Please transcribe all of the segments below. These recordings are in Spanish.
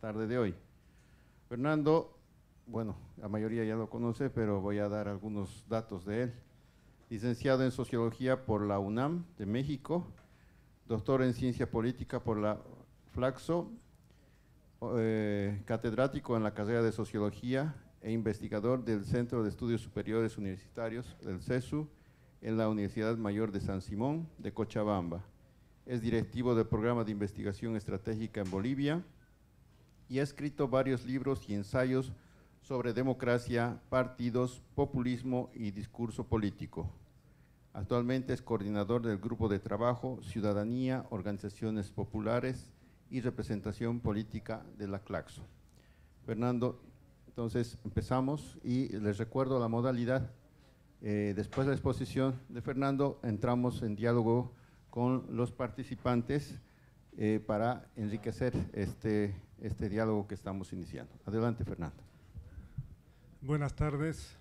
tarde de hoy. Fernando, bueno, la mayoría ya lo conoce, pero voy a dar algunos datos de él. Licenciado en Sociología por la UNAM de México, doctor en Ciencia Política por la Flaxo, eh, catedrático en la carrera de Sociología e investigador del Centro de Estudios Superiores Universitarios, del CESU, en la Universidad Mayor de San Simón de Cochabamba. Es directivo del programa de investigación estratégica en Bolivia y ha escrito varios libros y ensayos sobre democracia, partidos, populismo y discurso político. Actualmente es coordinador del grupo de trabajo Ciudadanía, Organizaciones Populares y Representación Política de la Claxo. Fernando, entonces empezamos y les recuerdo la modalidad. Eh, después de la exposición de Fernando, entramos en diálogo con los participantes eh, para enriquecer este, este diálogo que estamos iniciando. Adelante, Fernando. Buenas tardes.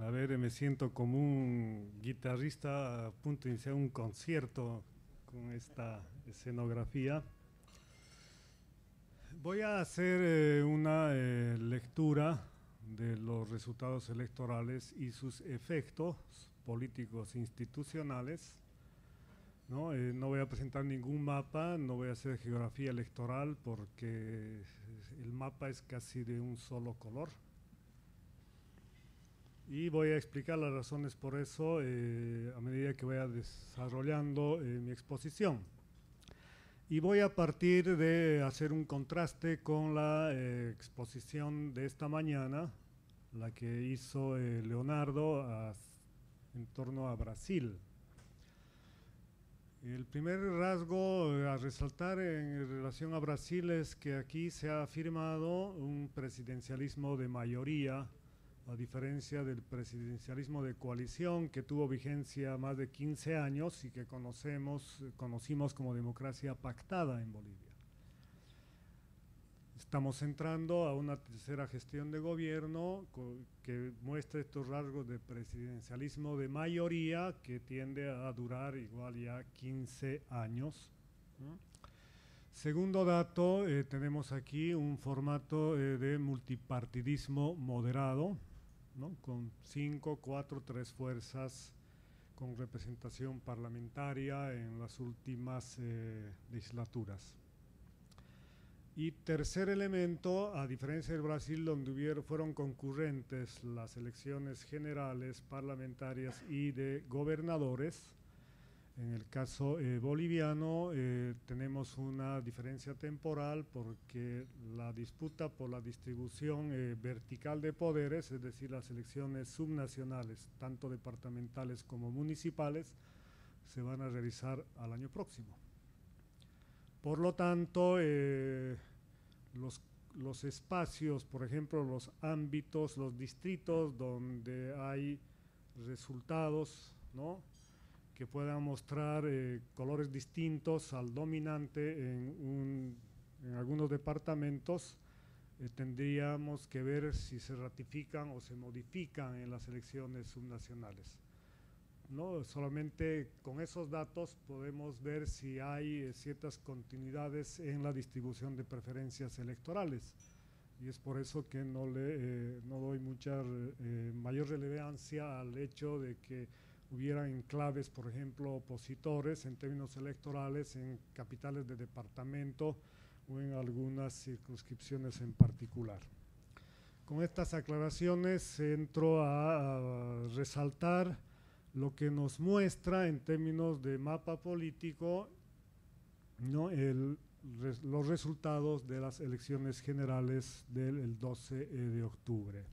A ver, me siento como un guitarrista a punto de iniciar un concierto con esta escenografía. Voy a hacer eh, una eh, lectura de los resultados electorales y sus efectos políticos institucionales. ¿No? Eh, no voy a presentar ningún mapa, no voy a hacer geografía electoral porque el mapa es casi de un solo color. Y voy a explicar las razones por eso a medida que vaya desarrollando mi exposición. Y voy a partir de hacer un contraste con la eh, exposición de esta mañana, la que hizo eh, Leonardo en torno a Brasil. El primer rasgo a resaltar en relación a Brasil es que aquí se ha afirmado un presidencialismo de mayoría a diferencia del presidencialismo de coalición que tuvo vigencia más de 15 años y que conocemos, conocimos como democracia pactada en Bolivia. Estamos entrando a una tercera gestión de gobierno que muestra estos rasgos de presidencialismo de mayoría que tiende a durar igual ya 15 años. Segundo dato, eh, tenemos aquí un formato eh, de multipartidismo moderado, con cinco, cuatro, tres fuerzas con representación parlamentaria en las últimas eh, legislaturas. Y tercer elemento, a diferencia del Brasil, donde hubieron, fueron concurrentes las elecciones generales, parlamentarias y de gobernadores, en el caso eh, boliviano eh, tenemos una diferencia temporal porque la disputa por la distribución eh, vertical de poderes, es decir, las elecciones subnacionales, tanto departamentales como municipales, se van a realizar al año próximo. Por lo tanto, los, los espacios, por ejemplo, los ámbitos, los distritos donde hay resultados, ¿no? que puedan mostrar eh, colores distintos al dominante en, algunos departamentos, eh, tendríamos que ver si se ratifican o se modifican en las elecciones subnacionales. ¿No? Solamente con esos datos podemos ver si hay eh, ciertas continuidades en la distribución de preferencias electorales. Y es por eso que no, le, no doy mucha mayor relevancia al hecho de que hubiera enclaves, por ejemplo, opositores en términos electorales en capitales de departamento o en algunas circunscripciones en particular. Con estas aclaraciones entro a, resaltar lo que nos muestra en términos de mapa político los resultados de las elecciones generales del 12 de octubre.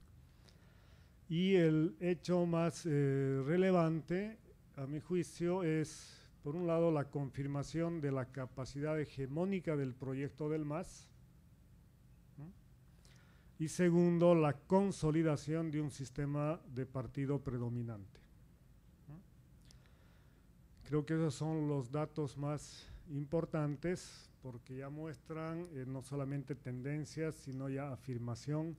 Y el hecho más eh, relevante, a mi juicio, es, por un lado, la confirmación de la capacidad hegemónica del proyecto del MAS, y segundo, la consolidación de un sistema de partido predominante. Creo que esos son los datos más importantes porque ya muestran eh, no solamente tendencias, sino ya afirmación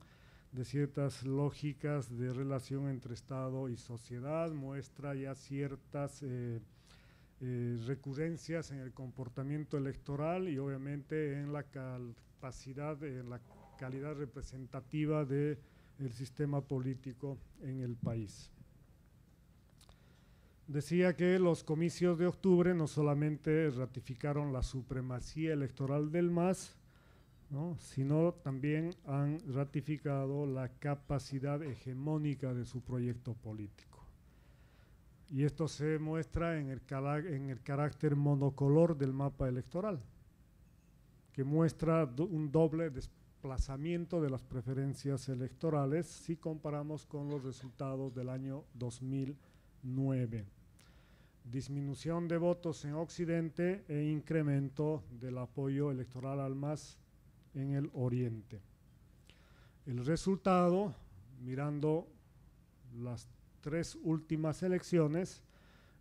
de ciertas lógicas de relación entre Estado y sociedad, muestra ya ciertas eh, eh, recurrencias en el comportamiento electoral y obviamente en la capacidad, en la calidad representativa del sistema político en el país. Decía que los comicios de octubre no solamente ratificaron la supremacía electoral del MAS, sino también han ratificado la capacidad hegemónica de su proyecto político. Y esto se muestra en el, carácter monocolor del mapa electoral, que muestra un doble desplazamiento de las preferencias electorales si comparamos con los resultados del año 2009. Disminución de votos en Occidente e incremento del apoyo electoral al MAS en el oriente. El resultado, mirando las tres últimas elecciones,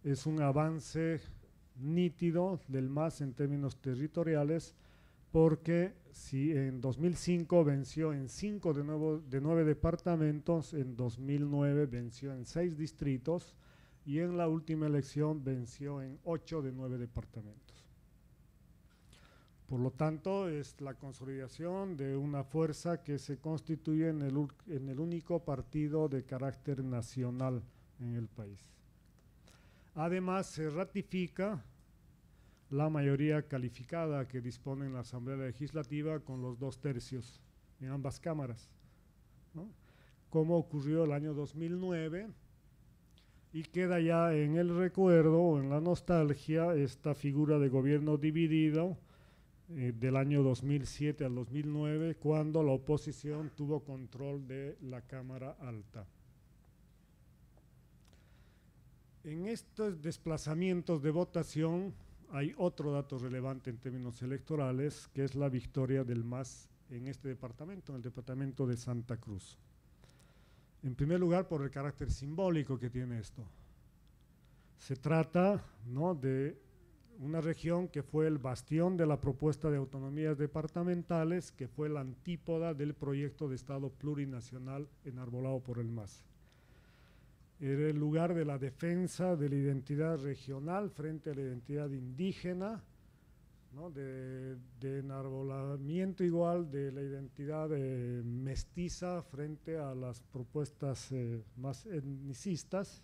es un avance nítido del MAS en términos territoriales, porque si en 2005 venció en cinco de, de nueve departamentos, en 2009 venció en seis distritos y en la última elección venció en ocho de nueve departamentos. Por lo tanto, es la consolidación de una fuerza que se constituye en el, en el único partido de carácter nacional en el país. Además, se ratifica la mayoría calificada que dispone en la Asamblea Legislativa con los dos tercios en ambas cámaras, como ocurrió el año 2009 y queda ya en el recuerdo en la nostalgia esta figura de gobierno dividido eh, del año 2007 al 2009, cuando la oposición tuvo control de la Cámara Alta. En estos desplazamientos de votación hay otro dato relevante en términos electorales, que es la victoria del MAS en este departamento, en el departamento de Santa Cruz. En primer lugar, por el carácter simbólico que tiene esto. Se trata ¿no? de una región que fue el bastión de la propuesta de autonomías departamentales, que fue la antípoda del proyecto de Estado plurinacional enarbolado por el MAS. Era el lugar de la defensa de la identidad regional frente a la identidad indígena, de, enarbolamiento igual de la identidad eh, mestiza frente a las propuestas eh, más etnicistas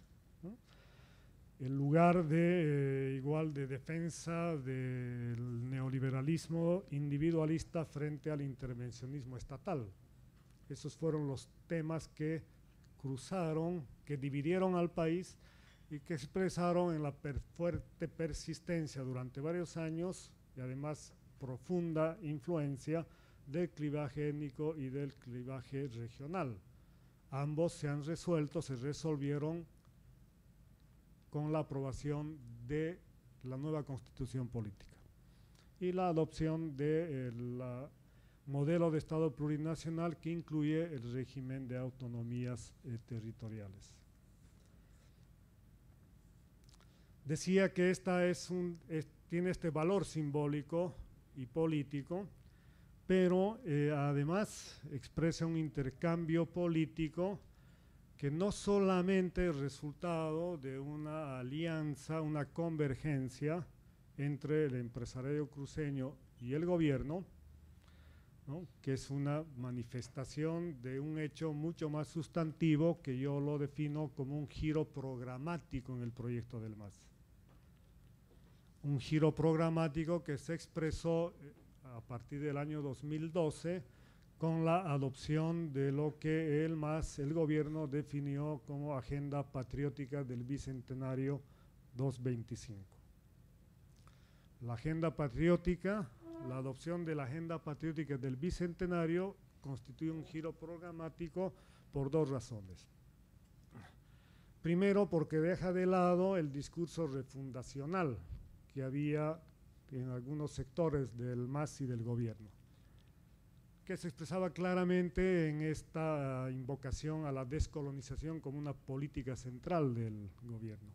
el lugar de eh, igual de defensa del neoliberalismo individualista frente al intervencionismo estatal. Esos fueron los temas que cruzaron, que dividieron al país y que expresaron en la fuerte persistencia durante varios años y además profunda influencia del clivaje étnico y del clivaje regional. Ambos se han resuelto, se resolvieron con la aprobación de la nueva constitución política y la adopción del modelo de Estado plurinacional que incluye el régimen de autonomías eh, territoriales. Decía que esta es un, tiene este valor simbólico y político, pero eh, además expresa un intercambio político que no solamente es resultado de una alianza, una convergencia entre el empresario cruceño y el gobierno, que es una manifestación de un hecho mucho más sustantivo que yo lo defino como un giro programático en el proyecto del MAS. Un giro programático que se expresó eh, a partir del año 2012 con la adopción de lo que el MAS, el gobierno, definió como Agenda Patriótica del Bicentenario 225. La Agenda Patriótica, la adopción de la Agenda Patriótica del Bicentenario constituye un giro programático por dos razones. Primero, porque deja de lado el discurso refundacional que había en algunos sectores del MAS y del gobierno que se expresaba claramente en esta invocación a la descolonización como una política central del gobierno.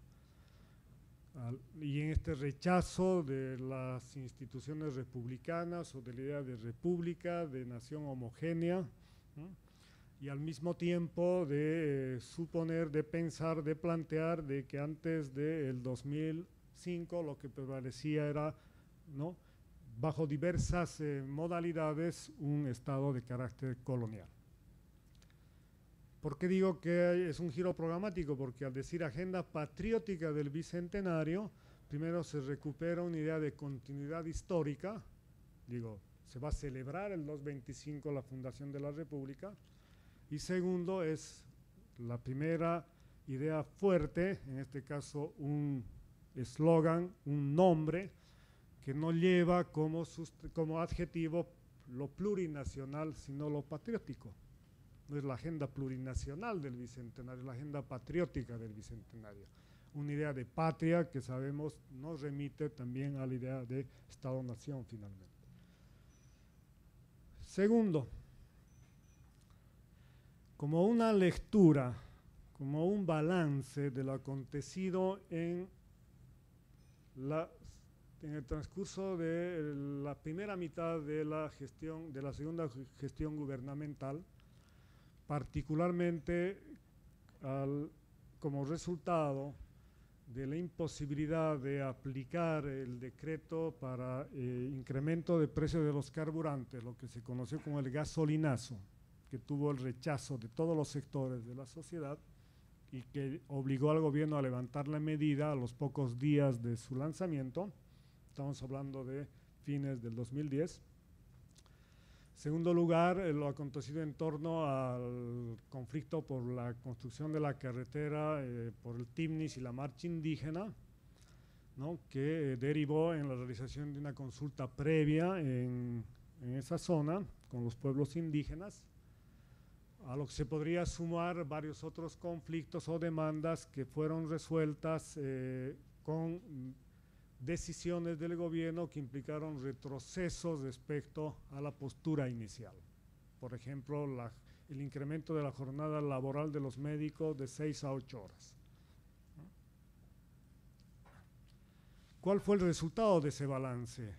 y en este rechazo de las instituciones republicanas o de la idea de república, de nación homogénea, y al mismo tiempo de eh, suponer, de pensar, de plantear de que antes del 2005 lo que prevalecía era ¿no? bajo diversas eh, modalidades un Estado de carácter colonial. ¿Por qué digo que es un giro programático? Porque al decir agenda patriótica del Bicentenario, primero se recupera una idea de continuidad histórica, digo, se va a celebrar el 225 la fundación de la República, y segundo es la primera idea fuerte, en este caso un eslogan, un nombre, que no lleva como, como adjetivo lo plurinacional, sino lo patriótico. No es la agenda plurinacional del Bicentenario, es la agenda patriótica del Bicentenario. Una idea de patria que sabemos nos remite también a la idea de Estado-Nación finalmente. Segundo, como una lectura, como un balance de lo acontecido en la en el transcurso de la primera mitad de la gestión, de la segunda gestión gubernamental, particularmente como resultado de la imposibilidad de aplicar el decreto para eh, incremento de precio de los carburantes, lo que se conoció como el gasolinazo, que tuvo el rechazo de todos los sectores de la sociedad y que obligó al gobierno a levantar la medida a los pocos días de su lanzamiento Estamos hablando de fines del 2010. Segundo lugar, eh, lo acontecido en torno al conflicto por la construcción de la carretera eh, por el Timnis y la marcha indígena, ¿no? que eh, derivó en la realización de una consulta previa en, en, esa zona con los pueblos indígenas, a lo que se podría sumar varios otros conflictos o demandas que fueron resueltas con decisiones del gobierno que implicaron retrocesos respecto a la postura inicial. Por ejemplo, el incremento de la jornada laboral de los médicos de 6 a 8 horas. ¿Cuál fue el resultado de ese balance?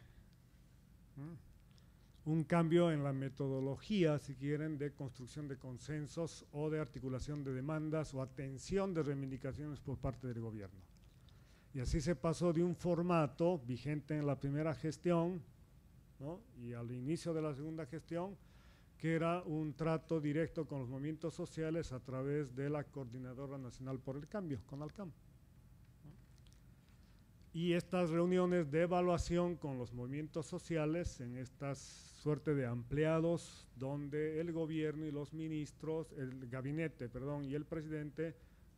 Un cambio en la metodología, si quieren, de construcción de consensos o de articulación de demandas o atención de reivindicaciones por parte del gobierno. Y así se pasó de un formato vigente en la primera gestión y al inicio de la segunda gestión, que era un trato directo con los movimientos sociales a través de la Coordinadora Nacional por el Cambio, con Alcam. Y estas reuniones de evaluación con los movimientos sociales en estas suerte de ampliados donde el gobierno y los ministros, el gabinete, perdón, y el presidente,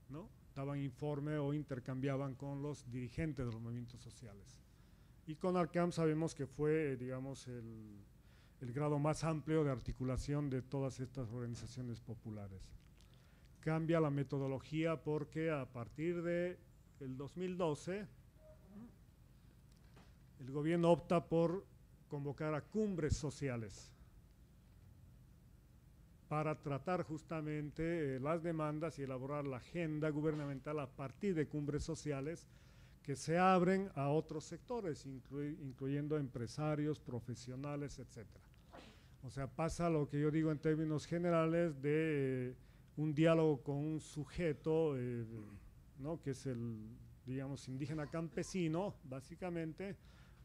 ¿no? daban informe o intercambiaban con los dirigentes de los movimientos sociales. Y con ARCAM sabemos que fue, digamos, el, el grado más amplio de articulación de todas estas organizaciones populares. Cambia la metodología porque a partir de el 2012 el gobierno opta por convocar a cumbres sociales para tratar justamente eh, las demandas y elaborar la agenda gubernamental a partir de cumbres sociales que se abren a otros sectores, incluyendo empresarios, profesionales, etc. O sea, pasa lo que yo digo en términos generales de eh, un diálogo con un sujeto, eh, ¿no? que es el, digamos, indígena campesino, básicamente,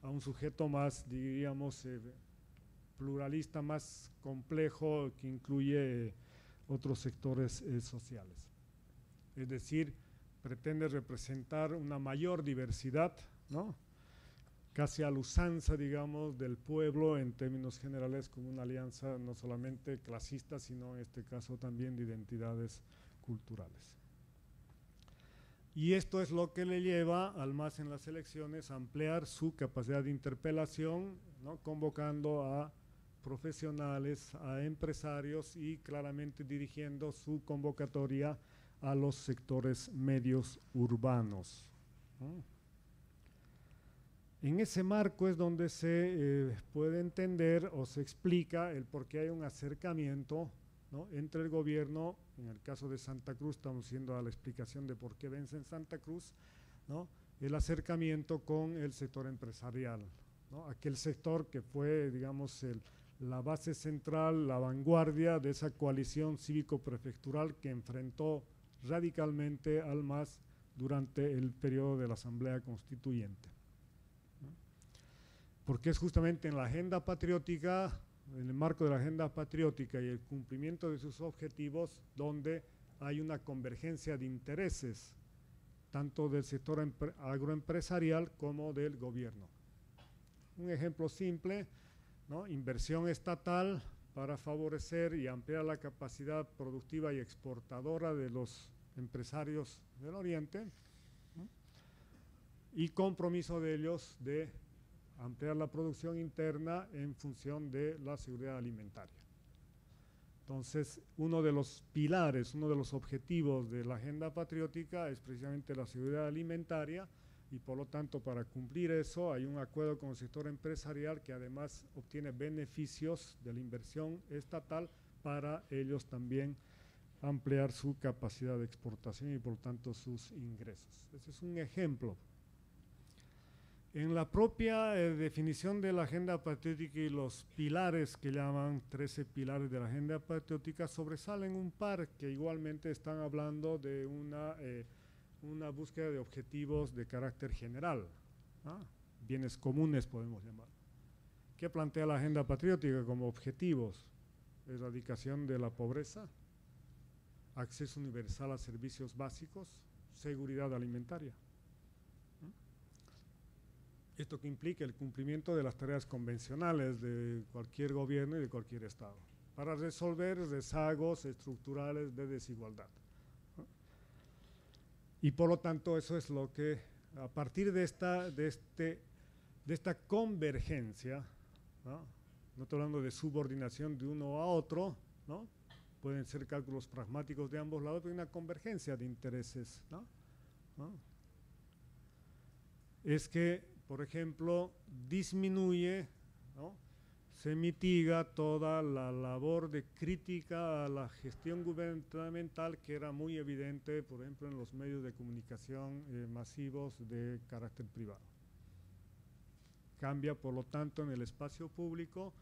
a un sujeto más, diríamos, pluralista, más complejo, que incluye otros sectores eh, sociales. Es decir, pretende representar una mayor diversidad, ¿no? casi a la usanza, digamos, del pueblo en términos generales, como una alianza no solamente clasista, sino en este caso también de identidades culturales. Y esto es lo que le lleva al MAS en las elecciones a ampliar su capacidad de interpelación, ¿no? convocando a profesionales, a empresarios y claramente dirigiendo su convocatoria a los sectores medios urbanos. En ese marco es donde se eh, puede entender o se explica el por qué hay un acercamiento entre el gobierno, en el caso de Santa Cruz, estamos yendo a la explicación de por qué vence en Santa Cruz, el acercamiento con el sector empresarial, aquel sector que fue, digamos, la base central, la vanguardia de esa coalición cívico-prefectural que enfrentó radicalmente al MAS durante el periodo de la Asamblea Constituyente. porque es justamente en la agenda patriótica, en el marco de la agenda patriótica y el cumplimiento de sus objetivos, donde hay una convergencia de intereses, tanto del sector agroempresarial como del gobierno. Un ejemplo simple, inversión estatal para favorecer y ampliar la capacidad productiva y exportadora de los empresarios del Oriente y compromiso de ellos de ampliar la producción interna en función de la seguridad alimentaria. Entonces, uno de los pilares, uno de los objetivos de la agenda patriótica es precisamente la seguridad alimentaria y por lo tanto para cumplir eso hay un acuerdo con el sector empresarial que además obtiene beneficios de la inversión estatal para ellos también ampliar su capacidad de exportación y por lo tanto sus ingresos. Ese es un ejemplo en la propia eh, definición de la agenda patriótica y los pilares que llaman 13 pilares de la agenda patriótica, sobresalen un par que igualmente están hablando de una, eh, una búsqueda de objetivos de carácter general, bienes comunes podemos llamar. ¿Qué plantea la agenda patriótica como objetivos? Erradicación de la pobreza, acceso universal a servicios básicos, seguridad alimentaria. Esto que implica el cumplimiento de las tareas convencionales de cualquier gobierno y de cualquier Estado para resolver rezagos estructurales de desigualdad. Y por lo tanto eso es lo que a partir de esta, de este, de esta convergencia, ¿no? estoy hablando de subordinación de uno a otro, ¿no? pueden ser cálculos pragmáticos de ambos lados, pero hay una convergencia de intereses. ¿no? Es que por ejemplo, disminuye, se mitiga toda la labor de crítica a la gestión gubernamental que era muy evidente, por ejemplo, en los medios de comunicación eh, masivos de carácter privado. Cambia, por lo tanto, en el espacio público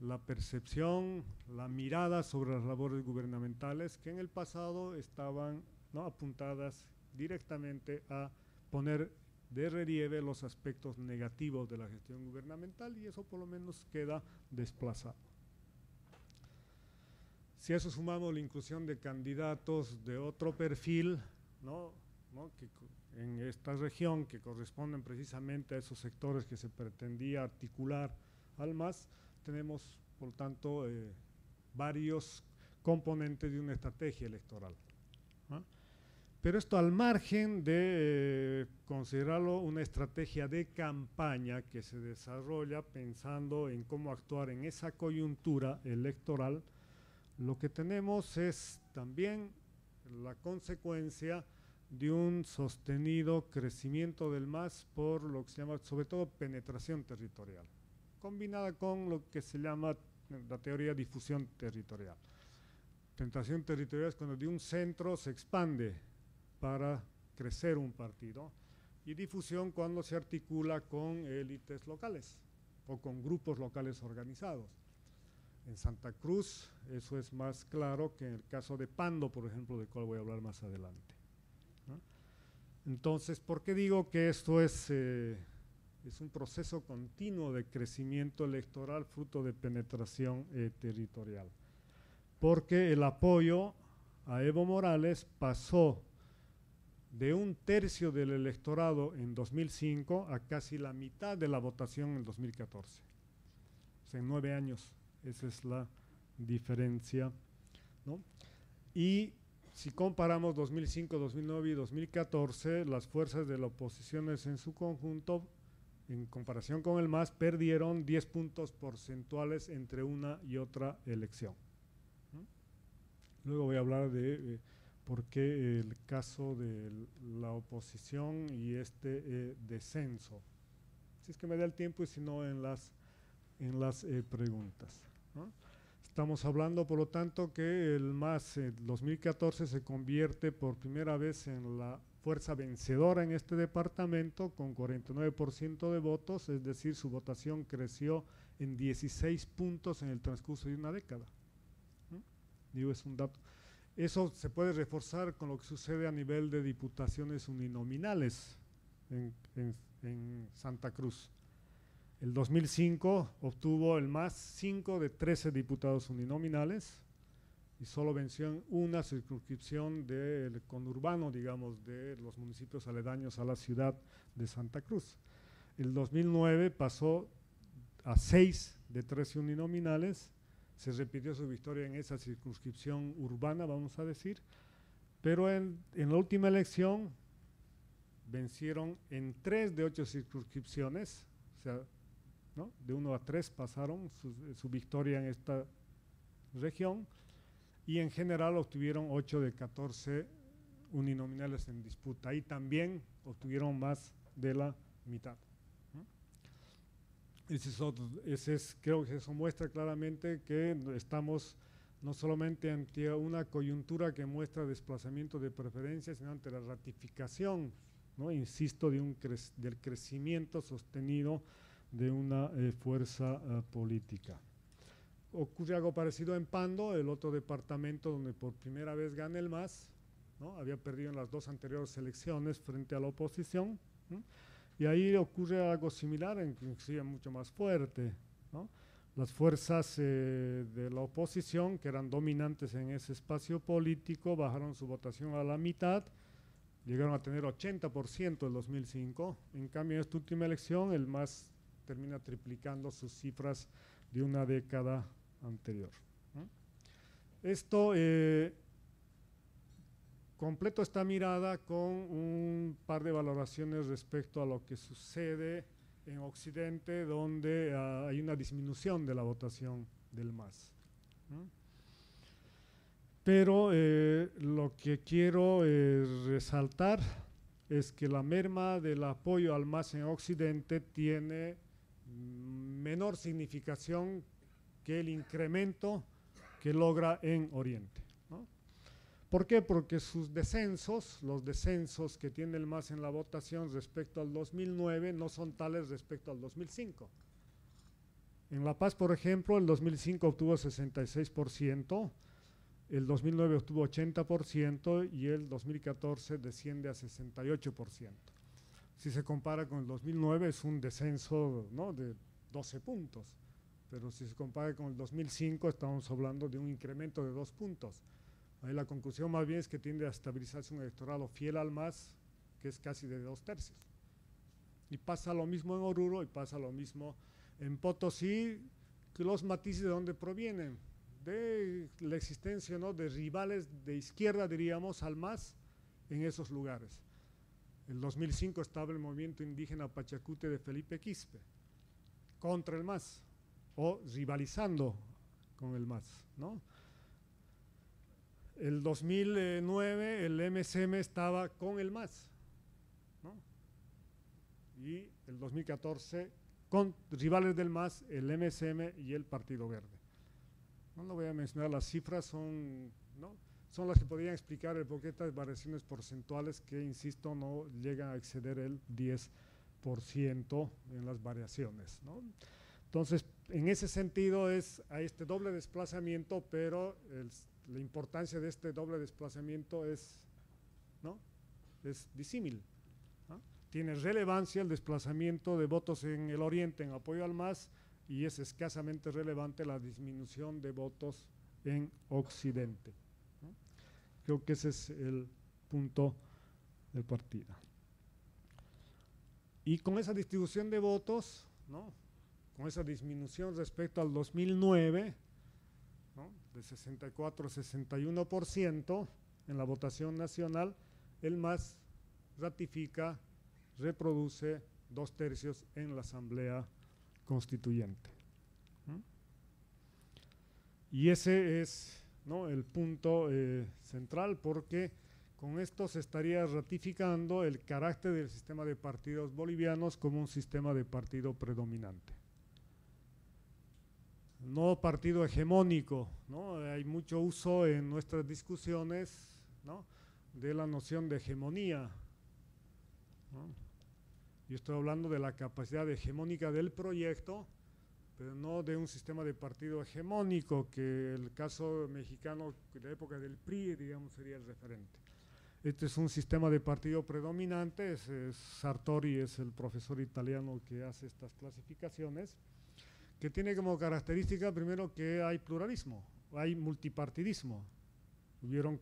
la percepción, la mirada sobre las labores gubernamentales que en el pasado estaban apuntadas directamente a poner de relieve los aspectos negativos de la gestión gubernamental y eso por lo menos queda desplazado. Si a eso sumamos la inclusión de candidatos de otro perfil, ¿no? en esta región que corresponden precisamente a esos sectores que se pretendía articular al MAS, tenemos por tanto eh, varios componentes de una estrategia electoral. Pero esto al margen de eh, considerarlo una estrategia de campaña que se desarrolla pensando en cómo actuar en esa coyuntura electoral, lo que tenemos es también la consecuencia de un sostenido crecimiento del MAS por lo que se llama sobre todo penetración territorial, combinada con lo que se llama la teoría difusión territorial. Penetración territorial es cuando de un centro se expande para crecer un partido y difusión cuando se articula con élites locales o con grupos locales organizados. En Santa Cruz eso es más claro que en el caso de Pando, por ejemplo, del cual voy a hablar más adelante. Entonces, ¿por qué digo que esto es, eh, es un proceso continuo de crecimiento electoral fruto de penetración eh, territorial? Porque el apoyo a Evo Morales pasó de un tercio del electorado en 2005 a casi la mitad de la votación en 2014. O en nueve años, esa es la diferencia. ¿no? Y si comparamos 2005, 2009 y 2014, las fuerzas de la oposición en su conjunto, en comparación con el MAS, perdieron 10 puntos porcentuales entre una y otra elección. Luego voy a hablar de... Eh, porque el caso de la oposición y este eh, descenso. Si es que me da el tiempo y si no en las, en las eh, preguntas. Estamos hablando, por lo tanto, que el MAS 2014 se convierte por primera vez en la fuerza vencedora en este departamento con 49% de votos, es decir, su votación creció en 16 puntos en el transcurso de una década. Digo, es un dato. Eso se puede reforzar con lo que sucede a nivel de diputaciones uninominales en, Santa Cruz. El 2005 obtuvo el más 5 de 13 diputados uninominales y solo venció en una circunscripción del conurbano, digamos, de los municipios aledaños a la ciudad de Santa Cruz. El 2009 pasó a 6 de 13 uninominales, se repitió su victoria en esa circunscripción urbana, vamos a decir, pero en, en la última elección vencieron en 3 de 8 circunscripciones, o sea, de 1 a 3 pasaron su, su victoria en esta región, y en general obtuvieron 8 de 14 uninominales en disputa. Ahí también obtuvieron más de la mitad. Ese es otro, ese es, creo que eso muestra claramente que estamos no solamente ante una coyuntura que muestra desplazamiento de preferencias, sino ante la ratificación, insisto, de un cre del crecimiento sostenido de una eh, fuerza uh, política. Ocurre algo parecido en Pando, el otro departamento donde por primera vez gana el MAS, había perdido en las dos anteriores elecciones frente a la oposición. Y ahí ocurre algo similar, inclusive mucho más fuerte. ¿no? Las fuerzas eh, de la oposición, que eran dominantes en ese espacio político, bajaron su votación a la mitad, llegaron a tener 80% en 2005, en cambio en esta última elección el MAS termina triplicando sus cifras de una década anterior. Esto eh, completo esta mirada con un par de valoraciones respecto a lo que sucede en Occidente, donde uh, hay una disminución de la votación del MAS. Pero eh, lo que quiero eh, resaltar es que la merma del apoyo al MAS en Occidente tiene menor significación que el incremento que logra en Oriente. ¿Por qué? Porque sus descensos, los descensos que tiene el MAS en la votación respecto al 2009 no son tales respecto al 2005. En La Paz, por ejemplo, el 2005 obtuvo 66%, el 2009 obtuvo 80% y el 2014 desciende a 68%. Si se compara con el 2009 es un descenso de 12 puntos pero si se compara con el 2005 estamos hablando de un incremento de dos puntos. La conclusión más bien es que tiende a estabilizarse un electorado fiel al MAS, que es casi de dos tercios. Y pasa lo mismo en Oruro y pasa lo mismo en Potosí, los matices de dónde provienen, de la existencia ¿no? de rivales de izquierda, diríamos, al MAS en esos lugares. En 2005 estaba el movimiento indígena Pachacute de Felipe Quispe contra el MAS o rivalizando con el MAS. ¿no? El 2009 el MSM estaba con el MAS. ¿no? Y el 2014 con rivales del MAS, el MSM y el Partido Verde. No lo voy a mencionar, las cifras son, ¿no? son las que podrían explicar el por qué estas variaciones porcentuales que, insisto, no llegan a exceder el 10% en las variaciones. ¿no? Entonces, en ese sentido es a este doble desplazamiento, pero el, la importancia de este doble desplazamiento es, ¿no? es disímil. ¿no? Tiene relevancia el desplazamiento de votos en el oriente en apoyo al MAS y es escasamente relevante la disminución de votos en occidente. ¿no? Creo que ese es el punto de partida. Y con esa distribución de votos, con esa disminución respecto al 2009, de 64 a 61% en la votación nacional, el MAS ratifica, reproduce dos tercios en la Asamblea Constituyente. Y ese es ¿no? el punto eh, central porque con esto se estaría ratificando el carácter del sistema de partidos bolivianos como un sistema de partido predominante no partido hegemónico, ¿no? Hay mucho uso en nuestras discusiones, ¿no? De la noción de hegemonía. ¿no? Yo estoy hablando de la capacidad hegemónica del proyecto, pero no de un sistema de partido hegemónico, que el caso mexicano de la época del PRI, digamos, sería el referente. Este es un sistema de partido predominante, Sartori es el profesor italiano que hace estas clasificaciones, que tiene como característica primero que hay pluralismo, hay multipartidismo. Hubieron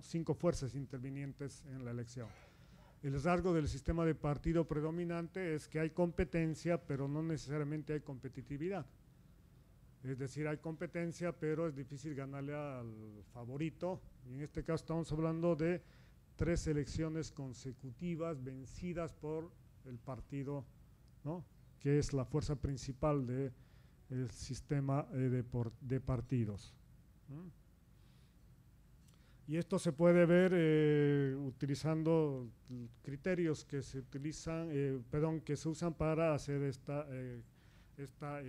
cinco fuerzas intervinientes en la elección. El rasgo del sistema de partido predominante es que hay competencia, pero no necesariamente hay competitividad. Es decir, hay competencia, pero es difícil ganarle al favorito. Y en este caso estamos hablando de tres elecciones consecutivas vencidas por el partido, ¿no? Que es la fuerza principal del sistema eh, de, partidos. Y esto se puede ver eh, utilizando criterios que se utilizan, eh, perdón, que se usan para hacer esta, esta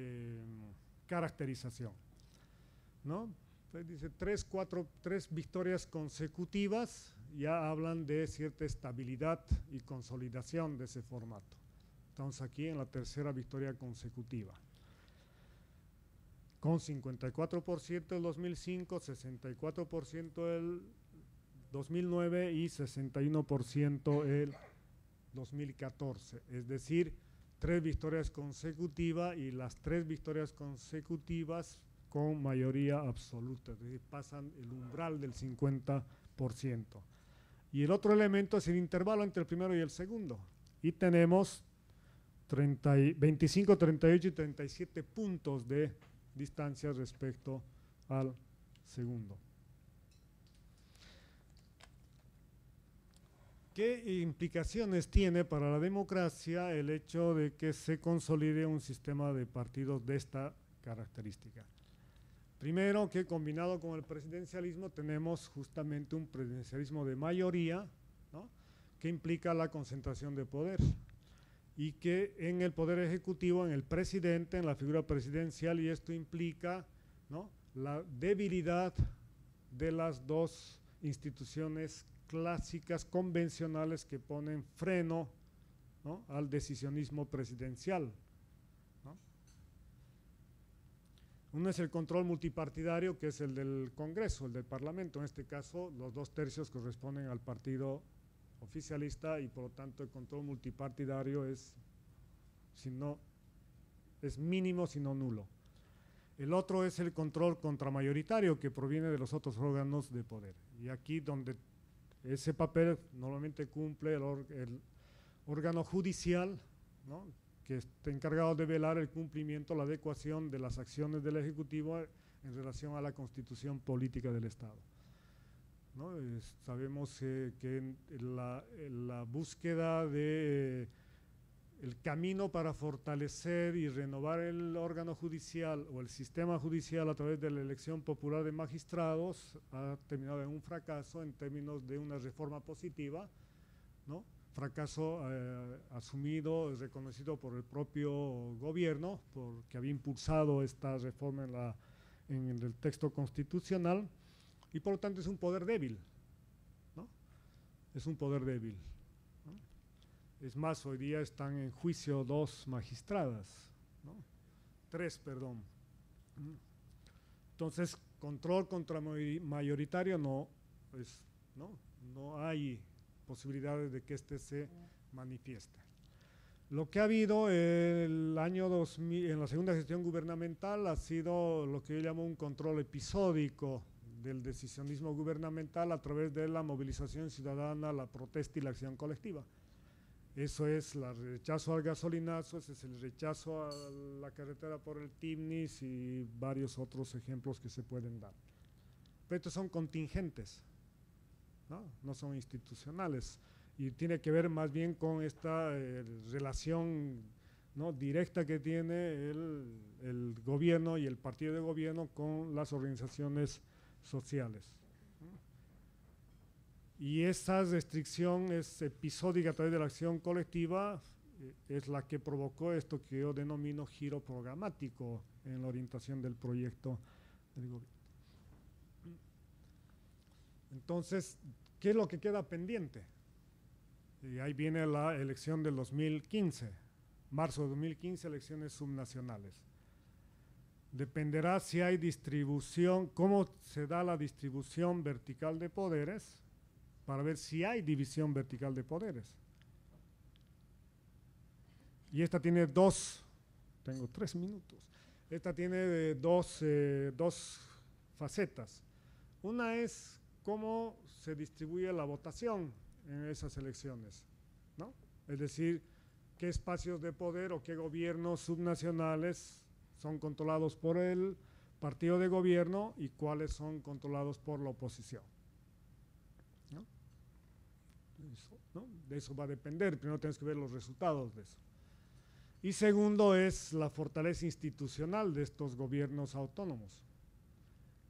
caracterización. ¿no? dice tres, cuatro, tres victorias consecutivas ya hablan de cierta estabilidad y consolidación de ese formato. Estamos aquí en la tercera victoria consecutiva. Con 54% el 2005, 64% el 2009 y 61% el 2014. Es decir, tres victorias consecutivas y las tres victorias consecutivas con mayoría absoluta, es decir, pasan el umbral del 50%. Y el otro elemento es el intervalo entre el primero y el segundo. Y tenemos 25, 38 y 37 puntos de distancia respecto al segundo. ¿Qué implicaciones tiene para la democracia el hecho de que se consolide un sistema de partidos de esta característica? Primero, que combinado con el presidencialismo tenemos justamente un presidencialismo de mayoría, que implica la concentración de poder y que en el poder ejecutivo, en el presidente, en la figura presidencial, y esto implica la debilidad de las dos instituciones clásicas, convencionales que ponen freno al decisionismo presidencial. Uno es el control multipartidario, que es el del Congreso, el del Parlamento. En este caso, los dos tercios corresponden al partido oficialista y por lo tanto el control multipartidario es, si no, es mínimo, sino nulo. El otro es el control contramayoritario que proviene de los otros órganos de poder. Y aquí donde ese papel normalmente cumple el, órgano judicial, que está encargado de velar el cumplimiento, la adecuación de las acciones del Ejecutivo en relación a la constitución política del Estado. Sabemos que en la, búsqueda de el camino para fortalecer y renovar el órgano judicial o el sistema judicial a través de la elección popular de magistrados ha terminado en un fracaso en términos de una reforma positiva, ¿no? fracaso eh, asumido reconocido por el propio gobierno, porque había impulsado esta reforma en, la, en el texto constitucional, y por lo tanto es un poder débil, ¿no? Es un poder débil. Es más, hoy día están en juicio dos magistradas, tres, perdón. Entonces, control contra mayoritario no, pues, no, no hay posibilidades de que este se manifieste. Lo que ha habido el año 2000, en la segunda gestión gubernamental ha sido lo que yo llamo un control episódico del decisionismo gubernamental a través de la movilización ciudadana, la protesta y la acción colectiva. Eso es el rechazo al gasolinazo, ese es el rechazo a la carretera por el Timnis y varios otros ejemplos que se pueden dar. Pero estos son contingentes, ¿no? son institucionales. Y tiene que ver más bien con esta eh, relación ¿no? directa que tiene el, el, gobierno y el partido de gobierno con las organizaciones sociales. Y esa restricción es episódica a través de la acción colectiva, eh, es la que provocó esto que yo denomino giro programático en la orientación del proyecto del gobierno. Entonces, ¿qué es lo que queda pendiente? Y ahí viene la elección del 2015, marzo de 2015, elecciones subnacionales. Dependerá si hay distribución, cómo se da la distribución vertical de poderes, para ver si hay división vertical de poderes. Y esta tiene dos, tengo tres minutos, esta tiene eh, dos, eh, dos facetas. Una es cómo se distribuye la votación en esas elecciones, ¿no? Es decir, qué espacios de poder o qué gobiernos subnacionales son controlados por el partido de gobierno y cuáles son controlados por la oposición. De eso va a depender, primero tienes que ver los resultados de eso. Y segundo es la fortaleza institucional de estos gobiernos autónomos.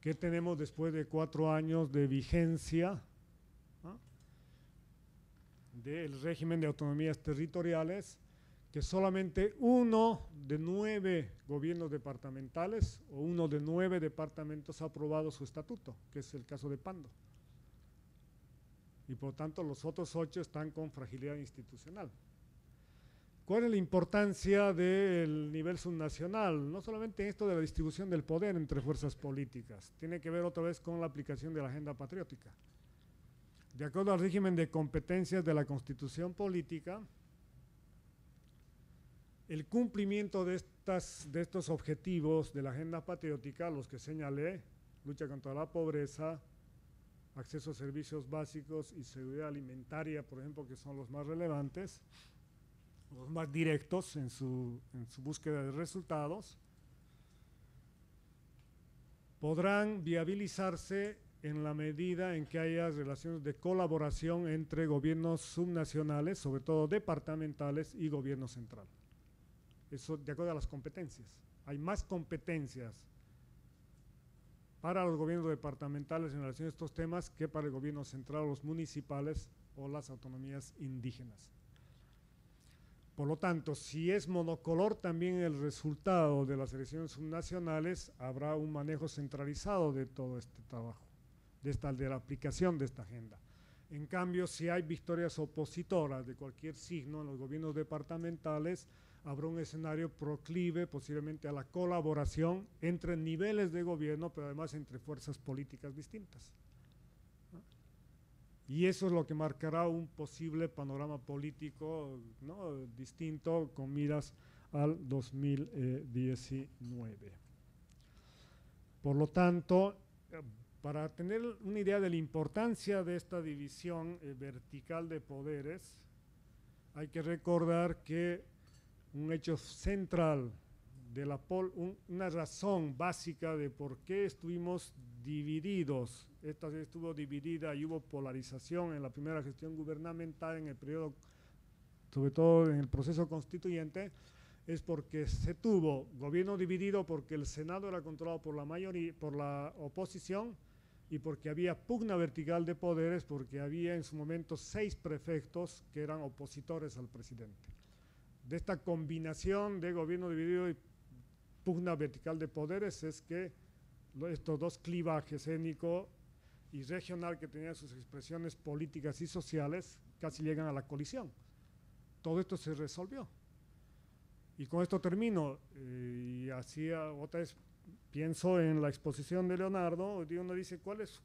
¿Qué tenemos después de cuatro años de vigencia del régimen de autonomías territoriales? Que solamente uno de nueve gobiernos departamentales o uno de nueve departamentos ha aprobado su estatuto, que es el caso de Pando y por tanto los otros ocho están con fragilidad institucional. ¿Cuál es la importancia del nivel subnacional? No solamente esto de la distribución del poder entre fuerzas políticas, tiene que ver otra vez con la aplicación de la agenda patriótica. De acuerdo al régimen de competencias de la constitución política, el cumplimiento de, estos objetivos de la agenda patriótica, los que señalé, lucha contra la pobreza, acceso a servicios básicos y seguridad alimentaria, por ejemplo, que son los más relevantes, los más directos en su, en su búsqueda de resultados, podrán viabilizarse en la medida en que haya relaciones de colaboración entre gobiernos subnacionales, sobre todo departamentales, y gobierno central. Eso de acuerdo a las competencias. Hay más competencias para los gobiernos departamentales en relación a estos temas que para el gobierno central, los municipales o las autonomías indígenas. Por lo tanto, si es monocolor también el resultado de las elecciones subnacionales, habrá un manejo centralizado de todo este trabajo, de, esta, de la aplicación de esta agenda. En cambio, si hay victorias opositoras de cualquier signo en los gobiernos departamentales, habrá un escenario proclive posiblemente a la colaboración entre niveles de gobierno, pero además entre fuerzas políticas distintas. Y eso es lo que marcará un posible panorama político distinto con miras al 2019. Por lo tanto, para tener una idea de la importancia de esta división eh, vertical de poderes, hay que recordar que un hecho central de la una razón básica de por qué estuvimos divididos. Esta estuvo dividida y hubo polarización en la primera gestión gubernamental en el periodo, sobre todo en el proceso constituyente, es porque se tuvo gobierno dividido porque el Senado era controlado por la mayoría, por la oposición y porque había pugna vertical de poderes, porque había en su momento seis prefectos que eran opositores al presidente de esta combinación de gobierno dividido y pugna vertical de poderes es que estos dos clivajes étnico y regional que tenían sus expresiones políticas y sociales casi llegan a la colisión. Todo esto se resolvió. Y con esto termino. Eh, y así otra vez pienso en la exposición de Leonardo, uno dice, ¿cuál es,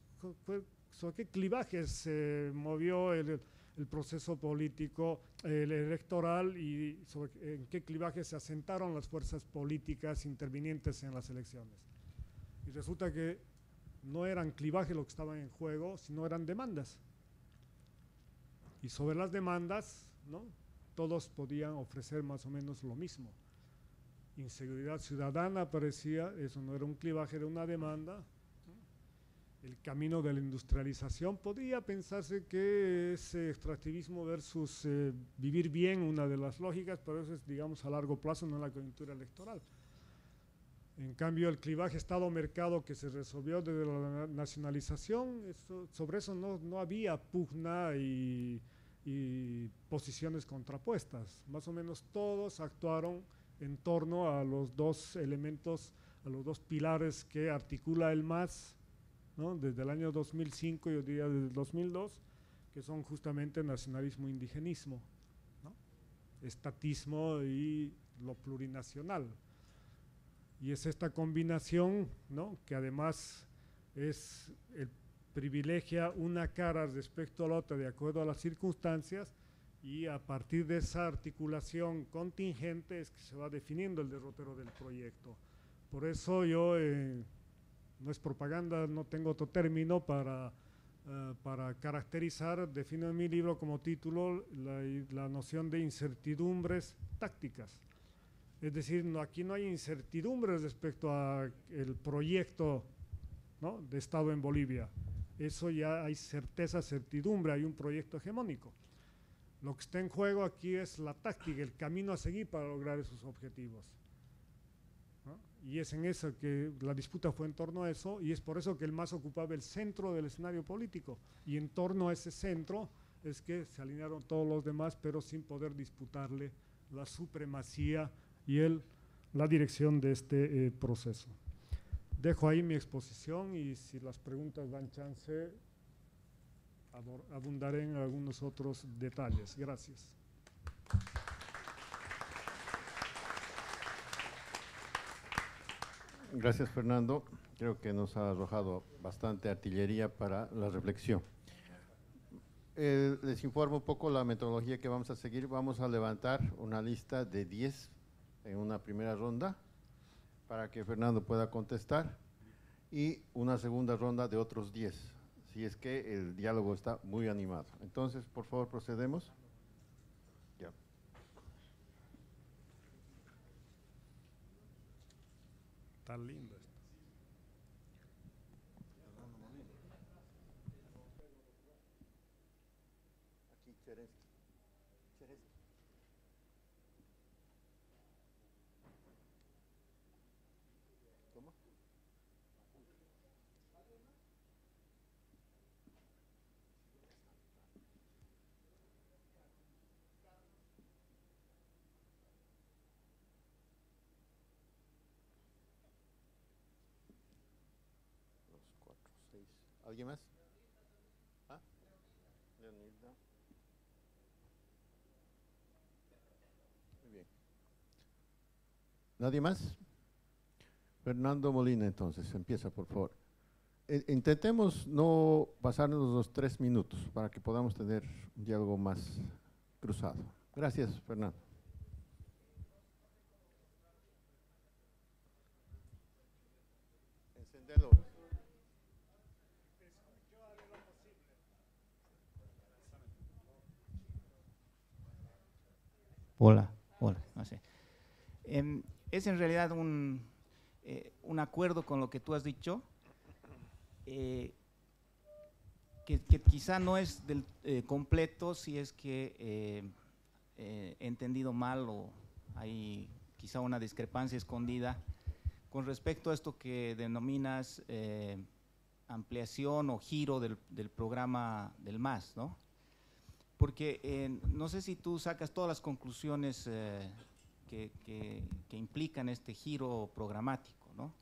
qué clivajes se movió el el proceso político el electoral y sobre en qué clivaje se asentaron las fuerzas políticas intervinientes en las elecciones. Y resulta que no eran clivajes lo que estaban en juego, sino eran demandas. Y sobre las demandas, ¿no? todos podían ofrecer más o menos lo mismo. Inseguridad ciudadana parecía, eso no era un clivaje, era una demanda, el camino de la industrialización. Podría pensarse que es extractivismo versus eh, vivir bien una de las lógicas, pero eso es, digamos, a largo plazo, no en la coyuntura electoral. En cambio, el clivaje Estado-mercado que se resolvió desde la nacionalización, sobre eso no, no había pugna y, y, posiciones contrapuestas. Más o menos todos actuaron en torno a los dos elementos, a los dos pilares que articula el MAS, desde el año 2005, yo diría desde el 2002, que son justamente nacionalismo e indigenismo, estatismo y lo plurinacional. Y es esta combinación, ¿no? que además es privilegia una cara respecto a la otra de acuerdo a las circunstancias y a partir de esa articulación contingente es que se va definiendo el derrotero del proyecto. Por eso yo, eh, no es propaganda, no tengo otro término para, eh, para caracterizar, defino en mi libro como título la, la noción de incertidumbres tácticas. Es decir, aquí no hay incertidumbres respecto al proyecto de Estado en Bolivia. Eso ya hay certeza, certidumbre, hay un proyecto hegemónico. Lo que está en juego aquí es la táctica, el camino a seguir para lograr esos objetivos. Y es en eso que la disputa fue en torno a eso, y es por eso que el MAS ocupaba el centro del escenario político. Y en torno a ese centro es que se alinearon todos los demás, pero sin poder disputarle la supremacía y el, la dirección de este eh, proceso. Dejo ahí mi exposición y si las preguntas dan chance, abundaré en algunos otros detalles. Gracias. Gracias, Fernando. Creo que nos ha arrojado bastante artillería para la reflexión. Eh, les informo un poco la metodología que vamos a seguir. Vamos a levantar una lista de 10 en una primera ronda para que Fernando pueda contestar y una segunda ronda de otros 10 si es que el diálogo está muy animado. Entonces, por favor, procedemos. Está lindo esto. Aquí, Cherensky. Cherensky. ¿Cómo? Dos, cuatro, seis. ¿Alguien más? ¿Ah? Leonilda. Muy bien. ¿Nadie más? Fernando Molina, entonces, empieza, por favor. Eh, intentemos no pasarnos los tres minutos para que podamos tener un diálogo más cruzado. Gracias, Fernando. Hola, hola. Em, es en realidad un, eh, un acuerdo con lo que tú has dicho, eh, que, quizá no es del eh, completo si es que eh, he entendido mal o hay quizá una discrepancia escondida con respecto a esto que denominas ampliación o giro del, del programa del MAS, ¿no? Porque eh, no sé si tú sacas todas las conclusiones eh, que, implican este giro programático, ¿no?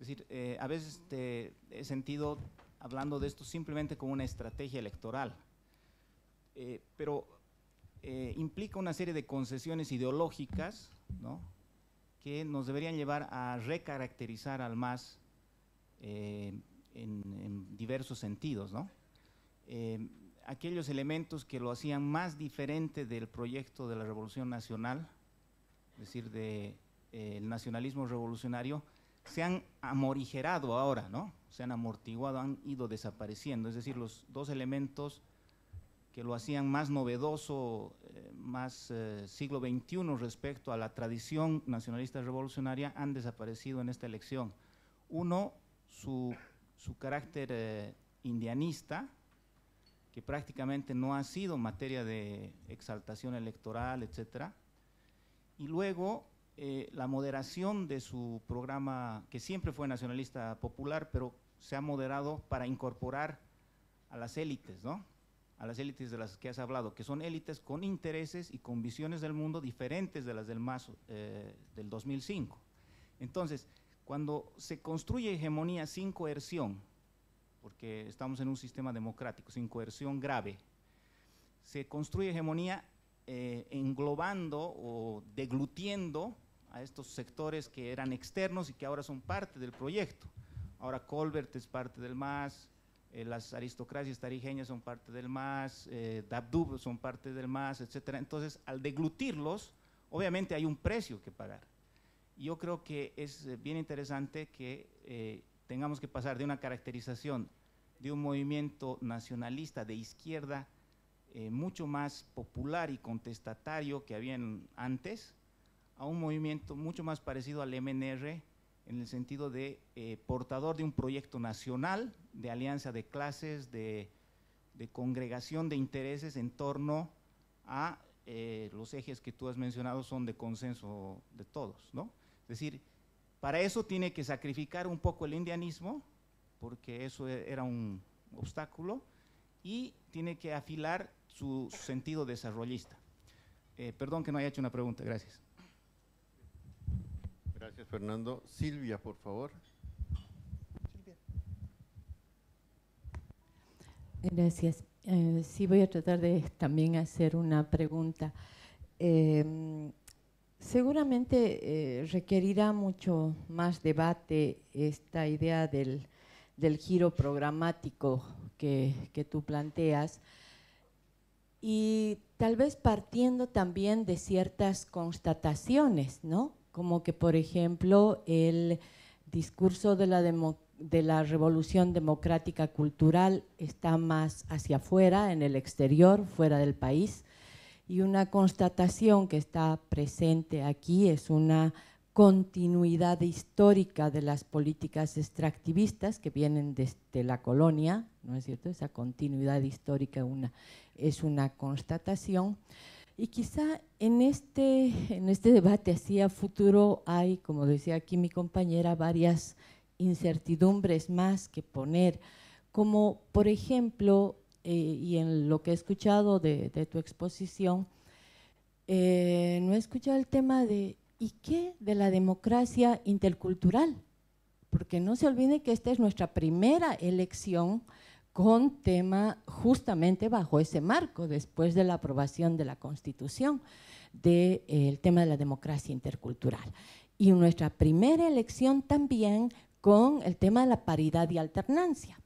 Es decir, eh, a veces he sentido hablando de esto simplemente como una estrategia electoral, pero implica una serie de concesiones ideológicas, ¿no? que nos deberían llevar a recaracterizar al MAS en, diversos sentidos, ¿no? Aquellos elementos que lo hacían más diferente del proyecto de la Revolución Nacional, es decir, del nacionalismo revolucionario, se han amorigerado ahora, ¿no? Se han amortiguado, han ido desapareciendo, es decir, los dos elementos que lo hacían más novedoso, eh, más eh, siglo XXI respecto a la tradición nacionalista revolucionaria han desaparecido en esta elección. Uno, su, su carácter eh, indianista, que prácticamente no ha sido materia de exaltación electoral, etcétera. Y luego eh, la moderación de su programa, que siempre fue nacionalista popular, pero se ha moderado para incorporar a las élites, ¿no? A las élites de las que has hablado, que son élites con intereses y con visiones del mundo diferentes de las del MAS eh, del 2005. Entonces, cuando se construye hegemonía sin coerción, porque estamos en un sistema democrático, sin coerción grave, se construye hegemonía eh, englobando o deglutiendo a estos sectores que eran externos y que ahora son parte del proyecto. Ahora Colbert es parte del MAS, eh, las aristocracias tarijeñas son parte del MAS, eh, Dabdub son parte del MAS, etc. Entonces, al deglutirlos, obviamente hay un precio que pagar. Yo creo que es eh, bien interesante que eh, tengamos que pasar de una caracterización de un movimiento nacionalista de izquierda eh, mucho más popular y contestatario que había antes, a un movimiento mucho más parecido al MNR en el sentido de eh, portador de un proyecto nacional, de alianza de clases, de, de congregación de intereses en torno a eh, los ejes que tú has mencionado son de consenso de todos, ¿no? Es decir, para eso tiene que sacrificar un poco el indianismo, porque eso e- era un obstáculo, y tiene que afilar su sentido desarrollista. Eh, perdón que no haya hecho una pregunta, gracias. Gracias, Fernando. Silvia, por favor. Gracias. Eh, sí, voy a tratar de también hacer una pregunta. Eh, seguramente eh, requerirá mucho más debate esta idea del, del giro programático que, que tú planteas y tal vez partiendo también de ciertas constataciones, ¿no? Como que, por ejemplo, el discurso de la, demo- de la revolución democrática cultural está más hacia afuera, en el exterior, fuera del país, y una constatación que está presente aquí es una continuidad histórica de las políticas extractivistas que vienen desde la colonia, ¿no es cierto? Esa continuidad histórica es una constatación. Y quizá en este, en este debate hacia futuro hay, como decía aquí mi compañera, varias incertidumbres más que poner, como por ejemplo, eh, y en lo que he escuchado de, de tu exposición, eh, no he escuchado el tema de ¿y qué de la democracia intercultural? Porque no se olvide que esta es nuestra primera elección con tema justamente bajo ese marco, después de la aprobación de la Constitución, del tema de la democracia intercultural. Y nuestra primera elección también con el tema de la paridad y alternancia,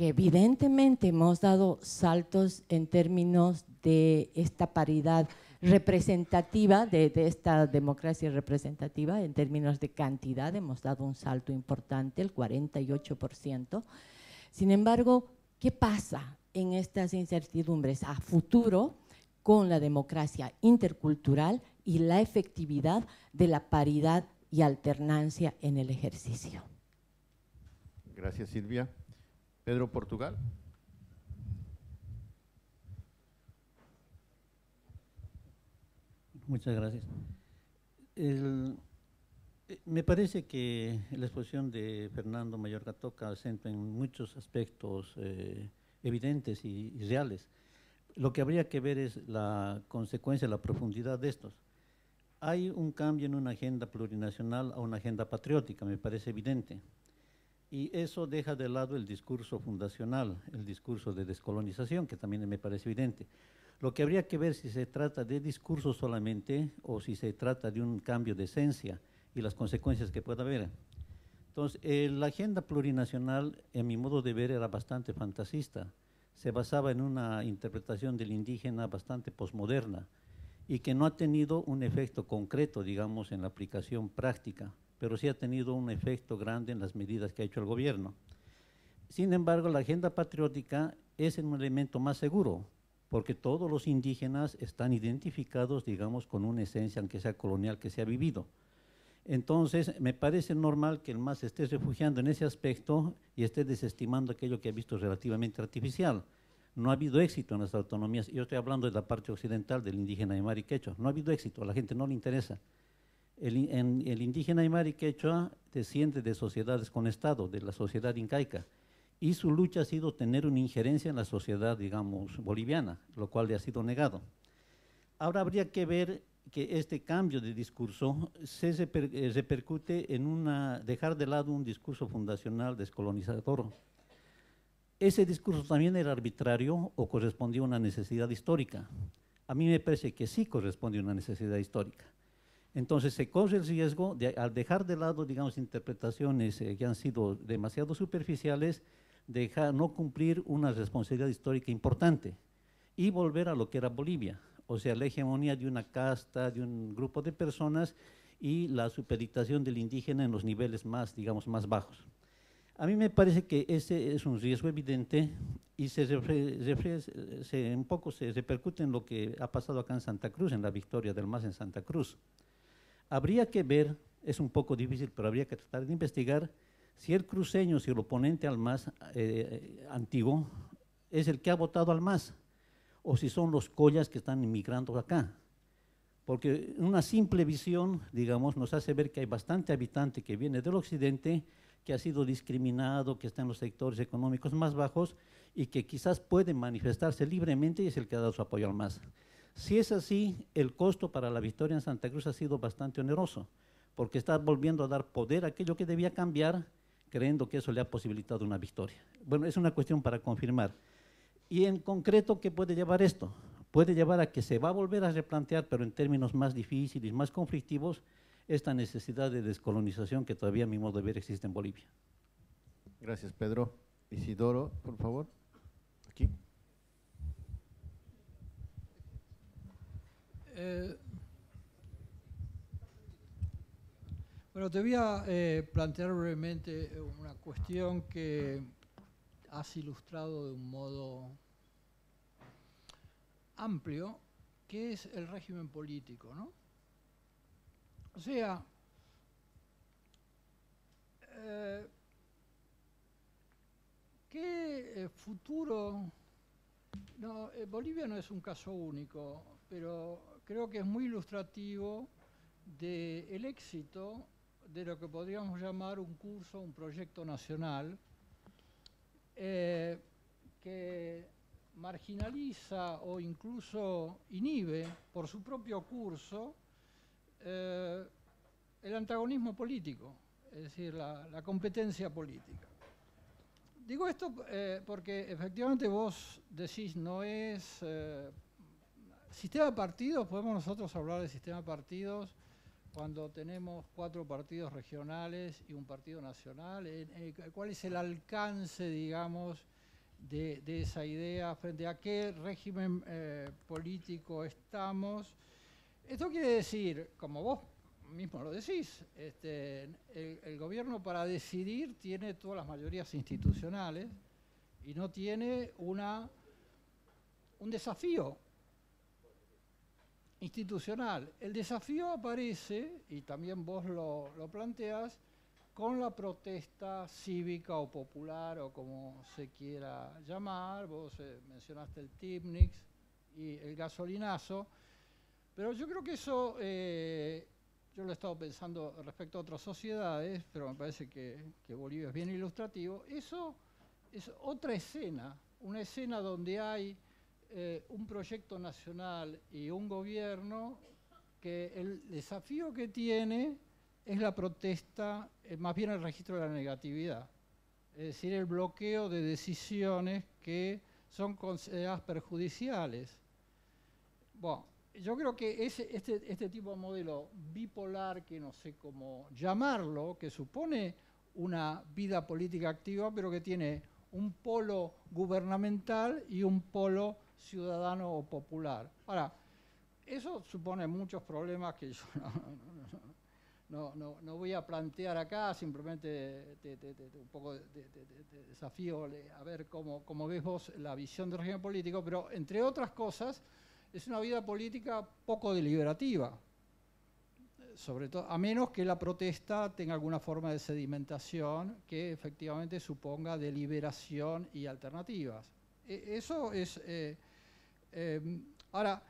que evidentemente hemos dado saltos en términos de esta paridad representativa, de, de, esta democracia representativa, en términos de cantidad, hemos dado un salto importante, el 48%. Sin embargo, ¿qué pasa en estas incertidumbres a futuro con la democracia intercultural y la efectividad de la paridad y alternancia en el ejercicio? Gracias, Silvia. Pedro Portugal. Muchas gracias. Eh, me parece que la exposición de Fernando Mayorga toca acento en muchos aspectos eh, evidentes y, y, reales. Lo que habría que ver es la consecuencia, la profundidad de estos. Hay un cambio en una agenda plurinacional a una agenda patriótica, me parece evidente. Y eso deja de lado el discurso fundacional, el discurso de descolonización, que también me parece evidente. Lo que habría que ver si se trata de discurso solamente o si se trata de un cambio de esencia y las consecuencias que pueda haber. Entonces, eh, la agenda plurinacional, en mi modo de ver, era bastante fantasista. Se basaba en una interpretación del indígena bastante posmoderna y que no ha tenido un efecto concreto, digamos, en la aplicación práctica, pero sí ha tenido un efecto grande en las medidas que ha hecho el gobierno. Sin embargo, la agenda patriótica es un elemento más seguro, porque todos los indígenas están identificados, digamos, con una esencia, aunque sea colonial, que se ha vivido. Entonces, me parece normal que el MAS esté refugiando en ese aspecto y esté desestimando aquello que ha visto relativamente artificial. No ha habido éxito en las autonomías. Yo estoy hablando de la parte occidental del indígena Aymara y Quechua. No ha habido éxito, a la gente no le interesa. El, en, el indígena y Quechua desciende de sociedades con Estado, de la sociedad incaica y su lucha ha sido tener una injerencia en la sociedad, digamos, boliviana, lo cual le ha sido negado. Ahora habría que ver que este cambio de discurso se eh, repercute en una, dejar de lado un discurso fundacional descolonizador. Ese discurso también era arbitrario o correspondía a una necesidad histórica. A mí me parece que sí corresponde a una necesidad histórica. Entonces se corre el riesgo de, al dejar de lado, digamos, interpretaciones eh, que han sido demasiado superficiales, dejar, no cumplir una responsabilidad histórica importante y volver a lo que era Bolivia, o sea, la hegemonía de una casta, de un grupo de personas y la supeditación del indígena en los niveles más, digamos, más bajos. A mí me parece que ese es un riesgo evidente y se, se, un poco se repercute en lo que ha pasado acá en Santa Cruz, en la victoria del MAS en Santa Cruz. Habría que ver, es un poco difícil, pero habría que tratar de investigar si el cruceño, si el oponente al MAS eh, antiguo, es el que ha votado al MAS, o si son los collas que están inmigrando acá. Porque una simple visión, digamos, nos hace ver que hay bastante habitante que viene del occidente que ha sido discriminado, que está en los sectores económicos más bajos y que quizás puede manifestarse libremente y es el que ha dado su apoyo al MAS. Si es así, el costo para la victoria en Santa Cruz ha sido bastante oneroso, porque está volviendo a dar poder a aquello que debía cambiar, creyendo que eso le ha posibilitado una victoria. Bueno, es una cuestión para confirmar. Y en concreto, ¿qué puede llevar esto? Puede llevar a que se va a volver a replantear, pero en términos más difíciles, más conflictivos, esta necesidad de descolonización que todavía a mi modo de ver existe en Bolivia. Gracias, Pedro. Isidoro, por favor. Aquí. Eh, bueno, te voy a eh, plantear brevemente una cuestión que has ilustrado de un modo amplio, que es el régimen político, ¿no? O sea, eh, ¿qué eh, futuro? No, eh, Bolivia no es un caso único, pero creo que es muy ilustrativo del éxito de lo que podríamos llamar un curso, un proyecto nacional, que marginaliza o incluso inhibe por su propio curso eh, el antagonismo político, es decir, la, competencia política. Digo esto eh, porque efectivamente vos decís no es... Eh, sistema de partidos, podemos nosotros hablar de sistema de partidos cuando tenemos cuatro partidos regionales y un partido nacional. ¿Cuál es el alcance, digamos, de, esa idea frente a qué régimen político estamos? Esto quiere decir, como vos mismo lo decís, este, el, gobierno para decidir tiene todas las mayorías institucionales y no tiene una, un desafío institucional. El desafío aparece, y también vos lo, lo planteas, con la protesta cívica o popular o como se quiera llamar. Vos eh, mencionaste el TIPNIX y el gasolinazo pero yo creo que eso, eh, yo lo he estado pensando respecto a otras sociedades, pero me parece que, Bolivia es bien ilustrativo. Eso es otra escena, una escena donde hay eh, un proyecto nacional y un gobierno que el desafío que tiene es la protesta, eh, más bien el registro de la negatividad, es decir, el bloqueo de decisiones que son consideradas perjudiciales. Bueno, yo creo que ese, este, este tipo de modelo bipolar, que no sé cómo llamarlo, que supone una vida política activa, pero que tiene un polo gubernamental y un polo ciudadano o popular. Ahora, eso supone muchos problemas que yo no, no, voy a plantear acá, simplemente un poco de, desafío a ver cómo, cómo ves vos la visión del régimen político, pero entre otras cosas, es una vida política poco deliberativa, sobre todo, a menos que la protesta tenga alguna forma de sedimentación que efectivamente suponga deliberación y alternativas. E, eso es... Eh, em, ahora,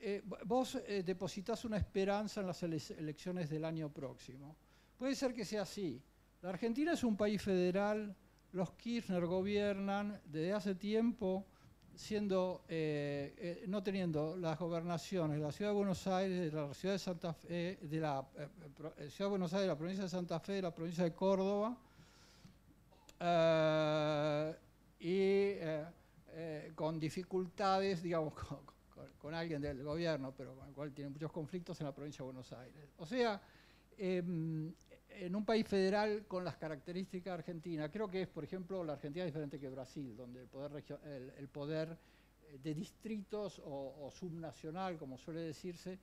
eh, vos eh, depositas una esperanza en las elecciones del año próximo. Puede ser que sea así. La Argentina es un país federal, los Kirchner gobiernan desde hace tiempo siendo, eh, no teniendo las gobernaciones de la Ciudad de Buenos Aires, la Ciudad de Santa Fe, la Ciudad de Buenos Aires, de la provincia de Santa Fe, de la provincia de Córdoba, y con dificultades, digamos, con, alguien del gobierno, pero con el cual tiene muchos conflictos en la provincia de Buenos Aires. O sea, em, en un país federal con las características argentinas, creo que es, por ejemplo, la Argentina es diferente que Brasil, donde el poder, el, poder eh, de distritos o, subnacional, como suele decirse,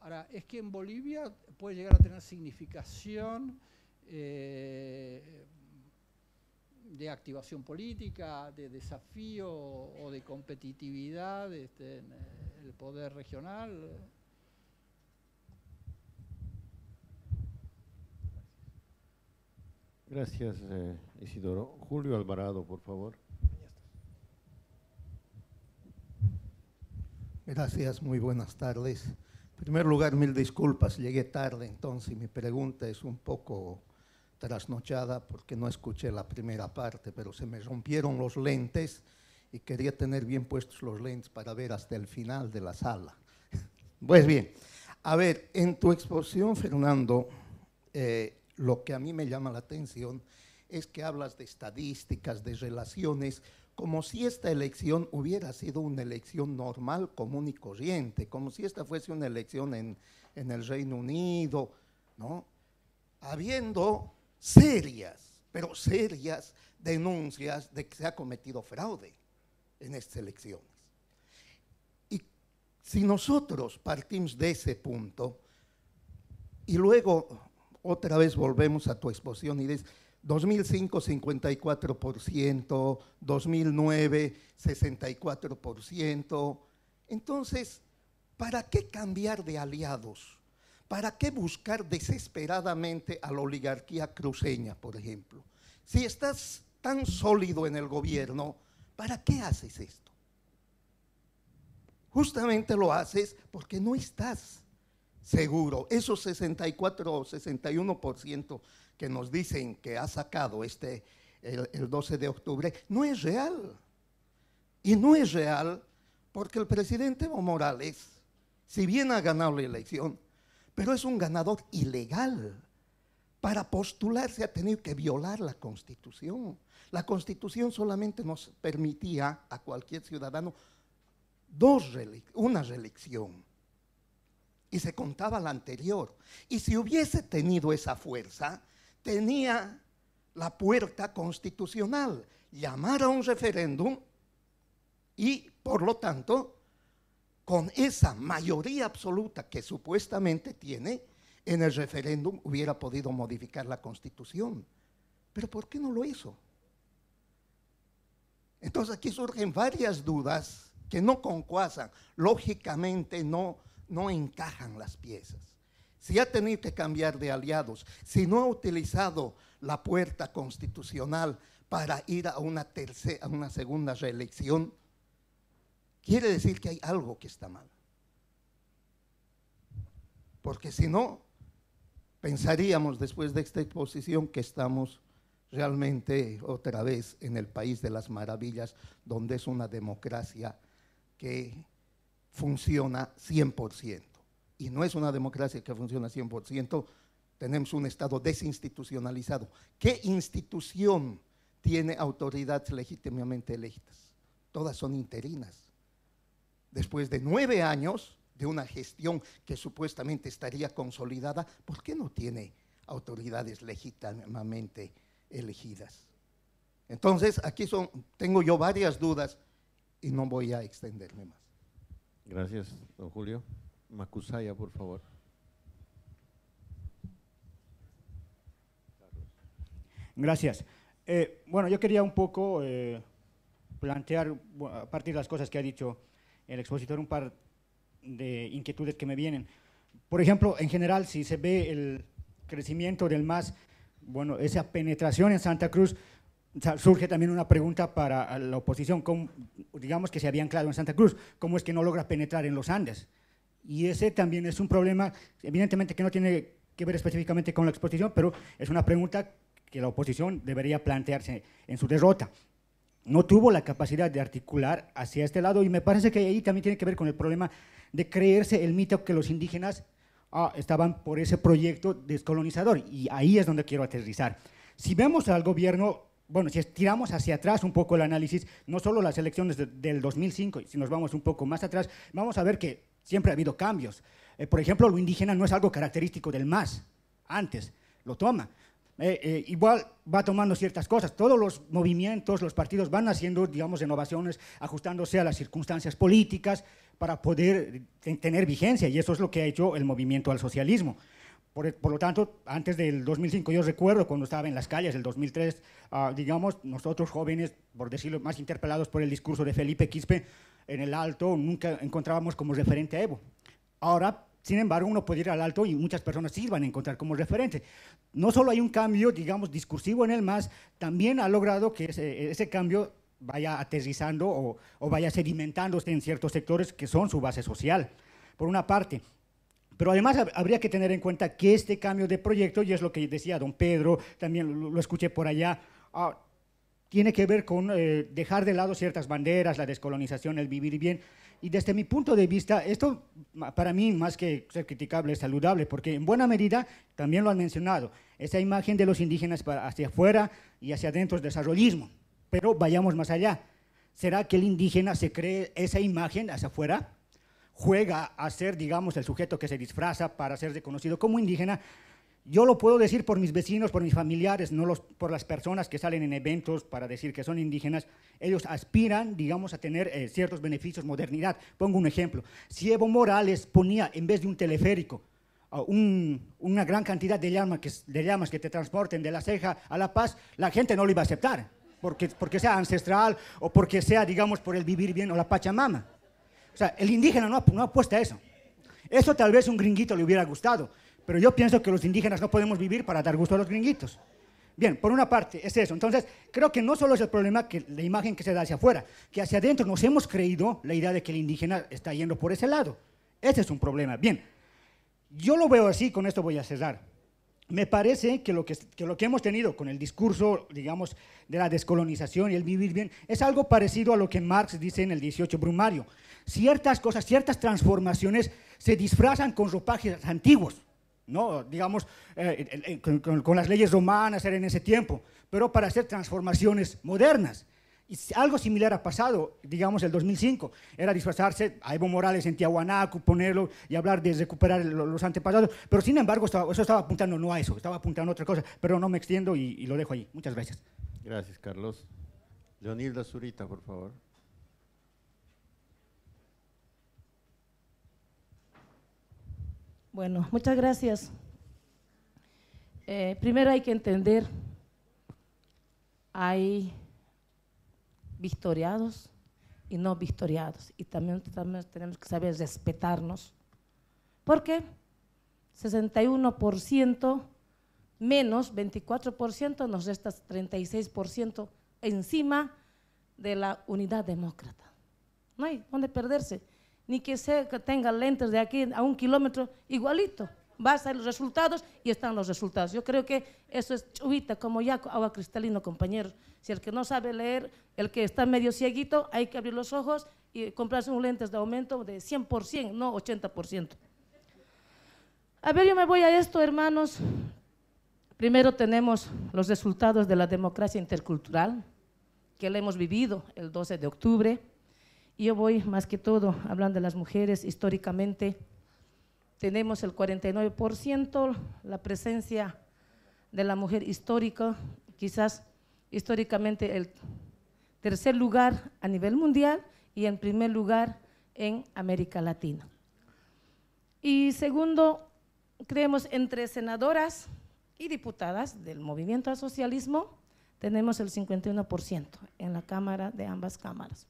ahora, es que en Bolivia puede llegar a tener significación eh, de activación política, de desafío o de competitividad este, en el poder regional. Gracias, eh, Isidoro. Julio Alvarado, por favor. Gracias, muy buenas tardes. En primer lugar, mil disculpas, llegué tarde, entonces mi pregunta es un poco trasnochada porque no escuché la primera parte, pero se me rompieron los lentes y quería tener bien puestos los lentes para ver hasta el final de la sala. Pues bien, a ver, en tu exposición, Fernando, eh, lo que a mí me llama la atención es que hablas de estadísticas, de relaciones, como si esta elección hubiera sido una elección normal, común y corriente, como si esta fuese una elección en, el Reino Unido, ¿no? Habiendo serias, pero serias denuncias de que se ha cometido fraude en estas elecciones. Y si nosotros partimos de ese punto y luego otra vez volvemos a tu exposición y dices, 2005 54%, 2009 64%. Entonces, ¿para qué cambiar de aliados? ¿Para qué buscar desesperadamente a la oligarquía cruceña, por ejemplo? Si estás tan sólido en el gobierno, ¿para qué haces esto? Justamente lo haces porque no estás seguro. Esos 64 o 61% que nos dicen que ha sacado este, el, 12 de octubre, no es real. Y no es real porque el presidente Evo Morales, si bien ha ganado la elección, pero es un ganador ilegal. Para postularse ha tenido que violar la constitución. La constitución solamente nos permitía a cualquier ciudadano dos una reelección y se contaba la anterior. Y si hubiese tenido esa fuerza, tenía la puerta constitucional, llamar a un referéndum y, por lo tanto, con esa mayoría absoluta que supuestamente tiene, en el referéndum hubiera podido modificar la constitución. Pero ¿por qué no lo hizo? Entonces aquí surgen varias dudas que no concuasan. Lógicamente no no encajan las piezas. Si ha tenido que cambiar de aliados, si no ha utilizado la puerta constitucional para ir a una, tercera, a una segunda reelección, quiere decir que hay algo que está mal. Porque si no, pensaríamos después de esta exposición que estamos realmente otra vez en el país de las maravillas, donde es una democracia que funciona 100%. Y no es una democracia que funciona 100%, tenemos un Estado desinstitucionalizado. ¿Qué institución tiene autoridades legítimamente electas? Todas son interinas. Después de nueve años de una gestión que supuestamente estaría consolidada, ¿por qué no tiene autoridades legítimamente elegidas? Entonces, aquí son, tengo yo varias dudas y no voy a extenderme más. Gracias, don Julio. Macusaya, por favor. Gracias. Eh, bueno, yo quería un poco eh, plantear, a partir de las cosas que ha dicho el expositor, un par de inquietudes que me vienen. Por ejemplo, en general, si se ve el crecimiento del MAS, bueno, esa penetración en Santa Cruz, surge también una pregunta para la oposición, digamos que se había anclado en Santa Cruz, ¿cómo es que no logra penetrar en los Andes? Y ese también es un problema, evidentemente que no tiene que ver específicamente con la exposición, pero es una pregunta que la oposición debería plantearse en su derrota. No tuvo la capacidad de articular hacia este lado y me parece que ahí también tiene que ver con el problema de creerse el mito que los indígenas ah, estaban por ese proyecto descolonizador y ahí es donde quiero aterrizar. Si vemos al gobierno bueno, si estiramos hacia atrás un poco el análisis, no solo las elecciones del 2005, si nos vamos un poco más atrás, vamos a ver que siempre ha habido cambios. Eh, por ejemplo, lo indígena no es algo característico del MAS. Antes, lo toma. Eh, eh, igual va tomando ciertas cosas. Todos los movimientos, los partidos van haciendo, digamos, innovaciones, ajustándose a las circunstancias políticas para poder tener vigencia. Y eso es lo que ha hecho el movimiento al socialismo. Por, lo tanto, antes del 2005, yo recuerdo cuando estaba en las calles, el 2003, ah, digamos, nosotros jóvenes, por decirlo más interpelados por el discurso de Felipe Quispe, en el Alto nunca encontrábamos como referente a Evo. Ahora, sin embargo, uno puede ir al Alto y muchas personas sí van a encontrar como referente. No solo hay un cambio, digamos, discursivo en el MAS, también ha logrado que ese, cambio vaya aterrizando o, vaya sedimentándose en ciertos sectores que son su base social, por una parte. Pero además habría que tener en cuenta que este cambio de proyecto, y es lo que decía don Pedro, también lo, escuché por allá, ah, tiene que ver con eh, dejar de lado ciertas banderas, la descolonización, el vivir bien. Y desde mi punto de vista, esto para mí, más que ser criticable, es saludable, porque en buena medida, también lo han mencionado, esa imagen de los indígenas hacia afuera y hacia adentro es desarrollismo. Pero vayamos más allá. ¿Será que el indígena se cree esa imagen hacia afuera? juega a ser, digamos, el sujeto que se disfraza para ser reconocido como indígena, yo lo puedo decir por mis vecinos, por mis familiares, no los, por las personas que salen en eventos para decir que son indígenas. Ellos aspiran, digamos, a tener eh, ciertos beneficios, modernidad. Pongo un ejemplo. Si Evo Morales ponía, en vez de un teleférico, una gran cantidad de llamas, que, te transporten de la ceja a La Paz, la gente no lo iba a aceptar, porque, porque sea ancestral o porque sea, digamos, por el vivir bien o la Pachamama. O sea, el indígena no, no apuesta a eso. Eso tal vez un gringuito le hubiera gustado, pero yo pienso que los indígenas no podemos vivir para dar gusto a los gringuitos. Bien, por una parte es eso. Entonces, creo que no solo es el problema que la imagen que se da hacia afuera, que hacia adentro nos hemos creído la idea de que el indígena está yendo por ese lado. Ese es un problema. Bien, yo lo veo así, con esto voy a cerrar. Me parece que lo que, que lo que hemos tenido con el discurso, digamos, de la descolonización y el vivir bien, es algo parecido a lo que Marx dice en el 18 Brumario ciertas cosas, ciertas transformaciones se disfrazan con ropajes antiguos, ¿no? digamos, eh, con, las leyes romanas era en ese tiempo, pero para hacer transformaciones modernas. Y algo similar ha pasado, digamos, el 2005. Era disfrazarse a Evo Morales en Tiahuanaco, ponerlo y hablar de recuperar los antepasados. Pero sin embargo, eso estaba apuntando no a eso, estaba apuntando a otra cosa. Pero no me extiendo y, y lo dejo ahí. Muchas gracias. Gracias, Carlos. Leonilda Zurita, por favor. Bueno, muchas gracias. Eh, primero hay que entender, hay victoriados y no victoriados. Y también, tenemos que saber respetarnos. ¿Por qué? 61% menos 24% nos resta 36% encima de la unidad demócrata. No hay donde perderse ni que, que tenga lentes de aquí a un kilómetro, igualito. Vas a los resultados y están los resultados. Yo creo que eso es chubita, como ya agua cristalino, compañeros. Si el que no sabe leer, el que está medio cieguito, hay que abrir los ojos y comprarse un lentes de aumento de 100%, no 80%. A ver, yo me voy a esto, hermanos. Primero tenemos los resultados de la democracia intercultural, que la hemos vivido el 12 de octubre. Yo voy más que todo hablando de las mujeres históricamente. Tenemos el 49% la presencia de la mujer histórica, quizás históricamente el tercer lugar a nivel mundial y en primer lugar en América Latina. Y segundo, creemos entre senadoras y diputadas del movimiento al socialismo, tenemos el 51% en la Cámara de ambas cámaras.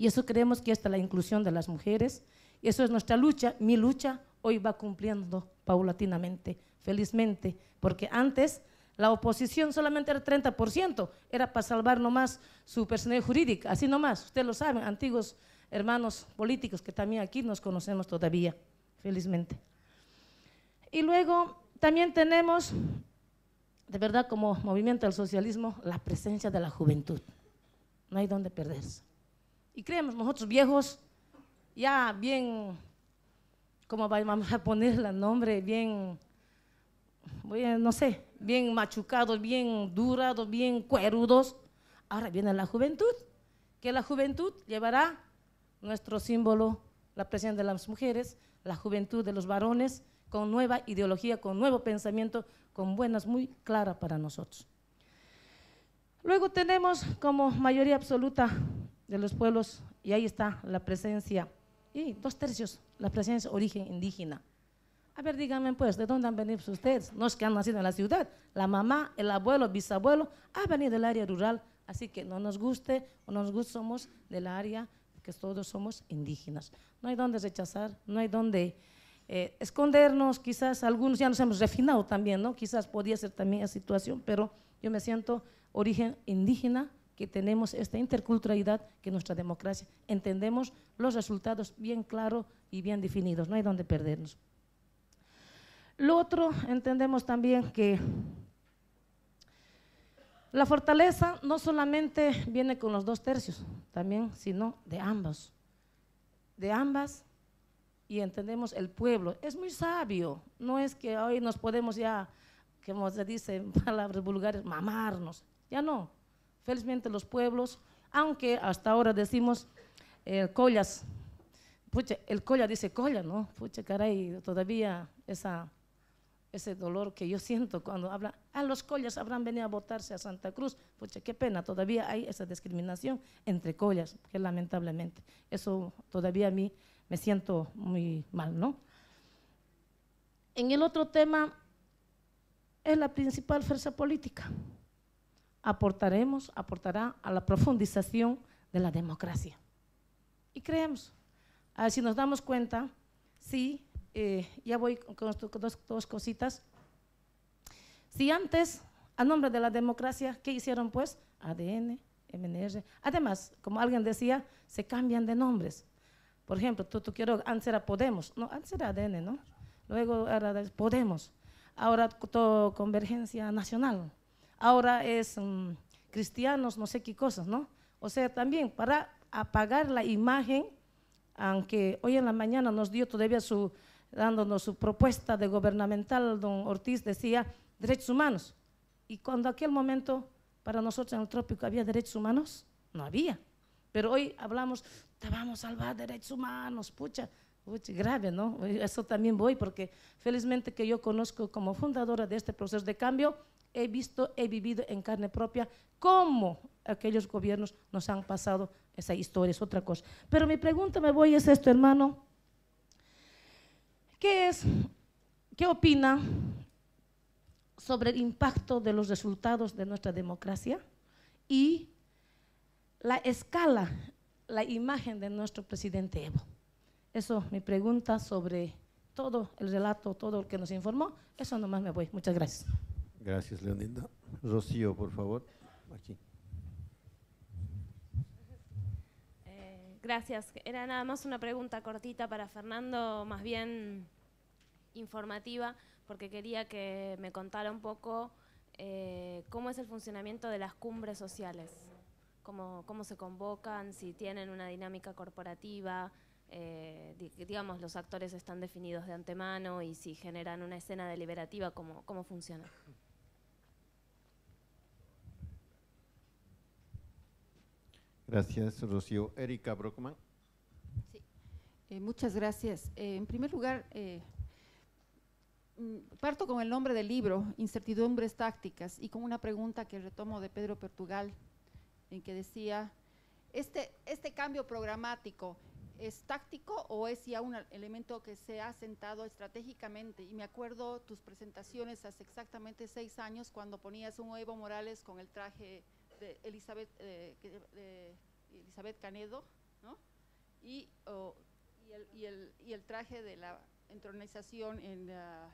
Y eso creemos que hasta la inclusión de las mujeres. Y eso es nuestra lucha, mi lucha, hoy va cumpliendo paulatinamente, felizmente, porque antes la oposición solamente era 30%, era para salvar nomás su personalidad jurídica, así nomás, ustedes lo saben, antiguos hermanos políticos que también aquí nos conocemos todavía, felizmente. Y luego también tenemos, de verdad, como movimiento del socialismo, la presencia de la juventud. No hay donde perderse. Y creemos, nosotros viejos, ya bien, ¿cómo vamos a ponerle el nombre? Bien, no sé, bien machucados, bien durados, bien cuerudos. Ahora viene la juventud, que la juventud llevará nuestro símbolo, la presencia de las mujeres, la juventud de los varones, con nueva ideología, con nuevo pensamiento, con buenas muy claras para nosotros. Luego tenemos como mayoría absoluta de los pueblos, y ahí está la presencia, y dos tercios, la presencia origen indígena. A ver, díganme pues, ¿de dónde han venido ustedes? No es que han nacido en la ciudad. La mamá, el abuelo, el bisabuelo, ha venido del área rural. Así que no nos guste o no nos guste, somos del área que todos somos indígenas. No hay dónde rechazar, no hay dónde eh, escondernos. Quizás algunos ya nos hemos refinado también, ¿no? Quizás podía ser también la situación, pero yo me siento origen indígena, que tenemos esta interculturalidad, que nuestra democracia entendemos los resultados bien claros y bien definidos, no hay donde perdernos. Lo otro, entendemos también que la fortaleza no solamente viene con los dos tercios, también, sino de ambos, de ambas, y entendemos el pueblo. Es muy sabio, no es que hoy nos podemos ya, como se dice en palabras vulgares, mamarnos, ya no. Felizmente los pueblos, aunque hasta ahora decimos eh, collas, el colla dice colla, ¿no? Pucha, caray, todavía esa ese dolor que yo siento cuando habla, ah, los collas habrán venido a votarse a Santa Cruz. Pucha, qué pena, todavía hay esa discriminación entre collas, que lamentablemente, eso todavía a mí me siento muy mal, ¿no? En el otro tema, es la principal fuerza política. Aportaremos, aportará a la profundización de la democracia. Y creemos, si nos damos cuenta, sí, eh, ya voy con dos, cositas. Si antes, a nombre de la democracia, ¿qué hicieron pues? ADN, MNR. Además, como alguien decía, se cambian de nombres. Por ejemplo, tú, tú quiero, antes era Podemos, no, antes era ADN, ¿no? Luego era Podemos. Ahora todo Convergencia Nacional. Ahora es mm, cristianos, no sé qué cosas, ¿no? O sea, también para apagar la imagen, aunque hoy en la mañana nos dio todavía su, dándonos su propuesta de gubernamental, don Ortiz decía derechos humanos. Y cuando aquel momento para nosotros en el trópico había derechos humanos, no había. Pero hoy hablamos, te vamos a salvar derechos humanos, pucha, pucha, grave, ¿no? Eso también voy porque felizmente que yo conozco como fundadora de este proceso de cambio, he visto, he vivido en carne propia cómo aquellos gobiernos nos han pasado esa historia, es otra cosa. Pero mi pregunta me voy es esto, hermano, ¿Qué es? ¿Qué opina sobre el impacto de los resultados de nuestra democracia y la escala, la imagen de nuestro presidente Evo? Eso, mi pregunta sobre todo el relato, todo lo que nos informó, eso nomás me voy. Muchas gracias. Gracias, Leonida. Rocío, por favor. Aquí. Gracias. Era nada más una pregunta cortita para Fernando, más bien informativa, porque quería que me contara un poco eh, cómo es el funcionamiento de las cumbres sociales, cómo, cómo se convocan, si tienen una dinámica corporativa, eh, digamos, los actores están definidos de antemano y si generan una escena deliberativa, cómo, cómo funciona. Gracias, Rocío. Erika Brockman. Eh, muchas gracias. Eh, en primer lugar, eh, mm, parto con el nombre del libro, Incertidumbres Tácticas, y con una pregunta que retomo de Pedro Portugal, en que decía, este, este cambio programático, ¿Es táctico o es ya un elemento que se ha sentado estratégicamente? Y me acuerdo tus presentaciones hace exactamente seis años cuando ponías un Evo Morales con el traje de Elizabeth, eh, Canedo, ¿no? y, el, traje de la entronización en la,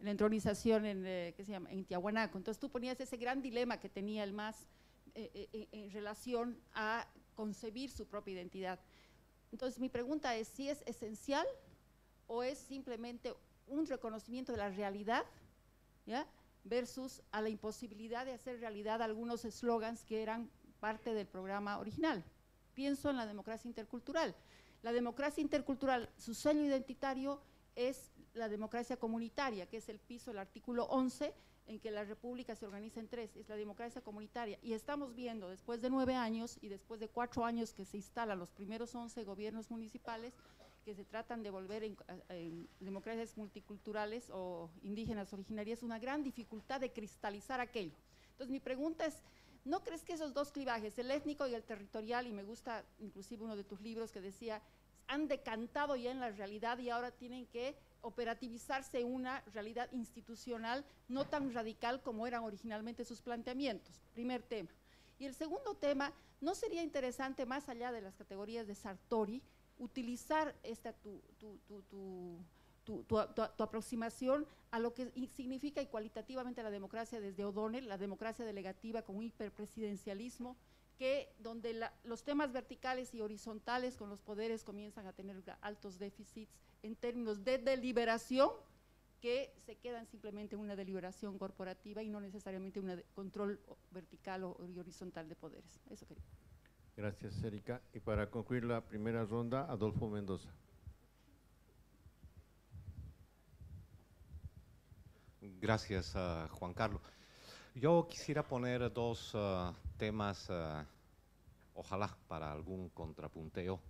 entronización en, eh, ¿qué se llama? en Tiahuanaco. Entonces tú ponías ese gran dilema que tenía el MAS eh, en relación a concebir su propia identidad. Entonces mi pregunta es si es esencial o es simplemente un reconocimiento de la realidad, ¿ya? Versus a la imposibilidad de hacer realidad algunos eslogans que eran parte del programa original. Pienso en la democracia intercultural. La democracia intercultural, su sello identitario es la democracia comunitaria, que es el piso del artículo 11, en que la república se organiza en tres, es la democracia comunitaria. Y estamos viendo, después de nueve años y después de cuatro años que se instalan los primeros once gobiernos municipales, que se tratan de volver en, democracias multiculturales o indígenas originarias, una gran dificultad de cristalizar aquello. Entonces mi pregunta es, ¿no crees que esos dos clivajes, el étnico y el territorial, y me gusta inclusive uno de tus libros que decía, han decantado ya en la realidad y ahora tienen que operativizarse una realidad institucional no tan radical como eran originalmente sus planteamientos? Primer tema. Y el segundo tema, ¿no sería interesante, más allá de las categorías de Sartori, utilizar esta tu, tu, tu, tu, aproximación a lo que significa y cualitativamente la democracia desde O'Donnell, la democracia delegativa con un hiperpresidencialismo, que donde los temas verticales y horizontales con los poderes comienzan a tener altos déficits en términos de deliberación, que se quedan simplemente en una deliberación corporativa y no necesariamente un control vertical o horizontal de poderes. Eso quería. Gracias, Erika. Y para concluir la primera ronda, Adolfo Mendoza. Gracias, Juan Carlos. Yo quisiera poner dos ah, temas, ah, ojalá para algún contrapunteo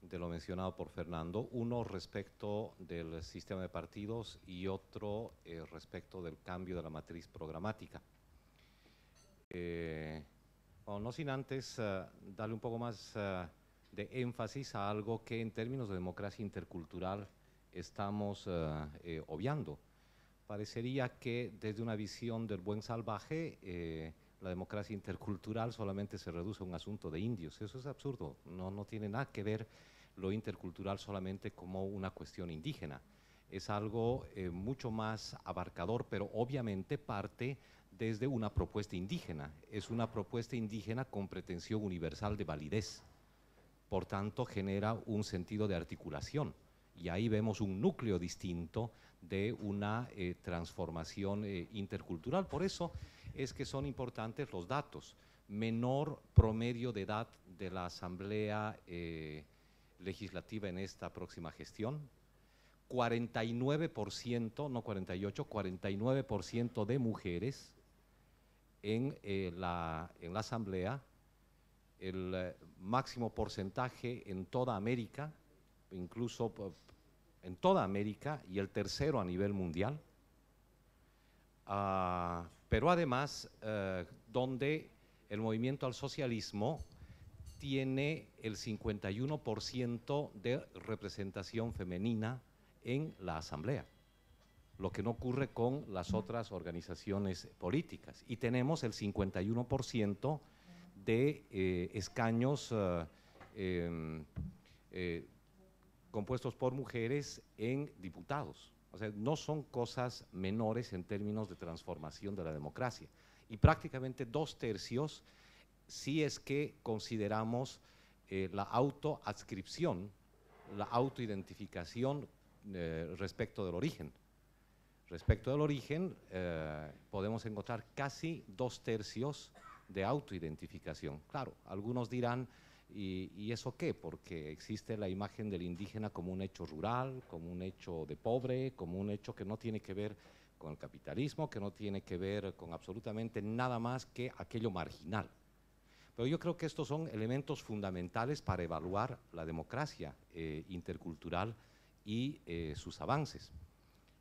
de lo mencionado por Fernando, uno respecto del sistema de partidos y otro eh, respecto del cambio de la matriz programática. Eh, no sin antes eh, darle un poco más eh, de énfasis a algo que en términos de democracia intercultural estamos eh, obviando. Parecería que desde una visión del buen salvaje, la democracia intercultural solamente se reduce a un asunto de indios. Eso es absurdo. No, no tiene nada que ver lo intercultural solamente como una cuestión indígena. Es algo mucho más abarcador, pero obviamente parte desde una propuesta indígena. Es una propuesta indígena con pretensión universal de validez. Por tanto, genera un sentido de articulación. Y ahí vemos un núcleo distinto de una eh, transformación eh, intercultural. Por eso es que son importantes los datos. Menor promedio de edad de la Asamblea eh, Legislativa en esta próxima gestión, 49%, no 48, 49% de mujeres en, eh, la, en la Asamblea el eh, máximo porcentaje en toda América, incluso en toda América y el tercero a nivel mundial. Ah, pero además, eh, donde el movimiento al socialismo tiene el 51% de representación femenina en la Asamblea lo que no ocurre con las otras organizaciones políticas. Y tenemos el 51% de eh, escaños eh, em, eh, compuestos por mujeres en diputados. O sea, no son cosas menores en términos de transformación de la democracia. Y prácticamente dos tercios si es que consideramos la autoadscripción, la autoidentificación respecto del origen. Respecto del origen, eh, podemos encontrar casi dos tercios de autoidentificación. Claro, algunos dirán, ¿y, eso qué? Porque existe la imagen del indígena como un hecho rural, como un hecho de pobre, como un hecho que no tiene que ver con el capitalismo, que no tiene que ver con absolutamente nada más que aquello marginal. Pero yo creo que estos son elementos fundamentales para evaluar la democracia eh, intercultural y eh, sus avances.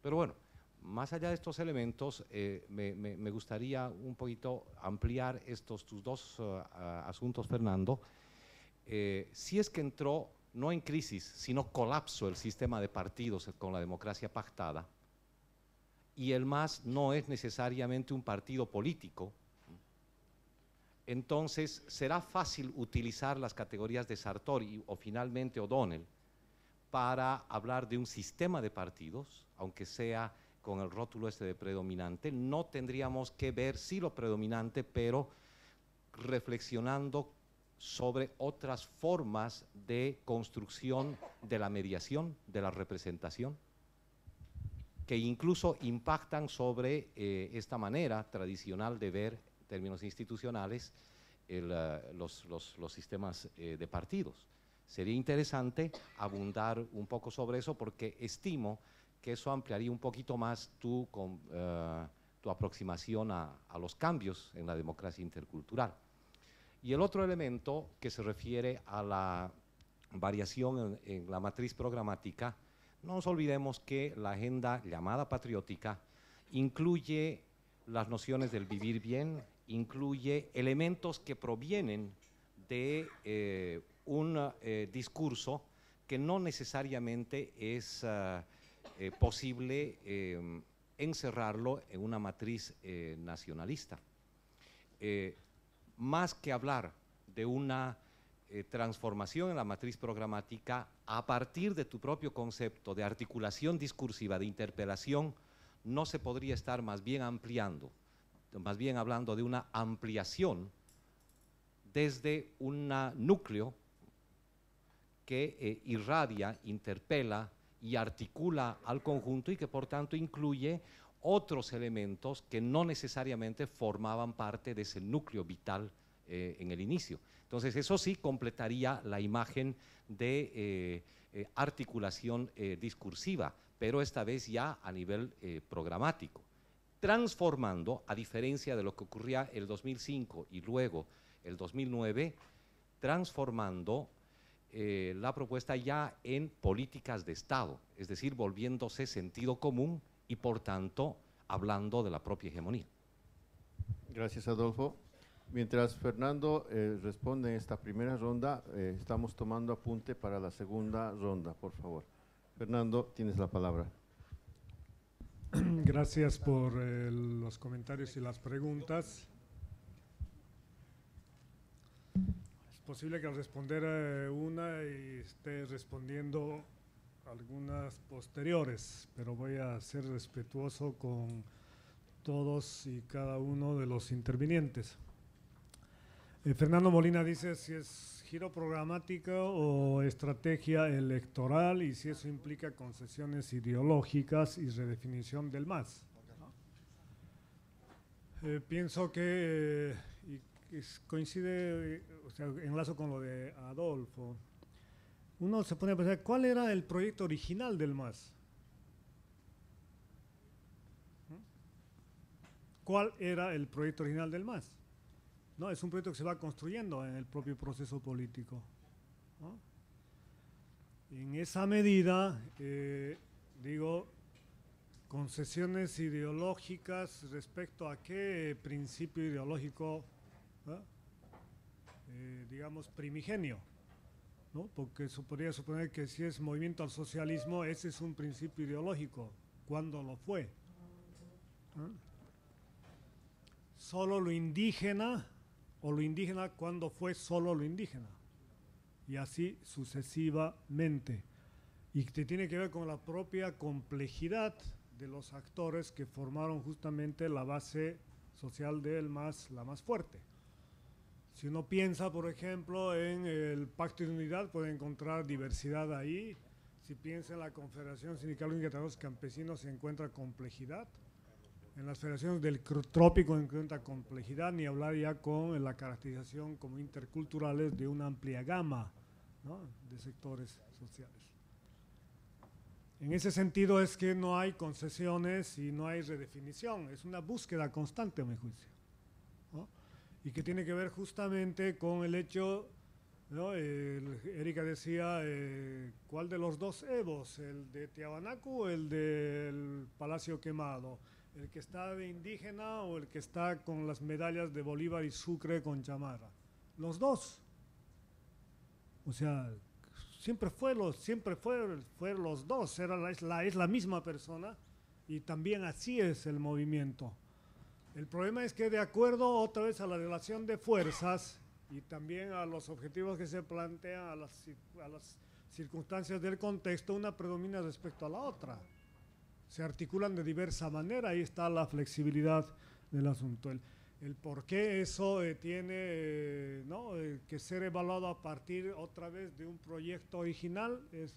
Pero bueno, más allá de estos elementos, eh, me, gustaría un poquito ampliar estos tus dos eh, asuntos, Fernando. Eh, si es que entró, no en crisis, sino colapso el sistema de partidos con la democracia pactada, y el MAS no es necesariamente un partido político, entonces será fácil utilizar las categorías de Sartori o finalmente O'Donnell para hablar de un sistema de partidos, aunque sea con el rótulo este de predominante, no tendríamos que ver sí lo predominante, pero reflexionando sobre otras formas de construcción de la mediación, de la representación, que incluso impactan sobre eh, esta manera tradicional de ver, en términos institucionales, eh, los, sistemas eh, de partidos. Sería interesante abundar un poco sobre eso porque estimo que eso ampliaría un poquito más tu, eh, tu aproximación a, los cambios en la democracia intercultural. Y el otro elemento que se refiere a la variación en, la matriz programática, no nos olvidemos que la agenda llamada patriótica incluye las nociones del vivir bien, incluye elementos que provienen de eh, un eh, discurso que no necesariamente es eh, posible em, encerrarlo en una matriz nacionalista. más que hablar de una transformación en la matriz programática a partir de tu propio concepto de articulación discursiva, de interpelación, no se podría estar más bien ampliando, más bien hablando de una ampliación desde un núcleo que eh, irradia, interpela y articula al conjunto y que por tanto incluye otros elementos que no necesariamente formaban parte de ese núcleo vital eh, en el inicio. Entonces eso sí completaría la imagen de eh, articulación discursiva, pero esta vez ya a nivel programático, transformando, a diferencia de lo que ocurría el 2005 y luego el 2009, transformando eh, la propuesta ya en políticas de Estado, es decir, volviéndose sentido común y por tanto hablando de la propia hegemonía. Gracias, Adolfo. Mientras Fernando eh, responde en esta primera ronda, eh, estamos tomando apunte para la segunda ronda, por favor. Fernando, tienes la palabra. Gracias por los comentarios y las preguntas. Posible que al responder a una esté respondiendo algunas posteriores, pero voy a ser respetuoso con todos y cada uno de los intervinientes. Eh, Fernando Molina dice si es giro programático o estrategia electoral y si eso implica concesiones ideológicas y redefinición del MAS. Eh, pienso que coincide, o sea, enlazo con lo de Adolfo. Uno se pone a pensar, ¿cuál era el proyecto original del MAS? ¿Cuál era el proyecto original del MAS? No, es un proyecto que se va construyendo en el propio proceso político. En esa medida, eh, digo, concesiones ideológicas respecto a qué principio ideológico eh, digamos, primigenio, ¿no? porque se podría suponer que si es movimiento al socialismo, ese es un principio ideológico. ¿Cuándo lo fue? Solo lo indígena, o lo indígena cuando fue solo lo indígena. Y así sucesivamente. Y que tiene que ver con la propia complejidad de los actores que formaron justamente la base social del más, la más fuerte. Si uno piensa, por ejemplo, en el Pacto de Unidad, puede encontrar diversidad ahí. Si piensa en la Confederación Sindical Única de los Campesinos, se encuentra complejidad. En las federaciones del trópico encuentra complejidad, ni hablar ya con la caracterización como interculturales de una amplia gama de sectores sociales. En ese sentido es que no hay concesiones y no hay redefinición, es una búsqueda constante, a mi juicio y que tiene que ver justamente con el hecho. Erika decía, eh, ¿cuál de los dos Evos? ¿El de Tiabanacu o el del Palacio Quemado? ¿El que está de indígena o el que está con las medallas de Bolívar y Sucre con chamarra? Los dos. O sea, siempre fue los, siempre fue, fueron los dos, era la, es la misma persona y también así es el movimiento. El problema es que de acuerdo otra vez a la relación de fuerzas y también a los objetivos que se plantean, a las, circunstancias del contexto, una predomina respecto a la otra. Se articulan de diversa manera, ahí está la flexibilidad del asunto. El, por qué eso eh, tiene eh. Eh, que ser evaluado a partir otra vez de un proyecto original es,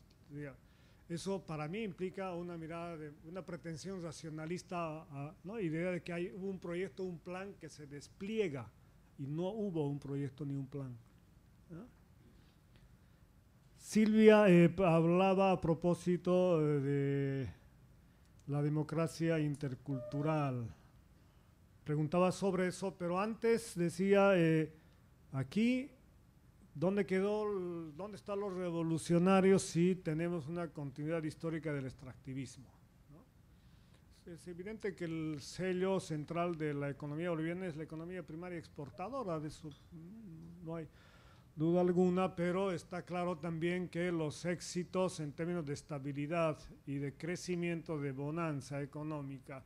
eso para mí implica una mirada, de, una pretensión racionalista, ¿no? idea de que hay un proyecto, un plan que se despliega y no hubo un proyecto ni un plan. Silvia eh, hablaba a propósito eh, de la democracia intercultural. Preguntaba sobre eso, pero antes decía, eh, aquí ¿Dónde quedó, dónde están los revolucionarios si tenemos una continuidad histórica del extractivismo? Es evidente que el sello central de la economía boliviana es la economía primaria exportadora, de eso no hay duda alguna, pero está claro también que los éxitos en términos de estabilidad y de crecimiento de bonanza económica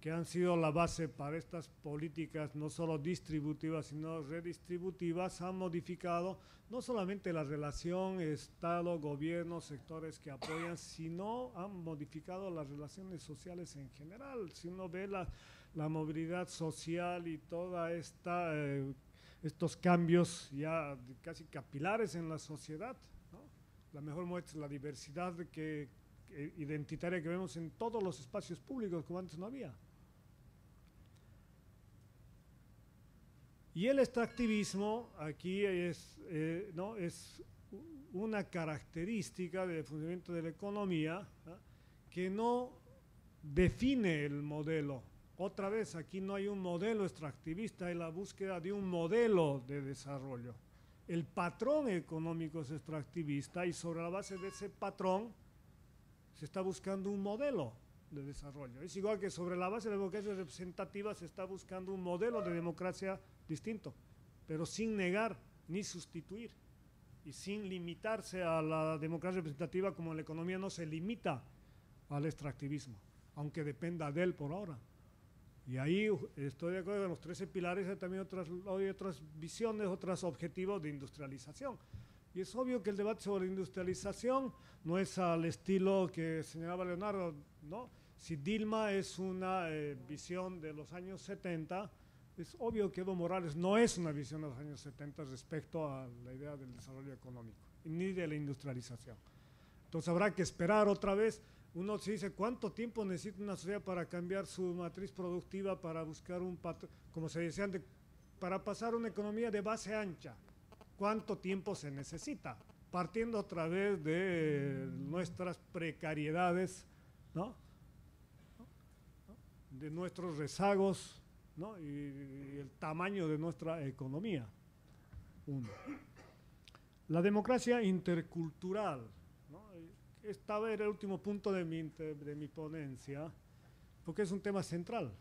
que han sido la base para estas políticas no solo distributivas, sino redistributivas, han modificado no solamente la relación Estado, gobierno, sectores que apoyan, sino han modificado las relaciones sociales en general. Si uno ve la, la movilidad social y toda esta... Eh, estos cambios ya casi capilares en la sociedad. La mejor muestra es la diversidad que, identitaria que vemos en todos los espacios públicos, como antes no había. Y el extractivismo aquí es, eh, ¿no? es una característica del funcionamiento de la economía que no define el modelo. Otra vez, aquí no hay un modelo extractivista, hay la búsqueda de un modelo de desarrollo. El patrón económico es extractivista y sobre la base de ese patrón se está buscando un modelo de desarrollo. Es igual que sobre la base de la democracia representativa se está buscando un modelo de democracia distinto, pero sin negar ni sustituir y sin limitarse a la democracia representativa como la economía no se limita al extractivismo, aunque dependa de él por ahora. Y ahí estoy de acuerdo con los 13 pilares, hay también otras, hay otras visiones, otros objetivos de industrialización. Y es obvio que el debate sobre industrialización no es al estilo que señalaba Leonardo, ¿no? Si Dilma es una eh, visión de los años 70, es obvio que Evo Morales no es una visión de los años 70 respecto a la idea del desarrollo económico, ni de la industrialización. Entonces habrá que esperar otra vez. Uno se dice, ¿cuánto tiempo necesita una sociedad para cambiar su matriz productiva, para buscar un patrón, como se decía antes, para pasar una economía de base ancha? ¿Cuánto tiempo se necesita? Partiendo otra vez de nuestras precariedades, ¿no? de nuestros rezagos y, el tamaño de nuestra economía. La democracia intercultural. ¿no? Esta era el último punto de mi, de mi ponencia, porque es un tema central.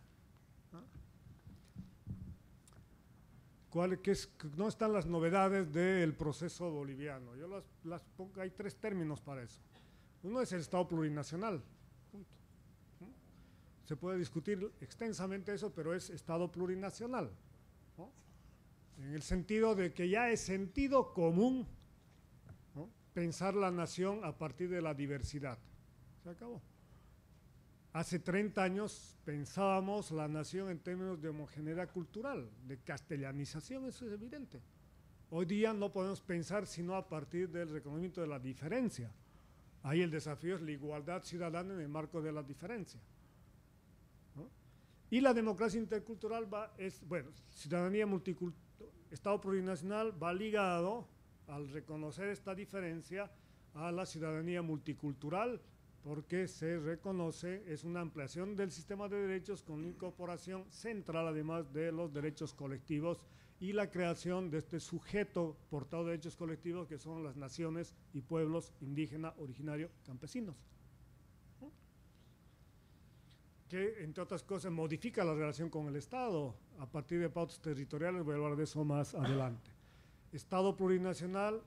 ¿Cuál, que es, no están las novedades del proceso boliviano? Yo las, hay tres términos para eso. Uno es el Estado plurinacional, se puede discutir extensamente eso, pero es Estado plurinacional. En el sentido de que ya es sentido común pensar la nación a partir de la diversidad. Se acabó. Hace 30 años pensábamos la nación en términos de homogeneidad cultural, de castellanización, eso es evidente. Hoy día no podemos pensar sino a partir del reconocimiento de la diferencia. Ahí el desafío es la igualdad ciudadana en el marco de la diferencia. Y la democracia intercultural va, es, bueno, ciudadanía multicultural, Estado plurinacional va ligado al reconocer esta diferencia a la ciudadanía multicultural, porque se reconoce, es una ampliación del sistema de derechos con incorporación central además de los derechos colectivos y la creación de este sujeto portado de derechos colectivos que son las naciones y pueblos indígenas, originarios, campesinos que, entre otras cosas, modifica la relación con el Estado a partir de pautas territoriales, voy a hablar de eso más adelante. Estado plurinacional,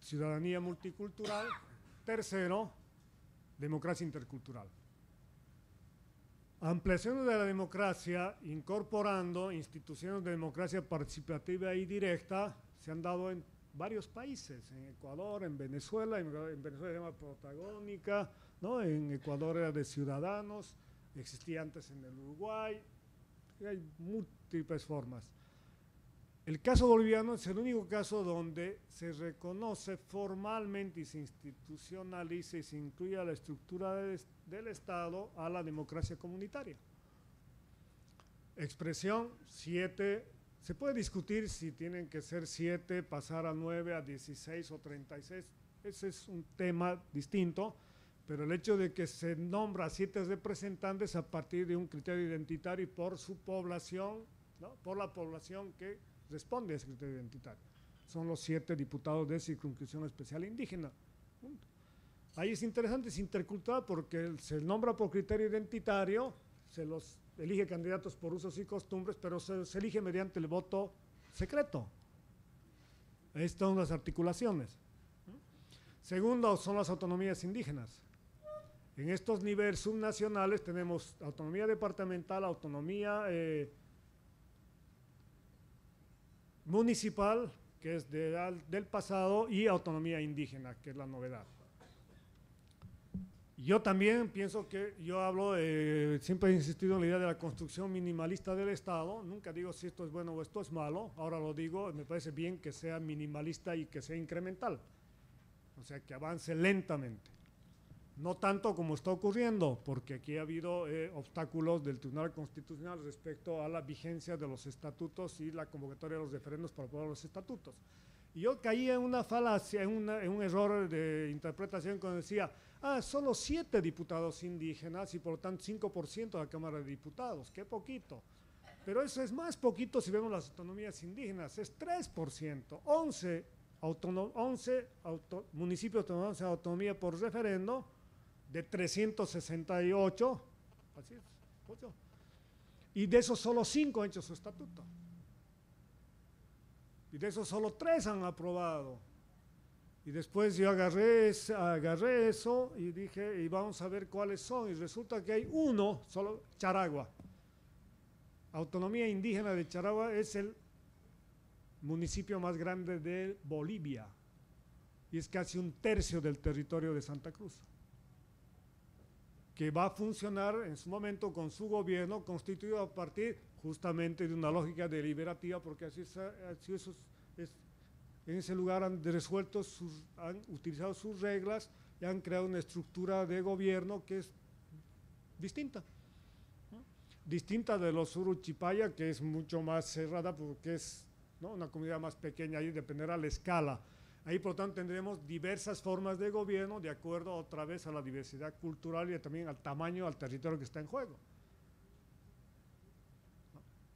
ciudadanía multicultural. Tercero, democracia intercultural. Ampliación de la democracia, incorporando instituciones de democracia participativa y directa, se han dado en varios países, en Ecuador, en Venezuela, en, Venezuela se llama protagónica, ¿no? en Ecuador era de ciudadanos, existía antes en el Uruguay, hay múltiples formas. El caso boliviano es el único caso donde se reconoce formalmente y se institucionaliza y se incluye a la estructura del Estado a la democracia comunitaria. Expresión 7, se puede discutir si tienen que ser 7, pasar a 9, a 16 o 36, ese es un tema distinto, pero el hecho de que se nombra siete representantes a partir de un criterio identitario y por su población, por la población que responde a ese criterio identitario. son los siete diputados de circunscripción especial indígena. Ahí es interesante, es intercultural porque se nombra por criterio identitario, se los elige candidatos por usos y costumbres, pero se, se elige mediante el voto secreto. Ahí están las articulaciones. Segundo, son las autonomías indígenas. En estos niveles subnacionales tenemos autonomía departamental, autonomía eh, municipal, que es de, del pasado, y autonomía indígena, que es la novedad. Yo también pienso que yo hablo, siempre he insistido en la idea de la construcción minimalista del Estado, nunca digo si esto es bueno o esto es malo, ahora lo digo, me parece bien que sea minimalista y que sea incremental, o sea, que avance lentamente. No tanto como está ocurriendo, porque aquí ha habido eh, obstáculos del Tribunal Constitucional respecto a la vigencia de los estatutos y la convocatoria de los referendos para aprobar los estatutos. Y yo caí en una falacia, en, en un error de interpretación cuando decía, ah, solo siete diputados indígenas y por lo tanto 5% de la Cámara de Diputados, qué poquito. Pero eso es más poquito si vemos las autonomías indígenas, es 3%, 11, 11 municipios de autonomía por referendo, de 368, así es, y de esos solo cinco han hecho su estatuto. Y de esos solo tres han aprobado. Y después yo agarré, agarré eso y dije, y vamos a ver cuáles son. Y resulta que hay uno, solo Charagua. Autonomía indígena de Charagua es el municipio más grande de Bolivia. Y es casi un tercio del territorio de Santa Cruz que va a funcionar en su momento con su gobierno constituido a partir justamente de una lógica deliberativa, porque así, es, en ese lugar han resuelto, han utilizado sus reglas y han creado una estructura de gobierno que es distinta. Distinta de los Uruchipaya, que es mucho más cerrada porque es una comunidad más pequeña, y dependerá la escala Ahí, por lo tanto, tendremos diversas formas de gobierno de acuerdo otra vez a la diversidad cultural y también al tamaño, al territorio que está en juego.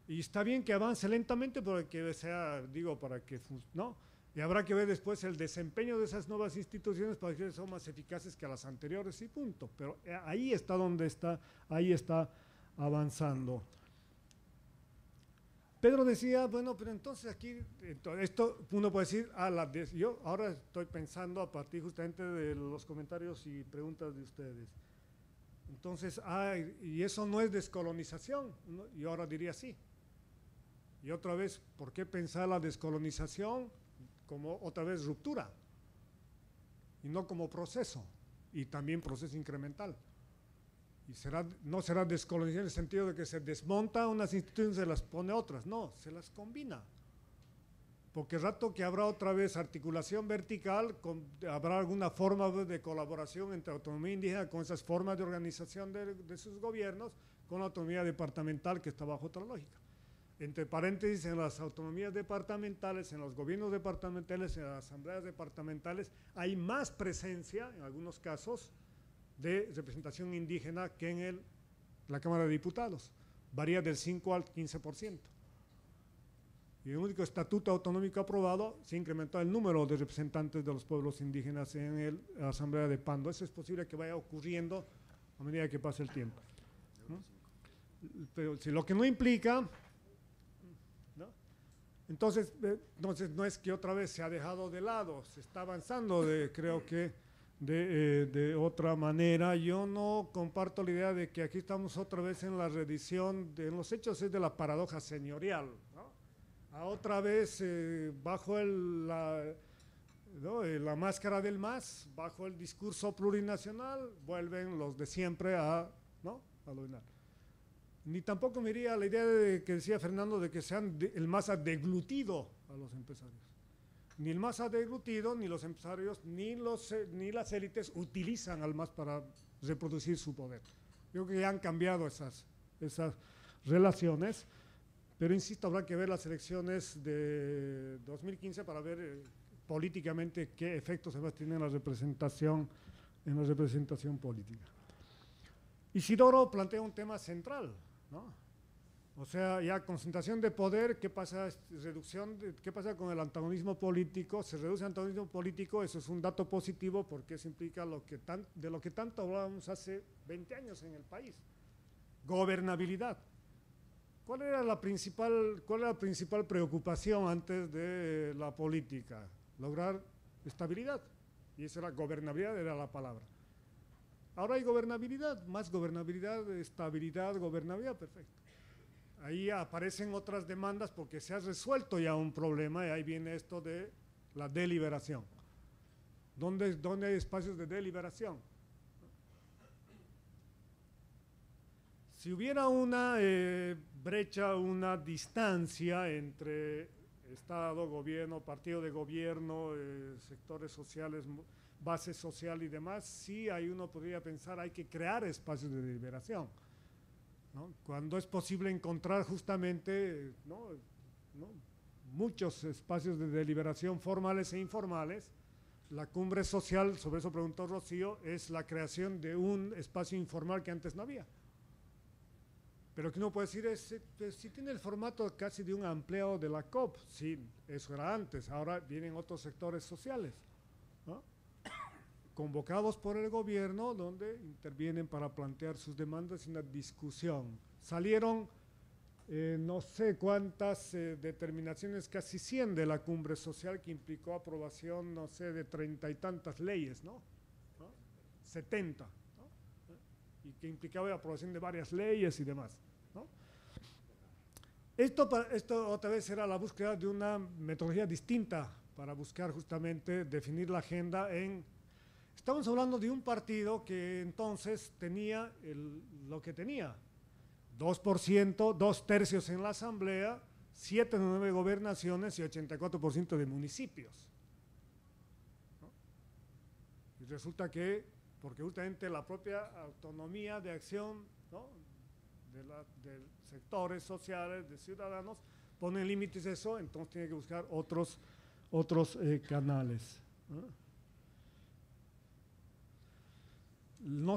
Y está bien que avance lentamente, pero que sea, digo, para que ¿no? Y habrá que ver después el desempeño de esas nuevas instituciones para que sean más eficaces que las anteriores y punto. Pero eh, ahí está donde está, ahí está avanzando. Pedro decía, bueno, pero entonces aquí, esto uno puede decir, a la yo ahora estoy pensando a partir justamente de los comentarios y preguntas de ustedes. Entonces, ah, y eso no es descolonización, y ahora diría sí. Y otra vez, ¿por qué pensar la descolonización como otra vez ruptura? Y no como proceso, y también proceso incremental. No será descolonización en el sentido de que se desmonta unas instituciones y se las pone otras, no, se las combina. Porque rato que habrá otra vez articulación vertical, habrá alguna forma de colaboración entre autonomía indígena con esas formas de organización de sus gobiernos, con la autonomía departamental que está bajo otra lógica. Entre paréntesis, en las autonomías departamentales, en los gobiernos departamentales, en las asambleas departamentales, hay más presencia, en algunos casos, de representación indígena que en el, la Cámara de Diputados. Varía del 5 al 15%. Y el único estatuto autonómico aprobado se incrementó el número de representantes de los pueblos indígenas en la Asamblea de Pando. Eso es posible que vaya ocurriendo a medida que pase el tiempo. Pero si lo que no implica, Entonces, eh, entonces no es que otra vez se ha dejado de lado, se está avanzando, de, creo que de, eh, de, otra manera. Yo no comparto la idea de que aquí estamos otra vez en la redición, de, en los hechos es de la paradoja señorial. A otra vez, eh, bajo el, la, eh, la máscara del MAS, bajo el discurso plurinacional, vuelven los de siempre a, ¿no? a lo Ni tampoco me iría la idea de, que decía Fernando de que sean el ha deglutido a los empresarios ni el MAS ha deglutido, ni los empresarios, ni, los, eh, ni las élites utilizan al MAS para reproducir su poder. Yo creo que ya han cambiado esas, esas relaciones, pero insisto, habrá que ver las elecciones de 2015 para ver eh, políticamente qué efectos se va a tener en la representación, en la representación política. Isidoro plantea un tema central, ¿no? O sea, ya concentración de poder, ¿qué pasa, reducción ¿qué pasa con el antagonismo político? Se reduce el antagonismo político, eso es un dato positivo porque eso implica lo que tan, de lo que tanto hablábamos hace 20 años en el país. Gobernabilidad. ¿Cuál era la principal, cuál era la principal preocupación antes de la política? Lograr estabilidad. Y esa era gobernabilidad, era la palabra. Ahora hay gobernabilidad, más gobernabilidad, estabilidad, gobernabilidad, perfecto. Ahí aparecen otras demandas porque se ha resuelto ya un problema y ahí viene esto de la deliberación. ¿Dónde, dónde hay espacios de deliberación? Si hubiera una eh, brecha, una distancia entre Estado, gobierno, partido de gobierno, eh, sectores sociales, base social y demás, sí hay uno podría pensar hay que crear espacios de deliberación. Cuando es posible encontrar justamente muchos espacios de deliberación formales e informales, la cumbre social, sobre eso preguntó Rocío, es la creación de un espacio informal que antes no había. Pero que uno puede decir, es, si tiene el formato casi de un ampliado de la COP, sí, eso era antes, ahora vienen otros sectores sociales, convocados por el gobierno, donde intervienen para plantear sus demandas y una discusión. Salieron eh, no sé cuántas eh, determinaciones, casi 100 de la cumbre social que implicó aprobación, no sé, de treinta y tantas leyes, ¿no? 70 y que implicaba la aprobación de varias leyes y demás. Esto, esto otra vez era la búsqueda de una metodología distinta para buscar justamente definir la agenda en... Estamos hablando de un partido que entonces tenía lo que tenía, 2%, dos tercios en la asamblea, 7 de 9 gobernaciones y 84% de municipios. Y resulta que porque justamente la propia autonomía de acción de, sectores sociales, de ciudadanos, pone límites a eso, entonces tiene que buscar otros, otros eh, canales. ¿no?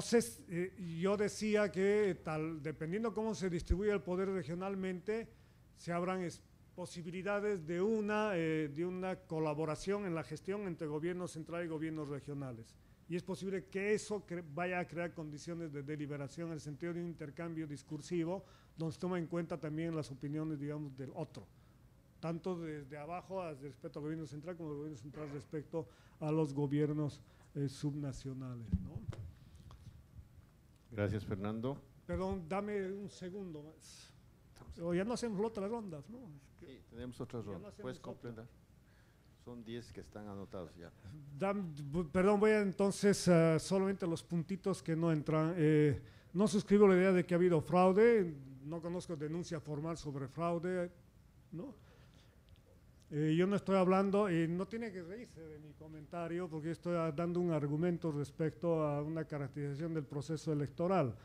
Sé, eh, yo decía que tal, dependiendo cómo se distribuye el poder regionalmente, se abran posibilidades de una, eh, de una colaboración en la gestión entre gobiernos centrales y gobiernos regionales y es posible que eso vaya a crear condiciones de deliberación en el sentido de un intercambio discursivo donde se toma en cuenta también las opiniones, digamos, del otro, tanto desde abajo respecto al gobierno central como del gobierno central respecto a los gobiernos eh, subnacionales. Gracias, Fernando. Perdón, dame un segundo más. O ya no hacemos otras rondas, ¿no? sí, tenemos otras rondas. Puedes completar. Son 10 que están anotados ya. perdón, voy a entonces uh, solamente los puntitos que no entran. Eh, no suscribo la idea de que ha habido fraude, no conozco denuncia formal sobre fraude, ¿no? Eh, yo no estoy hablando, y no tiene que reírse de mi comentario porque estoy dando un argumento respecto a una caracterización del proceso electoral.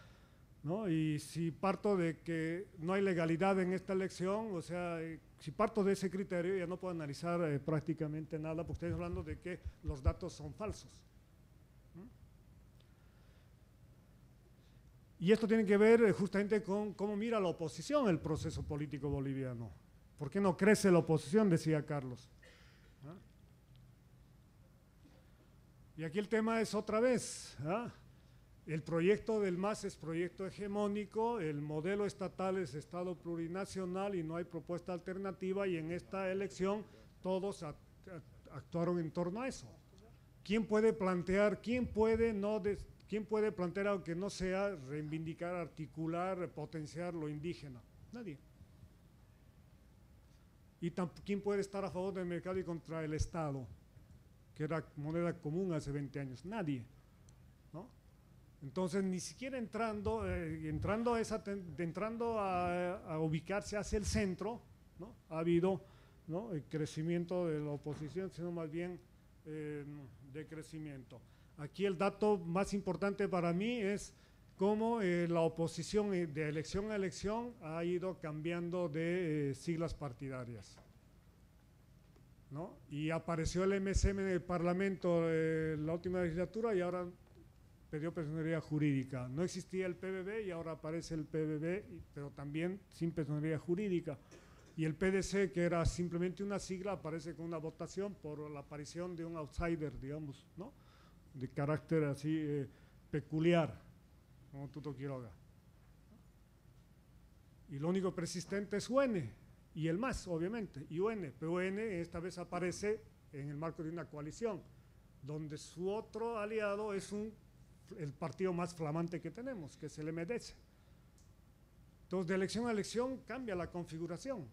¿no? Y si parto de que no hay legalidad en esta elección, o sea, si parto de ese criterio, ya no puedo analizar eh, prácticamente nada, porque estoy hablando de que los datos son falsos. Y esto tiene que ver eh, justamente con cómo mira la oposición el proceso político boliviano. ¿Por qué no crece la oposición? Decía Carlos. Y aquí el tema es otra vez, ¿ah? El proyecto del MAS es proyecto hegemónico, el modelo estatal es Estado plurinacional y no hay propuesta alternativa y en esta elección todos actuaron en torno a eso. ¿Quién puede plantear, quién puede, no quién puede plantear algo que no sea reivindicar, articular, potenciar lo indígena? Nadie. ¿Y quién puede estar a favor del mercado y contra el Estado, que era moneda común hace 20 años? Nadie. Entonces, ni siquiera entrando, eh, entrando, a, esa, entrando a, ubicarse hacia el centro, ¿no? ha habido ¿no? el crecimiento de la oposición, sino más bien eh, de crecimiento. Aquí el dato más importante para mí es cómo eh, la oposición de elección a elección ha ido cambiando de siglas partidarias. ¿no? Y apareció el MSM en el Parlamento en la última legislatura y ahora pidió personería jurídica. No existía el PBB y ahora aparece el PBB, pero también sin personería jurídica. Y el PDC, que era simplemente una sigla, aparece con una votación por la aparición de un outsider, digamos, ¿no? De carácter así eh, peculiar, como Tuto Quiroga. Y lo único persistente es UN, y el más, obviamente, y UN. Pero UN esta vez aparece en el marco de una coalición, donde su otro aliado es el partido más flamante que tenemos, que es el MDS. Entonces, de elección a elección cambia la configuración,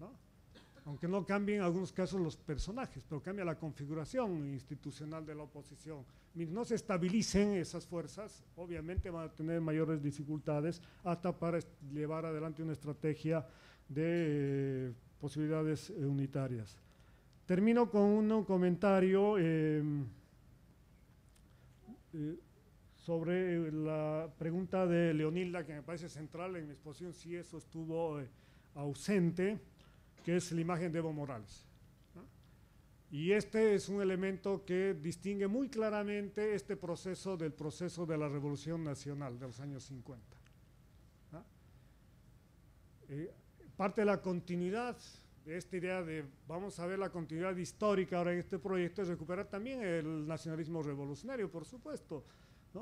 ¿no? Aunque no cambien en algunos casos los personajes, pero cambia la configuración institucional de la oposición. Mientras no se estabilicen esas fuerzas, obviamente van a tener mayores dificultades hasta para llevar adelante una estrategia de eh, posibilidades eh, unitarias. Termino con un comentario em, eh, sobre la pregunta de Leonilda, que me parece central en mi exposición, si eso estuvo ausente, que es la imagen de Evo Morales. Y este es un elemento que distingue muy claramente este proceso del proceso de la Revolución Nacional de los años 50 parte de la continuidad de esta idea de vamos a ver la continuidad histórica ahora en este proyecto es recuperar también el nacionalismo revolucionario, por supuesto.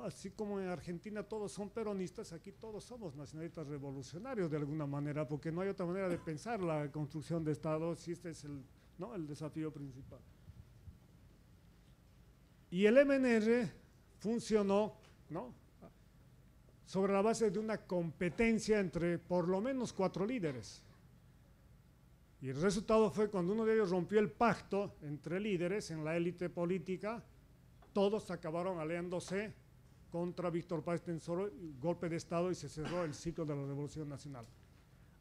Así como en Argentina todos son peronistas, aquí todos somos nacionalistas revolucionarios de alguna manera, porque no hay otra manera de pensar la construcción de Estado si este es el, ¿no? el desafío principal. Y el MNR funcionó ¿no? sobre la base de una competencia entre por lo menos cuatro líderes. Y el resultado fue cuando uno de ellos rompió el pacto entre líderes en la élite política, todos acabaron aliándose contra Víctor Páez Tensoro, golpe de Estado y se cerró el ciclo de la Revolución Nacional.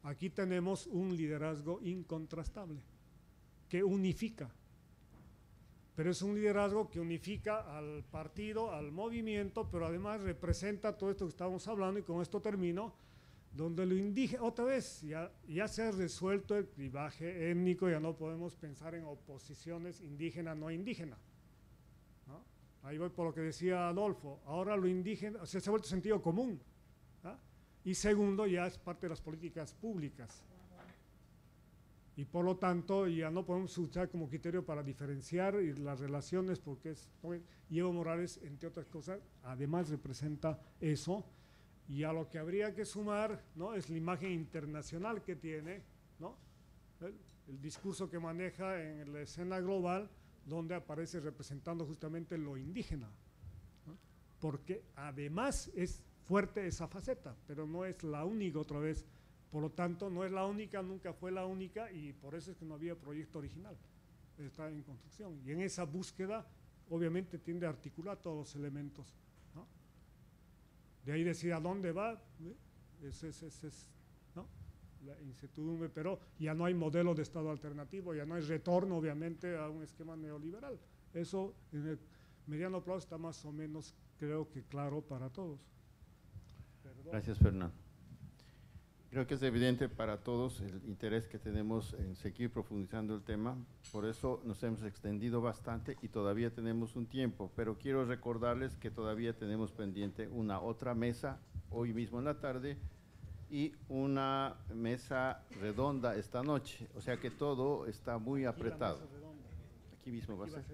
Aquí tenemos un liderazgo incontrastable, que unifica, pero es un liderazgo que unifica al partido, al movimiento, pero además representa todo esto que estamos hablando y con esto termino, donde lo indígena, otra vez, ya, se ha resuelto el clivaje étnico, ya no podemos pensar en oposiciones indígena no indígena. Ahí voy por lo que decía Adolfo, ahora lo indígena, o sea, se ha vuelto sentido común. Y segundo, ya es parte de las políticas públicas. Y por lo tanto, ya no podemos usar como criterio para diferenciar las relaciones, porque es, Evo Morales, entre otras cosas, además representa eso, y a lo que habría que sumar ¿no? es la imagen internacional que tiene, ¿no? el, discurso que maneja en la escena global, donde aparece representando justamente lo indígena. Porque además es fuerte esa faceta, pero no es la única otra vez. Por lo tanto, no es la única, nunca fue la única y por eso es que no había proyecto original. Está en construcción. Y en esa búsqueda, obviamente, tiende a articular todos los elementos de ahí decir a dónde va, es. La incertidumbre, pero ya no hay modelo de Estado alternativo, ya no hay retorno, obviamente, a un esquema neoliberal. Eso en el mediano plazo está más o menos, creo que claro para todos. Gracias, Fernando. Creo que es evidente para todos el interés que tenemos en seguir profundizando el tema, por eso nos hemos extendido bastante y todavía tenemos un tiempo, pero quiero recordarles que todavía tenemos pendiente una otra mesa hoy mismo en la tarde y una mesa redonda esta noche, o sea que todo está muy apretado. Aquí mismo va a ser.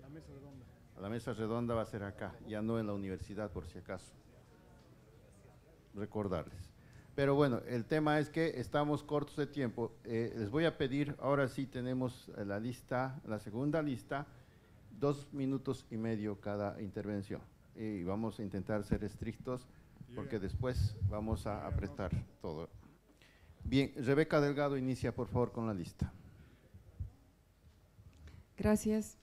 La mesa redonda. La mesa redonda va a ser acá, ya no en la universidad por si acaso. Recordarles. Pero bueno, el tema es que estamos cortos de tiempo. Eh, les voy a pedir, ahora sí tenemos la lista, la segunda lista, dos minutos y medio cada intervención. Y vamos a intentar ser estrictos porque después vamos a apretar todo. Bien, Rebeca Delgado inicia por favor con la lista. Gracias.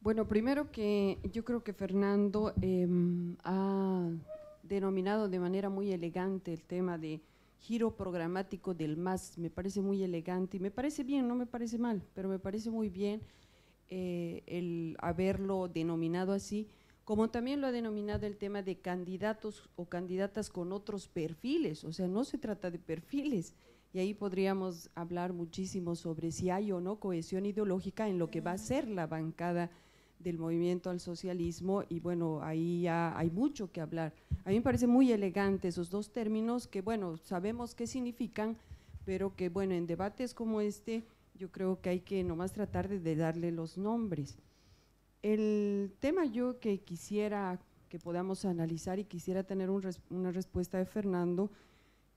Bueno, primero que yo creo que Fernando em, ha denominado de manera muy elegante el tema de giro programático del MAS, me parece muy elegante y me parece bien, no me parece mal, pero me parece muy bien eh, el haberlo denominado así, como también lo ha denominado el tema de candidatos o candidatas con otros perfiles, o sea, no se trata de perfiles, y ahí podríamos hablar muchísimo sobre si hay o no cohesión ideológica en lo que va a ser la bancada del movimiento al socialismo y bueno, ahí ya hay mucho que hablar. A mí me parece muy elegante esos dos términos que bueno, sabemos qué significan, pero que bueno, en debates como este yo creo que hay que nomás tratar de, darle los nombres. El tema yo que quisiera que podamos analizar y quisiera tener una respuesta de Fernando,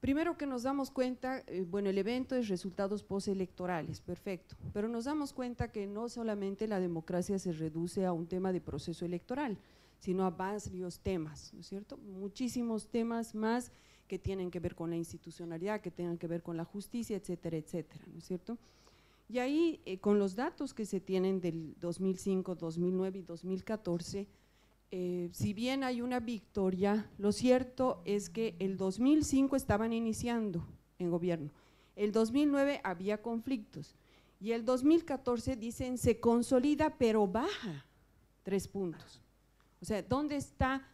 Primero que nos damos cuenta, eh, bueno, el evento es resultados postelectorales, perfecto, pero nos damos cuenta que no solamente la democracia se reduce a un tema de proceso electoral, sino a varios temas, ¿no es cierto? Muchísimos temas más que tienen que ver con la institucionalidad, que tengan que ver con la justicia, etcétera, etcétera, ¿no es cierto? Y ahí, eh, con los datos que se tienen del 2005, 2009 y 2014, eh, si bien hay una victoria, lo cierto es que el 2005 estaban iniciando en gobierno, el 2009 había conflictos y el 2014 dicen se consolida pero baja tres puntos. O sea, ¿dónde está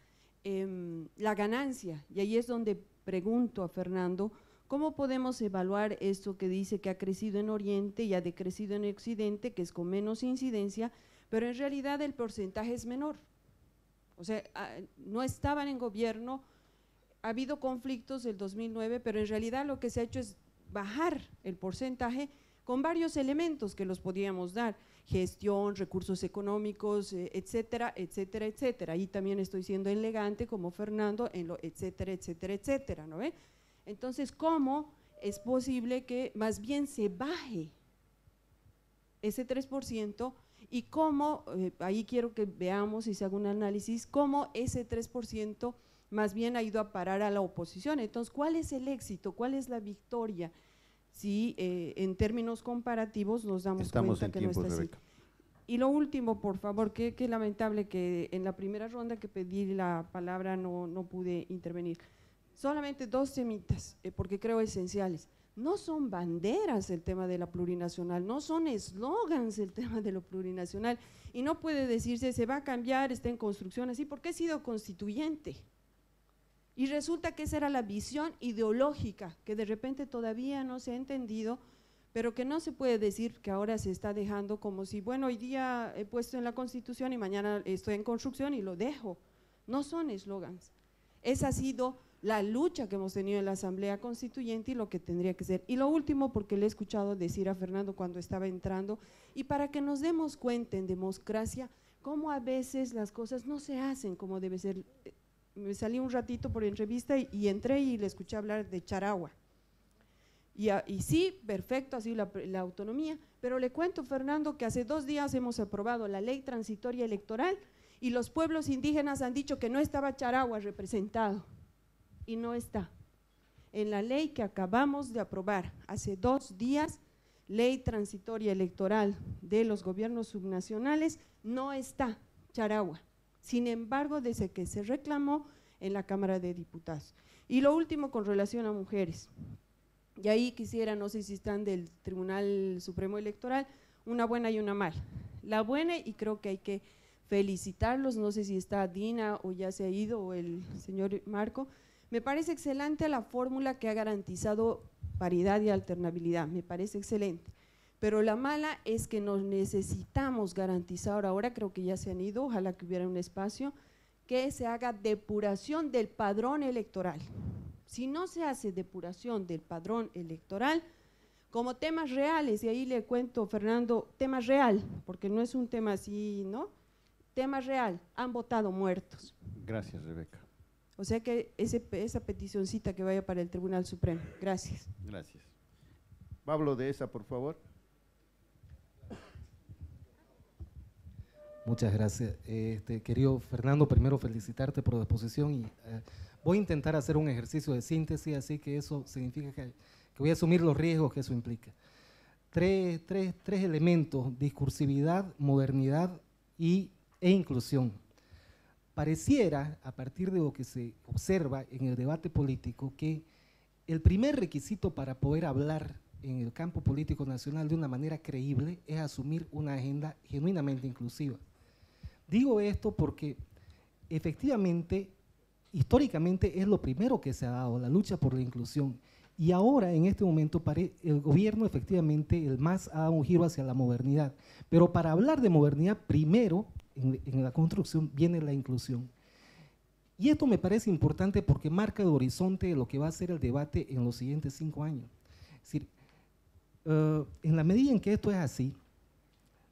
em, la ganancia? Y ahí es donde pregunto a Fernando, ¿cómo podemos evaluar esto que dice que ha crecido en Oriente y ha decrecido en Occidente, que es con menos incidencia, pero en realidad el porcentaje es menor? O sea, ah, no estaban en gobierno, ha habido conflictos del 2009, pero en realidad lo que se ha hecho es bajar el porcentaje con varios elementos que los podíamos dar, gestión, recursos económicos, eh, etcétera, etcétera, etcétera. Ahí también estoy siendo elegante como Fernando en lo etcétera, etcétera, etcétera, ¿no ve? Entonces, ¿cómo es posible que más bien se baje ese 3% y cómo, eh, ahí quiero que veamos y se haga un análisis, cómo ese 3% más bien ha ido a parar a la oposición. Entonces, ¿cuál es el éxito? ¿Cuál es la victoria? Si eh, en términos comparativos nos damos cuenta que no está así. Y lo último, por favor, que, lamentable que en la primera ronda que pedí la palabra no, no pude intervenir. Solamente dos semitas, eh, porque creo esenciales no son banderas el tema de la plurinacional, no son eslogans el tema de lo plurinacional. Y no puede decirse, se va a cambiar, está en construcción, así, porque he sido constituyente. Y resulta que esa era la visión ideológica, que de repente todavía no se ha entendido, pero que no se puede decir que ahora se está dejando como si, bueno, hoy día he puesto en la Constitución y mañana estoy en construcción y lo dejo. No son eslogans. Esa ha sido la lucha que hemos tenido en la Asamblea Constituyente y lo que tendría que ser. Y lo último, porque le he escuchado decir a Fernando cuando estaba entrando, y para que nos demos cuenta en democracia, cómo a veces las cosas no se hacen como debe ser. Me salí un ratito por entrevista y, entré y le escuché hablar de Charagua. Y, y sí, perfecto, así la, la autonomía, pero le cuento, Fernando, que hace dos días hemos aprobado la ley transitoria electoral y los pueblos indígenas han dicho que no estaba Charagua representado y no está. En la ley que acabamos de aprobar hace dos días, ley transitoria electoral de los gobiernos subnacionales, no está Charagua. Sin embargo, desde que se reclamó en la Cámara de Diputados. Y lo último con relación a mujeres. Y ahí quisiera, no sé si están del Tribunal Supremo Electoral, una buena y una mala. La buena, y creo que hay que felicitarlos, no sé si está Dina o ya se ha ido, o el señor Marco, me parece excelente la fórmula que ha garantizado paridad y alternabilidad, me parece excelente. Pero la mala es que nos necesitamos garantizar, ahora creo que ya se han ido, ojalá que hubiera un espacio, que se haga depuración del padrón electoral. Si no se hace depuración del padrón electoral, como temas reales, y ahí le cuento, Fernando, tema real, porque no es un tema así, ¿no? Tema real, han votado muertos. Gracias, Rebeca. O sea que ese, esa peticioncita que vaya para el Tribunal Supremo. Gracias. Gracias. Pablo de esa, por favor. Muchas gracias. Este, querido Fernando, primero felicitarte por la exposición y eh, voy a intentar hacer un ejercicio de síntesis, así que eso significa que, que voy a asumir los riesgos que eso implica. Tres, tres, tres elementos, discursividad, modernidad y, e inclusión pareciera, a partir de lo que se observa en el debate político, que el primer requisito para poder hablar en el campo político nacional de una manera creíble es asumir una agenda genuinamente inclusiva. Digo esto porque efectivamente, históricamente es lo primero que se ha dado, la lucha por la inclusión. Y ahora, en este momento, el gobierno efectivamente, el MAS ha dado un giro hacia la modernidad. Pero para hablar de modernidad, primero en, la construcción viene la inclusión. Y esto me parece importante porque marca el horizonte de lo que va a ser el debate en los siguientes cinco años. Es decir, eh, en la medida en que esto es así,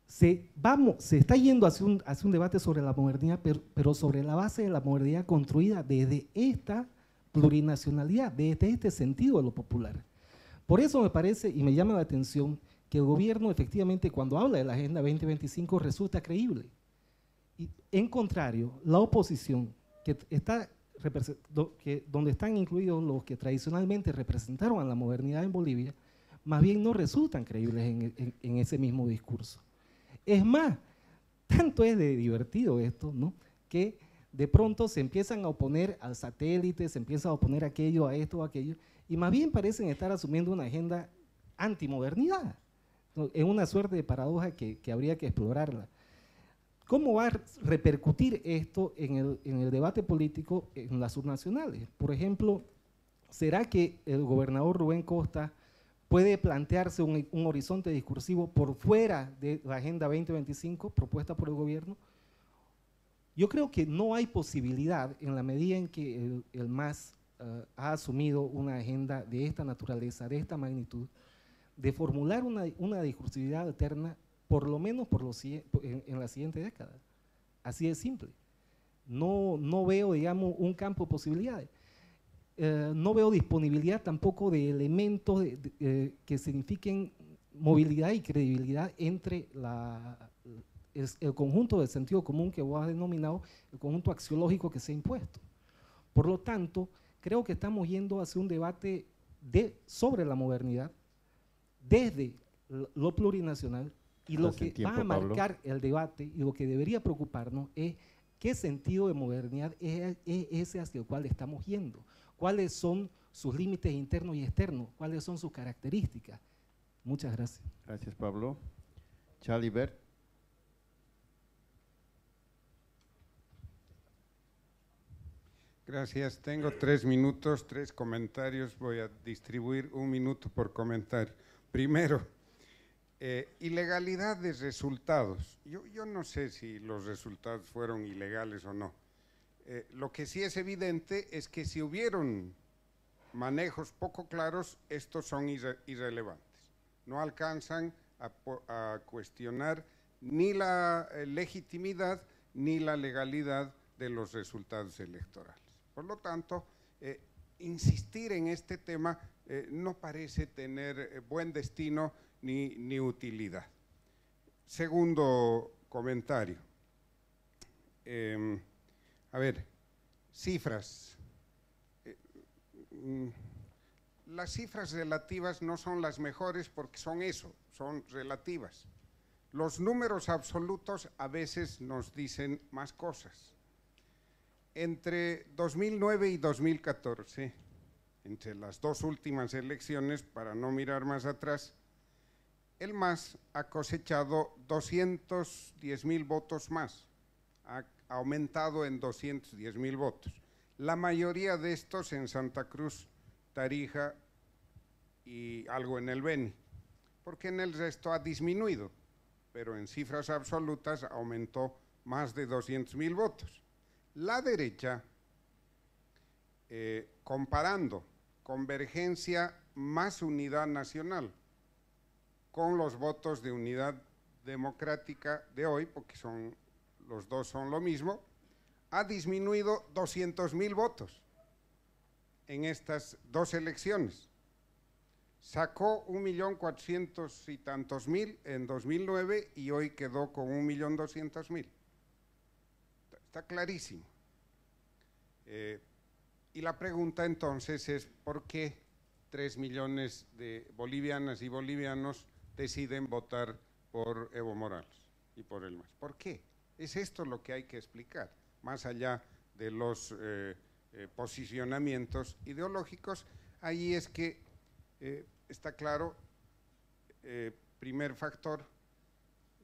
se, vamos, se está yendo hacia un, hacia un debate sobre la modernidad, pero, pero, sobre la base de la modernidad construida desde esta plurinacionalidad, desde este sentido de lo popular. Por eso me parece y me llama la atención que el gobierno efectivamente cuando habla de la Agenda 2025 resulta creíble. Y en contrario, la oposición, que está que, donde están incluidos los que tradicionalmente representaron a la modernidad en Bolivia, más bien no resultan creíbles en, en ese mismo discurso. Es más, tanto es divertido esto, ¿no? Que de pronto se empiezan a oponer al satélite, se empieza a oponer aquello, a esto, a aquello, y más bien parecen estar asumiendo una agenda antimodernidad. Es una suerte de paradoja que, habría que explorarla. ¿Cómo va a repercutir esto en el, en el, debate político en las subnacionales? Por ejemplo, ¿será que el gobernador Rubén Costa puede plantearse un, un, horizonte discursivo por fuera de la Agenda 2025 propuesta por el gobierno? Yo creo que no hay posibilidad en la medida en que el, MAS uh, ha asumido una agenda de esta naturaleza, de esta magnitud, de formular una, una discursividad alterna, por lo menos por los, en, en, la siguiente década. Así de simple. No, no veo, digamos, un campo de posibilidades. Uh, no veo disponibilidad tampoco de elementos de, eh, que signifiquen movilidad y credibilidad entre la, el conjunto del sentido común que vos has denominado, el conjunto axiológico que se ha impuesto. Por lo tanto, creo que estamos yendo hacia un debate de, sobre la modernidad desde lo plurinacional y lo que va a marcar el debate y lo que debería preocuparnos es qué sentido de modernidad es, es ese hacia el cual estamos yendo, cuáles son sus límites internos y externos, cuáles son sus características. Muchas gracias. Gracias, Pablo. Charlie Bert. Gracias. Tengo tres minutos, tres comentarios. Voy a distribuir un minuto por comentario. Primero, eh, ilegalidad de resultados. Yo, yo, no sé si los resultados fueron ilegales o no. Eh, lo que sí es evidente es que si hubieron manejos poco claros, estos son irre irrelevantes. No alcanzan a, a cuestionar ni la eh, legitimidad ni la legalidad de los resultados electorales. Por lo tanto, eh, insistir en este tema eh, no parece tener eh, buen destino ni, ni, utilidad. Segundo comentario. Em, a ver, cifras. Mm, las cifras relativas no son las mejores porque son eso, son relativas. Los números absolutos a veces nos dicen más cosas entre 2009 y 2014, entre las dos últimas elecciones, para no mirar más atrás, el MAS ha cosechado 210 mil votos más, ha aumentado en 210 mil votos. La mayoría de estos en Santa Cruz, Tarija y algo en el Beni, porque en el resto ha disminuido, pero en cifras absolutas aumentó más de 200 mil votos. La derecha, eh, comparando convergencia más unidad nacional con los votos de unidad democrática de hoy, porque son, los dos son lo mismo, ha disminuido 200 mil votos en estas dos elecciones. Sacó un millón cuatrocientos y tantos mil en 2009 y hoy quedó con un millón doscientos mil. Está clarísimo. Eh, y la pregunta entonces es, ¿por qué tres millones de bolivianas y bolivianos deciden votar por Evo Morales y por el MAS? ¿Por qué? Es esto lo que hay que explicar, más allá de los eh, eh, posicionamientos ideológicos. Ahí es que está claro, primer factor,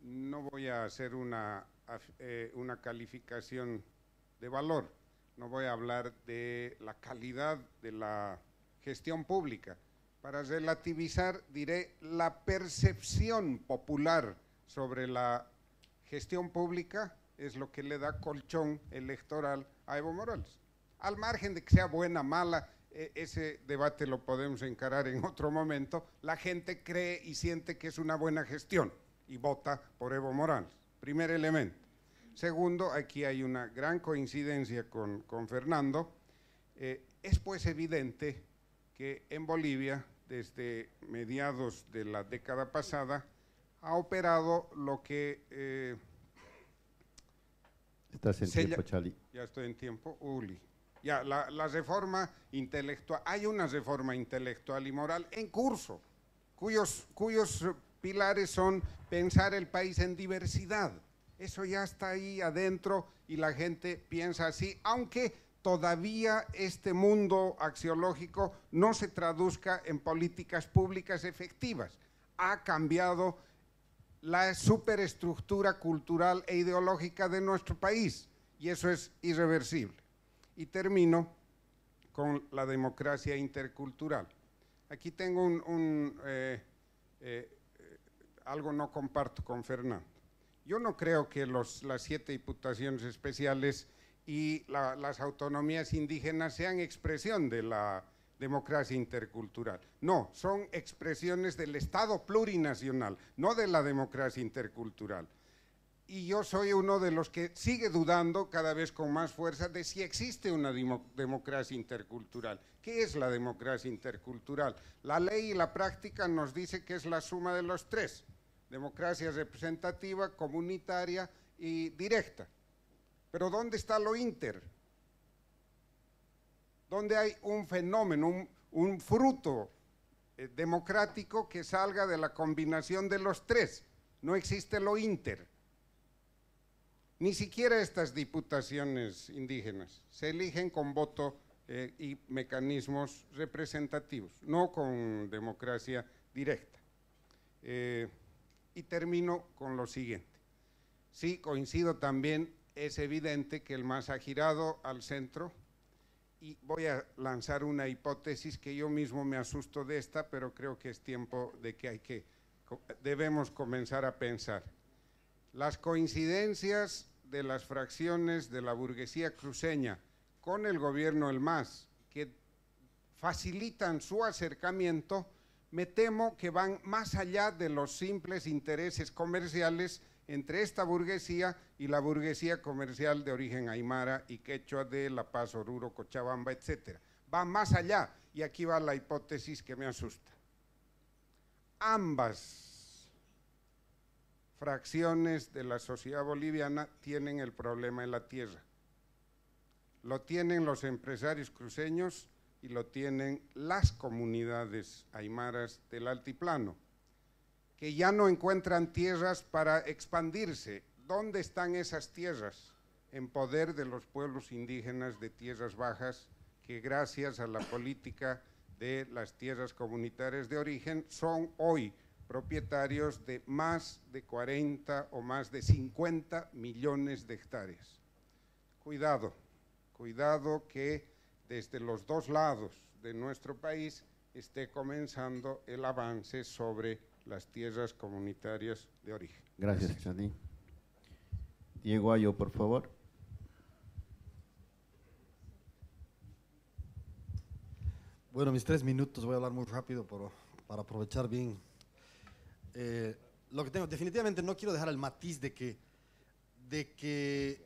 no voy a hacer una eh, una calificación de valor. No voy a hablar de la calidad de la gestión pública. Para relativizar, diré la percepción popular sobre la gestión pública es lo que le da colchón electoral a Evo Morales. Al margen de que sea buena, mala, e, ese debate lo podemos encarar en otro momento, la gente cree y siente que es una buena gestión y vota por Evo Morales. Primer elemento. Segundo, aquí hay una gran coincidencia con, Fernando. Eh, es pues evidente que en Bolivia, desde mediados de la década pasada, ha operado lo que... Eh, Estás en tiempo, Chali. Ya estoy en tiempo, Uli. Ya, la, reforma intelectual, hay una reforma intelectual y moral en curso, cuyos, cuyos pilares son pensar el país en diversidad. Eso ya está ahí adentro y la gente piensa así, aunque todavía este mundo axiológico no se traduzca en políticas públicas efectivas. Ha cambiado la superestructura cultural e ideológica de nuestro país y eso es irreversible. Y termino con la democracia intercultural. Aquí tengo un, eh, eh, algo no comparto con Fernando. Yo no creo que las siete diputaciones especiales y las autonomías indígenas sean expresión de la democracia intercultural. No, son expresiones del Estado plurinacional, no de la democracia intercultural. Y yo soy uno de los que sigue dudando cada vez con más fuerza de si existe una democracia intercultural. ¿Qué es la democracia intercultural? La ley y la práctica nos dice que es la suma de los tres, democracia representativa, comunitaria y directa. Pero ¿dónde está lo inter? donde hay un fenómeno, un, fruto eh, democrático que salga de la combinación de los tres. No existe lo inter. Ni siquiera estas diputaciones indígenas se eligen con voto eh, y mecanismos representativos, no con democracia directa. Eh, y termino con lo siguiente. Sí, coincido también, es evidente que el más ha girado al centro, y voy a lanzar una hipótesis que yo mismo me asusto de esta, pero creo que es tiempo de que hay que debemos comenzar a pensar. Las coincidencias de las fracciones de la burguesía cruceña con el gobierno El MAS, que facilitan su acercamiento, me temo que van más allá de los simples intereses comerciales entre esta burguesía y la burguesía comercial de origen aymara y quechua de La Paz, Oruro, Cochabamba, etc. Va más allá, y aquí va la hipótesis que me asusta. Ambas fracciones de la sociedad boliviana tienen el problema de la tierra. Lo tienen los empresarios cruceños y lo tienen las comunidades aymaras del altiplano que ya no encuentran tierras para expandirse. ¿Dónde están esas tierras? En poder de los pueblos indígenas de tierras bajas, que gracias a la política de las tierras comunitarias de origen son hoy propietarios de más de 40 o más de 50 millones de hectáreas. Cuidado, cuidado que desde los dos lados de nuestro país esté comenzando el avance sobre las tierras comunitarias de origen. Gracias, Chani. Diego Ayo, por favor. Bueno, mis tres minutos, voy a hablar muy rápido para aprovechar bien. Eh, lo que tengo, definitivamente no quiero dejar el matiz de que, de que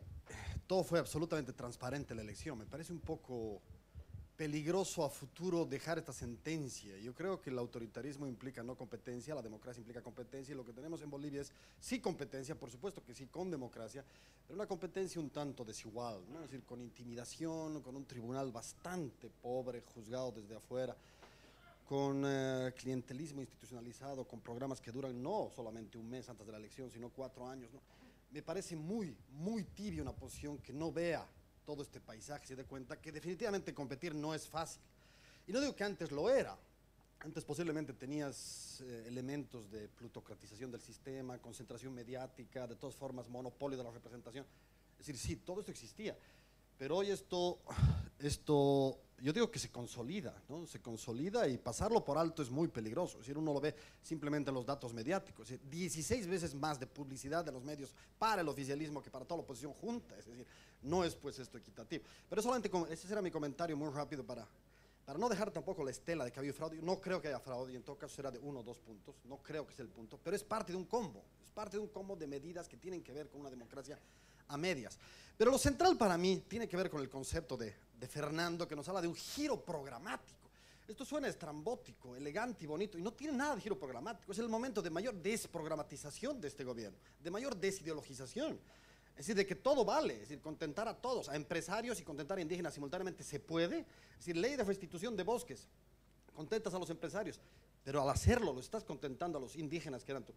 todo fue absolutamente transparente en la elección. Me parece un poco peligroso a futuro dejar esta sentencia. Yo creo que el autoritarismo implica no competencia, la democracia implica competencia y lo que tenemos en Bolivia es sí competencia, por supuesto que sí, con democracia, pero una competencia un tanto desigual, ¿no? es decir, con intimidación, con un tribunal bastante pobre, juzgado desde afuera, con eh, clientelismo institucionalizado, con programas que duran no solamente un mes antes de la elección, sino cuatro años. Me parece muy, muy tibia una posición que no vea todo este paisaje, se dé cuenta que definitivamente competir no es fácil. Y no digo que antes lo era. Antes posiblemente tenías eh, elementos de plutocratización del sistema, concentración mediática, de todas formas monopolio de la representación. Es decir, sí, todo esto existía. Pero hoy esto esto, yo digo que se consolida, ¿no? Se consolida y pasarlo por alto es muy peligroso. Es decir, uno lo ve simplemente en los datos mediáticos. Es decir, 16 veces más de publicidad de los medios para el oficialismo que para toda la oposición junta. Es decir, no es pues esto equitativo. Pero solamente, ese era mi comentario muy rápido para, para no dejar tampoco la estela de que ha habido fraude. No creo que haya fraude y en todo caso será de uno o dos puntos. No creo que sea el punto, pero es parte de un combo. Es parte de un combo de medidas que tienen que ver con una democracia a medias. Pero lo central para mí tiene que ver con el concepto de, de Fernando, que nos habla de un giro programático. Esto suena estrambótico, elegante y bonito, y no tiene nada de giro programático. Es el momento de mayor desprogramatización de este gobierno, de mayor desideologización. Es decir, de que todo vale, es decir, contentar a todos, a empresarios y contentar a indígenas simultáneamente se puede. Es decir, ley de restitución de bosques, contentas a los empresarios, pero al hacerlo lo estás contentando a los indígenas que eran tú.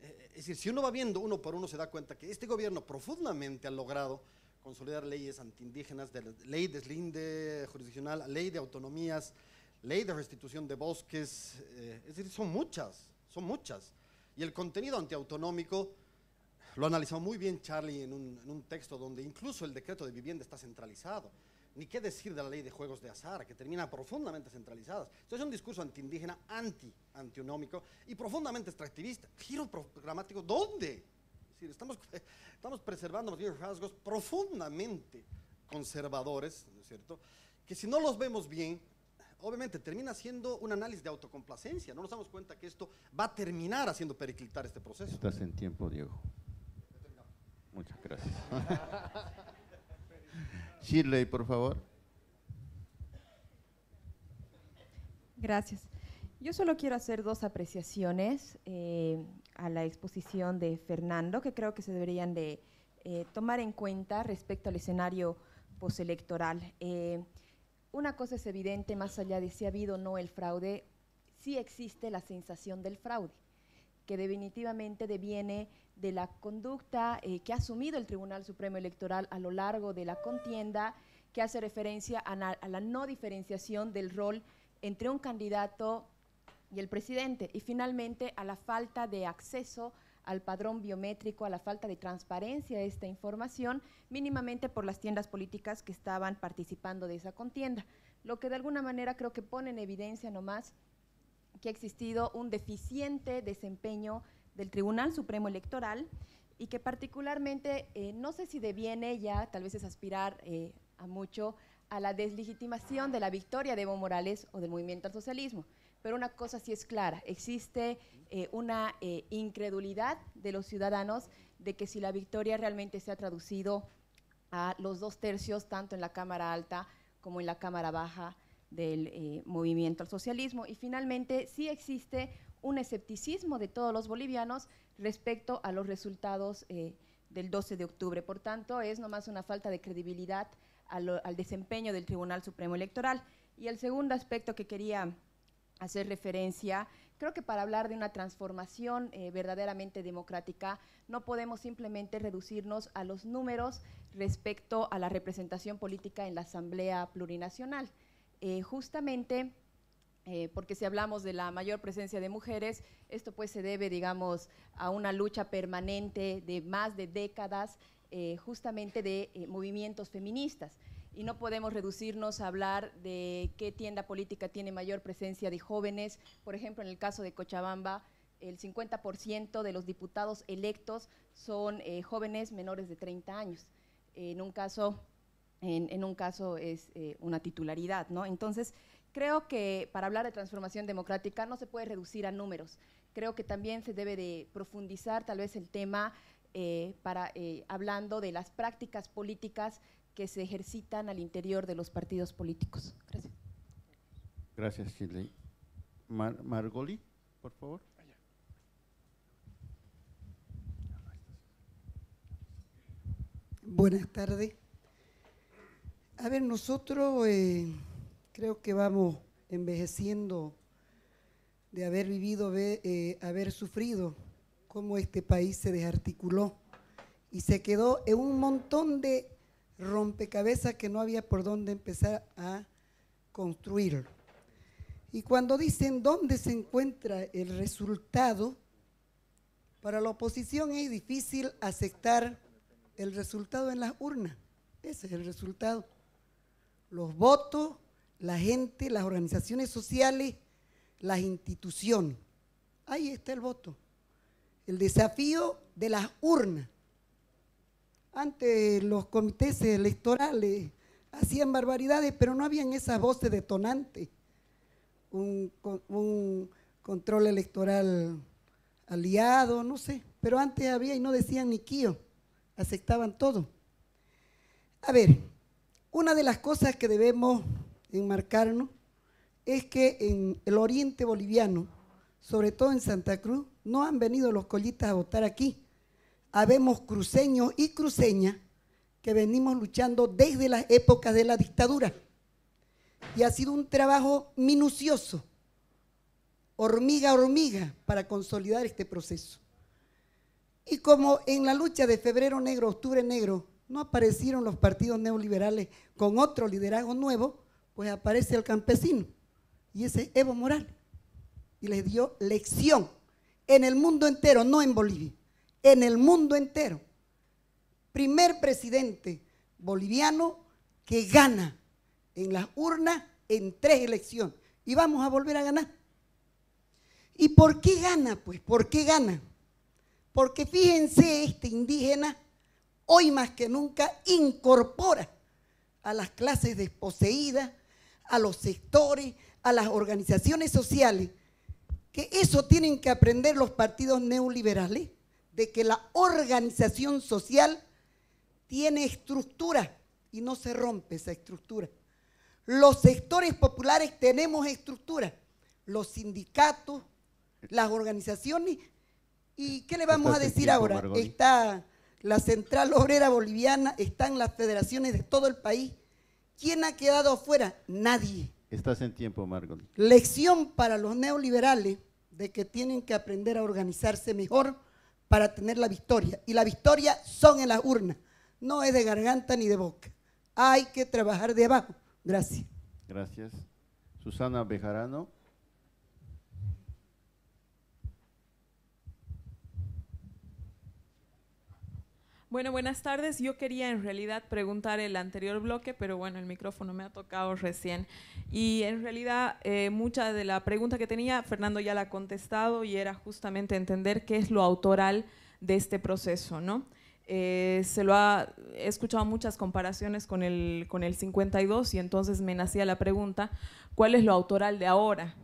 Eh, es decir, si uno va viendo uno por uno se da cuenta que este gobierno profundamente ha logrado consolidar leyes antiindígenas, de ley de deslinde jurisdiccional, ley de autonomías, ley de restitución de bosques, eh, es decir, son muchas, son muchas. Y el contenido antiautonómico lo ha analizado muy bien Charlie en un, texto donde incluso el decreto de vivienda está centralizado ni qué decir de la ley de juegos de azar, que termina profundamente centralizadas. Entonces es un discurso antiindígena, anti-antionómico y profundamente extractivista. Giro programático, ¿dónde? estamos, estamos preservando los rasgos profundamente conservadores, ¿no es cierto? Que si no los vemos bien, obviamente termina siendo un análisis de autocomplacencia. No nos damos cuenta que esto va a terminar haciendo periclitar este proceso. Estás en tiempo, Diego. Muchas gracias. Shirley, por favor. Gracias. Yo solo quiero hacer dos apreciaciones eh, a la exposición de Fernando que creo que se deberían de eh, tomar en cuenta respecto al escenario postelectoral. Eh, una cosa es evidente, más allá de si ha habido o no el fraude, sí existe la sensación del fraude, que definitivamente deviene de la conducta que ha asumido el Tribunal Supremo Electoral a lo largo de la contienda, que hace referencia a, a la no diferenciación del rol entre un candidato y el presidente. Y finalmente, a la falta de acceso al padrón biométrico, a la falta de transparencia de esta información, mínimamente por las tiendas políticas que estaban participando de esa contienda. Lo que de alguna manera creo que pone en evidencia nomás que ha existido un deficiente desempeño del Tribunal Supremo Electoral y que particularmente, eh, no sé si deviene ya, tal vez es aspirar eh, a mucho, a la deslegitimación de la victoria de Evo Morales o del movimiento al socialismo. Pero una cosa sí es clara, existe eh, una incredulidad de los ciudadanos de que si la victoria realmente se ha traducido a los dos tercios, tanto en la Cámara Alta como en la Cámara Baja del eh, movimiento al socialismo. Y finalmente, sí existe un escepticismo de todos los bolivianos respecto a los resultados del 12 de octubre. Por tanto, es nomás una falta de credibilidad al, al desempeño del Tribunal Supremo Electoral. Y el segundo aspecto que quería hacer referencia. Creo que para hablar de una transformación eh, verdaderamente democrática no podemos simplemente reducirnos a los números respecto a la representación política en la Asamblea Plurinacional. Eh, justamente eh, porque si hablamos de la mayor presencia de mujeres, esto pues se debe, digamos, a una lucha permanente de más de décadas justamente de movimientos feministas y no podemos reducirnos a hablar de qué tienda política tiene mayor presencia de jóvenes. Por ejemplo, en el caso de Cochabamba, el 50% de los diputados electos son eh, jóvenes menores de 30 años. En un caso, en, un caso es eh, una titularidad, ¿no? Entonces, creo que para hablar de transformación democrática no se puede reducir a números. Creo que también se debe de profundizar tal vez el tema eh, para, hablando de las prácticas políticas que se ejercitan al interior de los partidos políticos. Gracias. Gracias, Shirley. Margoli, por favor. Buenas tardes. A ver, nosotros eh, creo que vamos envejeciendo de haber vivido, eh, haber sufrido cómo este país se desarticuló y se quedó en un montón de rompecabezas que no había por dónde empezar a construir. Y cuando dicen dónde se encuentra el resultado, para la oposición es difícil aceptar el resultado en las urnas. Ese es el resultado. Los votos, la gente, las organizaciones sociales, las instituciones. Ahí está el voto. El desafío de las urnas. Antes los comités electorales hacían barbaridades, pero no habían esas voces detonantes. Un, control electoral aliado, no sé, pero antes había y no decían ni quío, aceptaban todo. A ver, una de las cosas que debemos enmarcarnos es que en el oriente boliviano, sobre todo en Santa Cruz, no han venido los collitas a votar aquí. Habemos cruceños y cruceñas que venimos luchando desde las épocas de la dictadura. Y ha sido un trabajo minucioso, hormiga a hormiga, para consolidar este proceso. Y como en la lucha de febrero negro, octubre negro, no aparecieron los partidos neoliberales con otro liderazgo nuevo, pues aparece el campesino. Y ese es Evo Morales. Y les dio lección en el mundo entero, no en Bolivia, en el mundo entero. Primer presidente boliviano que gana en las urnas en tres elecciones. Y vamos a volver a ganar. ¿Y por qué gana? Pues, ¿por qué gana? Porque fíjense, este indígena hoy más que nunca incorpora a las clases desposeídas, a los sectores, a las organizaciones sociales, que eso tienen que aprender los partidos neoliberales, de que la organización social tiene estructura y no se rompe esa estructura. Los sectores populares tenemos estructura, los sindicatos, las organizaciones. ¿Y qué le vamos a decir ahora? Está la Central Obrera Boliviana, están las federaciones de todo el país. ¿Quién ha quedado afuera? Nadie. Estás en tiempo, Margot. Lección para los neoliberales de que tienen que aprender a organizarse mejor para tener la victoria. Y la victoria son en las urnas, no es de garganta ni de boca. Hay que trabajar de abajo. Gracias. Gracias. Susana Bejarano. Bueno, buenas tardes. Yo quería en realidad preguntar el anterior bloque, pero bueno, el micrófono me ha tocado recién. Y en realidad eh, mucha de la pregunta que tenía, Fernando ya la ha contestado y era justamente entender qué es lo autoral de este proceso, ¿no? Eh, se lo ha, he escuchado muchas comparaciones con el, con el 52 y entonces me nacía la pregunta, ¿cuál es lo autoral de ahora?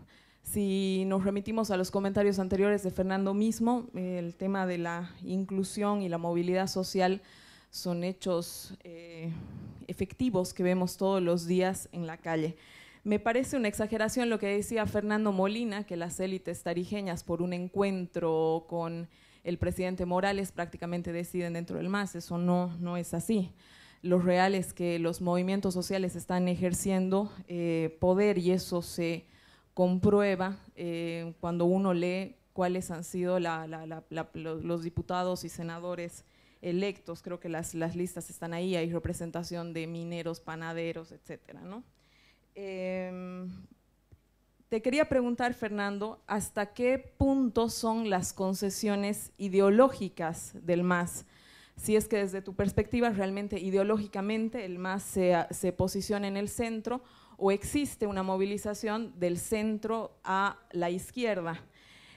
Si nos remitimos a los comentarios anteriores de Fernando mismo, el tema de la inclusión y la movilidad social son hechos eh, efectivos que vemos todos los días en la calle. Me parece una exageración lo que decía Fernando Molina, que las élites tarijeñas por un encuentro con el presidente Morales prácticamente deciden dentro del MAS. Eso no, no es así. Lo real es que los movimientos sociales están ejerciendo eh, poder y eso se comprueba eh, cuando uno lee cuáles han sido los diputados y senadores electos. Creo que las, listas están ahí, hay representación de mineros, panaderos, etcétera, ¿no? Em, te quería preguntar, Fernando, ¿hasta qué punto son las concesiones ideológicas del MAS? Si es que desde tu perspectiva realmente ideológicamente el MAS se, se posiciona en el centro o existe una movilización del centro a la izquierda.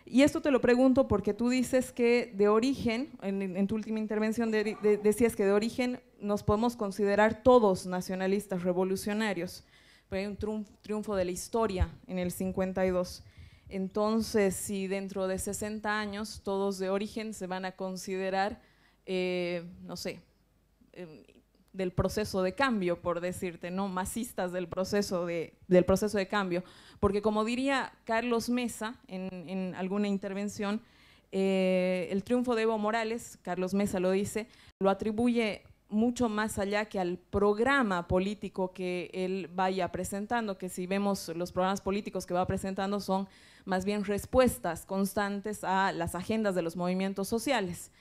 Y esto te lo pregunto porque tú dices que de origen, en, tu última intervención decías que de origen nos podemos considerar todos nacionalistas revolucionarios, pero hay un triunfo de la historia en el 52. Entonces, si dentro de 60 años todos de origen se van a considerar, eh, no sé, eh, del proceso de cambio, por decirte, no masistas del proceso de, del proceso de cambio. Porque como diría Carlos Mesa en, alguna intervención, eh, el triunfo de Evo Morales, Carlos Mesa lo dice, lo atribuye mucho más allá que al programa político que él vaya presentando, que si vemos los programas políticos que va presentando son más bien respuestas constantes a las agendas de los movimientos sociales.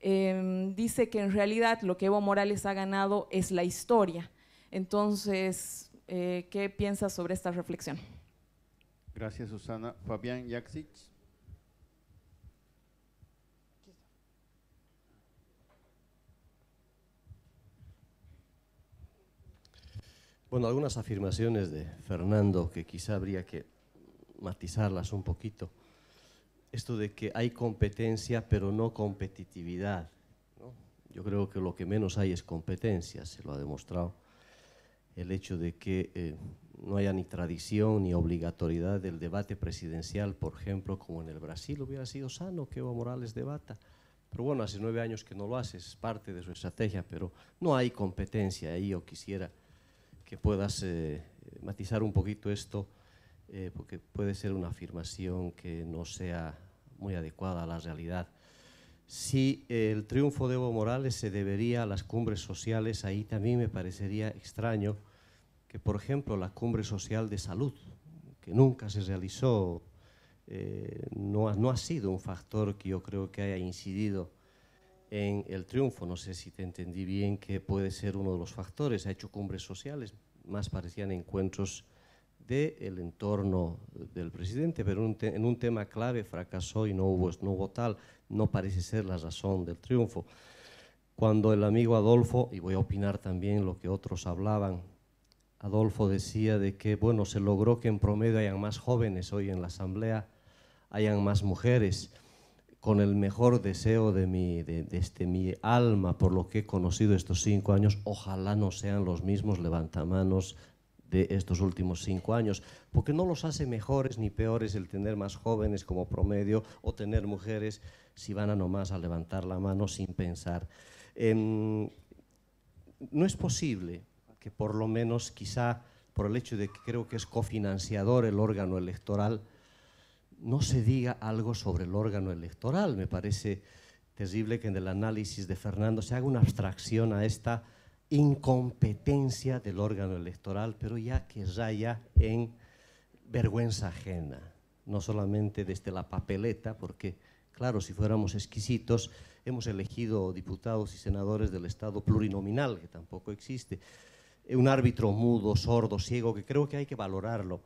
Em, dice que en realidad lo que Evo Morales ha ganado es la historia. Entonces, eh, ¿qué piensas sobre esta reflexión? Gracias, Susana. Fabián Yaxic. Bueno, algunas afirmaciones de Fernando que quizá habría que matizarlas un poquito. Esto de que hay competencia pero no competitividad. Yo creo que lo que menos hay es competencia, se lo ha demostrado el hecho de que eh, no haya ni tradición ni obligatoriedad del debate presidencial, por ejemplo, como en el Brasil hubiera sido sano que Evo Morales debata. Pero bueno, hace nueve años que no lo hace, es parte de su estrategia, pero no hay competencia ahí. Yo quisiera que puedas eh, matizar un poquito esto, eh, porque puede ser una afirmación que no sea muy adecuada a la realidad. Si el triunfo de Evo Morales se debería a las cumbres sociales, ahí también me parecería extraño que, por ejemplo, la cumbre social de salud, que nunca se realizó, eh, no, no ha sido un factor que yo creo que haya incidido en el triunfo. No sé si te entendí bien que puede ser uno de los factores. Ha hecho cumbres sociales, más parecían encuentros del entorno del presidente, pero en un tema clave fracasó y no hubo, no hubo tal. No parece ser la razón del triunfo. Cuando el amigo Adolfo, y voy a opinar también lo que otros hablaban, Adolfo decía de que, bueno, se logró que en promedio hayan más jóvenes hoy en la asamblea, hayan más mujeres con el mejor deseo de mi, de, este, mi alma por lo que he conocido estos cinco años, ojalá no sean los mismos levantamanos de estos últimos cinco años, porque no los hace mejores ni peores el tener más jóvenes como promedio o tener mujeres si van a nomás a levantar la mano sin pensar. Em, no es posible que por lo menos quizá por el hecho de que creo que es cofinanciador el órgano electoral, no se diga algo sobre el órgano electoral. Me parece terrible que en el análisis de Fernando se haga una abstracción a esta incompetencia del órgano electoral, pero ya que raya en vergüenza ajena, no solamente desde la papeleta, porque claro, si fuéramos exquisitos, hemos elegido diputados y senadores del Estado plurinominal, que tampoco existe, un árbitro mudo, sordo, ciego, que creo que hay que valorarlo.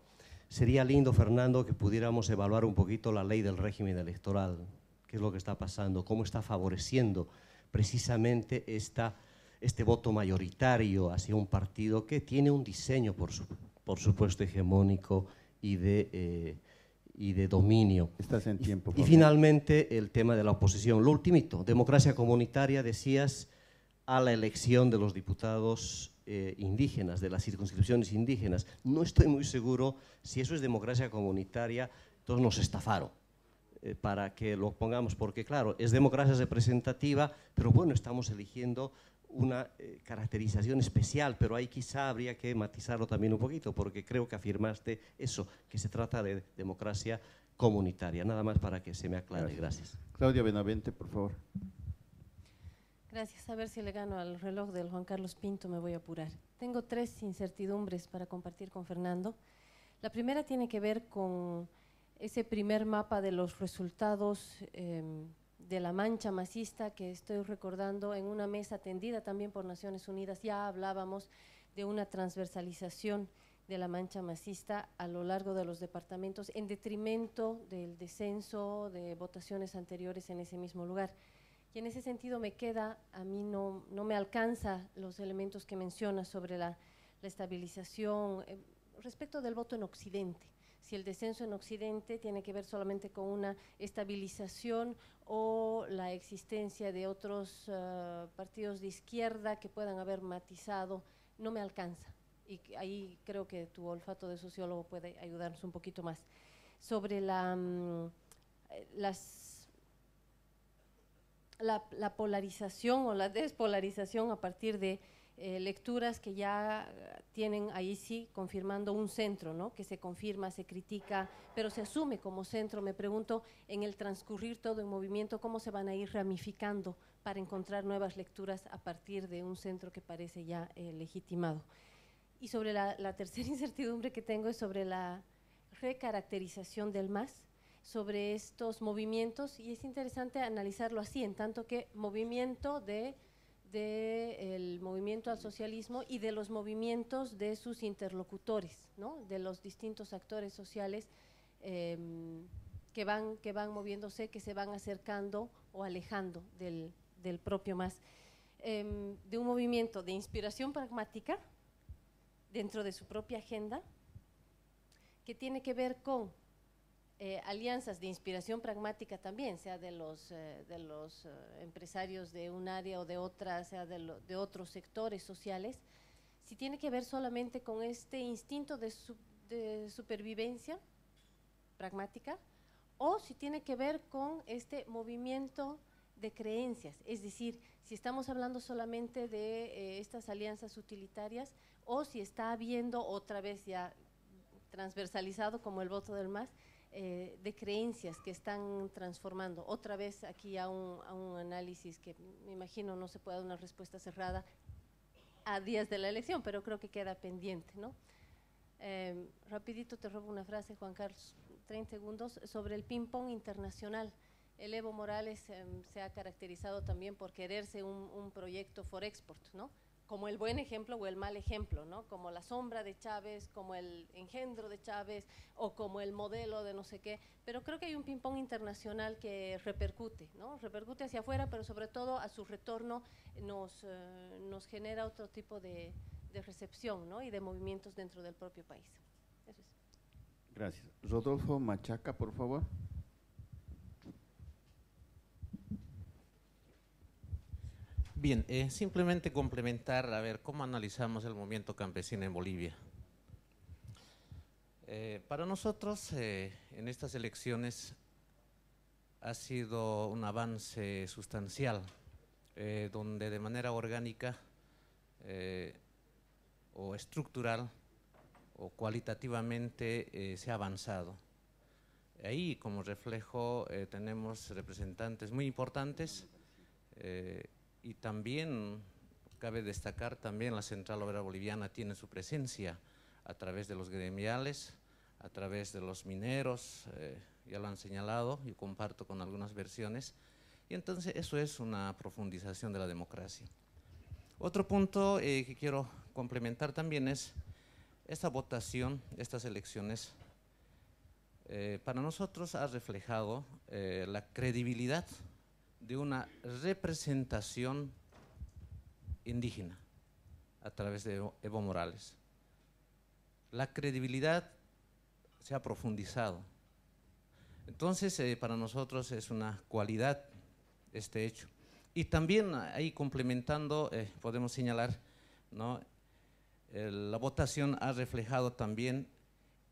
Sería lindo, Fernando, que pudiéramos evaluar un poquito la ley del régimen electoral, qué es lo que está pasando, cómo está favoreciendo precisamente esta, este voto mayoritario hacia un partido que tiene un diseño, por, por supuesto, hegemónico y de, eh, y de dominio. Estás en tiempo. Y, y, finalmente el tema de la oposición. Lo ultimito, democracia comunitaria, decías, a la elección de los diputados eh, indígenas, de las circunscripciones indígenas. No estoy muy seguro si eso es democracia comunitaria, todos nos estafaron. Eh, para que lo pongamos, porque claro, es democracia representativa, pero bueno, estamos eligiendo una eh, caracterización especial, pero ahí quizá habría que matizarlo también un poquito, porque creo que afirmaste eso, que se trata de democracia comunitaria. Nada más para que se me aclare. Gracias. Claudia Benavente, por favor. Gracias. A ver si le gano al reloj del Juan Carlos Pinto, me voy a apurar. Tengo tres incertidumbres para compartir con Fernando. La primera tiene que ver con ese primer mapa de los resultados em, de la mancha masista que estoy recordando en una mesa atendida también por Naciones Unidas. Ya hablábamos de una transversalización de la mancha masista a lo largo de los departamentos en detrimento del descenso de votaciones anteriores en ese mismo lugar. Y en ese sentido me queda, a mí no, no me alcanza los elementos que menciona sobre la, la estabilización eh, respecto del voto en Occidente. Si el descenso en Occidente tiene que ver solamente con una estabilización o la existencia de otros uh, partidos de izquierda que puedan haber matizado, no me alcanza. Y ahí creo que tu olfato de sociólogo puede ayudarnos un poquito más. Sobre la, la, la, polarización o la despolarización a partir de eh, lecturas que ya tienen ahí sí confirmando un centro, ¿no? que se confirma, se critica, pero se asume como centro. Me pregunto, en el transcurrir todo en movimiento, ¿cómo se van a ir ramificando para encontrar nuevas lecturas a partir de un centro que parece ya eh, legitimado? Y sobre la, la tercera incertidumbre que tengo es sobre la recaracterización del MAS sobre estos movimientos y es interesante analizarlo así, en tanto que movimiento de, de el movimiento al socialismo y de los movimientos de sus interlocutores, ¿no? de los distintos actores sociales eh, que, van, que van moviéndose, que se van acercando o alejando del, del propio más. Eh, de un movimiento de inspiración pragmática, dentro de su propia agenda, que tiene que ver con eh, alianzas de inspiración pragmática también, sea de los, eh, de los eh, empresarios de un área o de otra, sea de, de, otros sectores sociales, si tiene que ver solamente con este instinto de, de supervivencia pragmática o si tiene que ver con este movimiento de creencias, es decir, si estamos hablando solamente de estas alianzas utilitarias o si está habiendo otra vez ya transversalizado como el voto del MAS, eh, de creencias que están transformando. Otra vez aquí a un, análisis que me imagino no se puede dar una respuesta cerrada a días de la elección, pero creo que queda pendiente. ¿no? Eh, rapidito te robo una frase, Juan Carlos, 30 segundos, sobre el ping-pong internacional. El Evo Morales eh, se ha caracterizado también por quererse un proyecto for export, ¿no? Como el buen ejemplo o el mal ejemplo, ¿no? Como la sombra de Chávez, como el engendro de Chávez o como el modelo de no sé qué. Pero creo que hay un ping-pong internacional que repercute, ¿no? Repercute hacia afuera, pero sobre todo a su retorno nos, eh, nos genera otro tipo de, de recepción, ¿no? Y de movimientos dentro del propio país. Gracias. Rodolfo Machaca, por favor. Bien, eh, simplemente complementar, a ver, cómo analizamos el movimiento campesino en Bolivia. Eh, para nosotros, eh, en estas elecciones, ha sido un avance sustancial, donde de manera orgánica o estructural o cualitativamente se ha avanzado. Ahí, como reflejo, tenemos representantes muy importantes, y también cabe destacar también la Central Obrera Boliviana tiene su presencia a través de los gremiales, a través de los mineros, eh, ya lo han señalado, yo comparto con algunas versiones, y entonces eso es una profundización de la democracia. Otro punto eh, que quiero complementar también es esta votación, estas elecciones, eh, para nosotros ha reflejado la credibilidad de una representación indígena a través de Evo Morales. La credibilidad se ha profundizado. Entonces, eh, para nosotros es una cualidad este hecho. Y también ahí complementando, eh, podemos señalar, ¿no? la votación ha reflejado también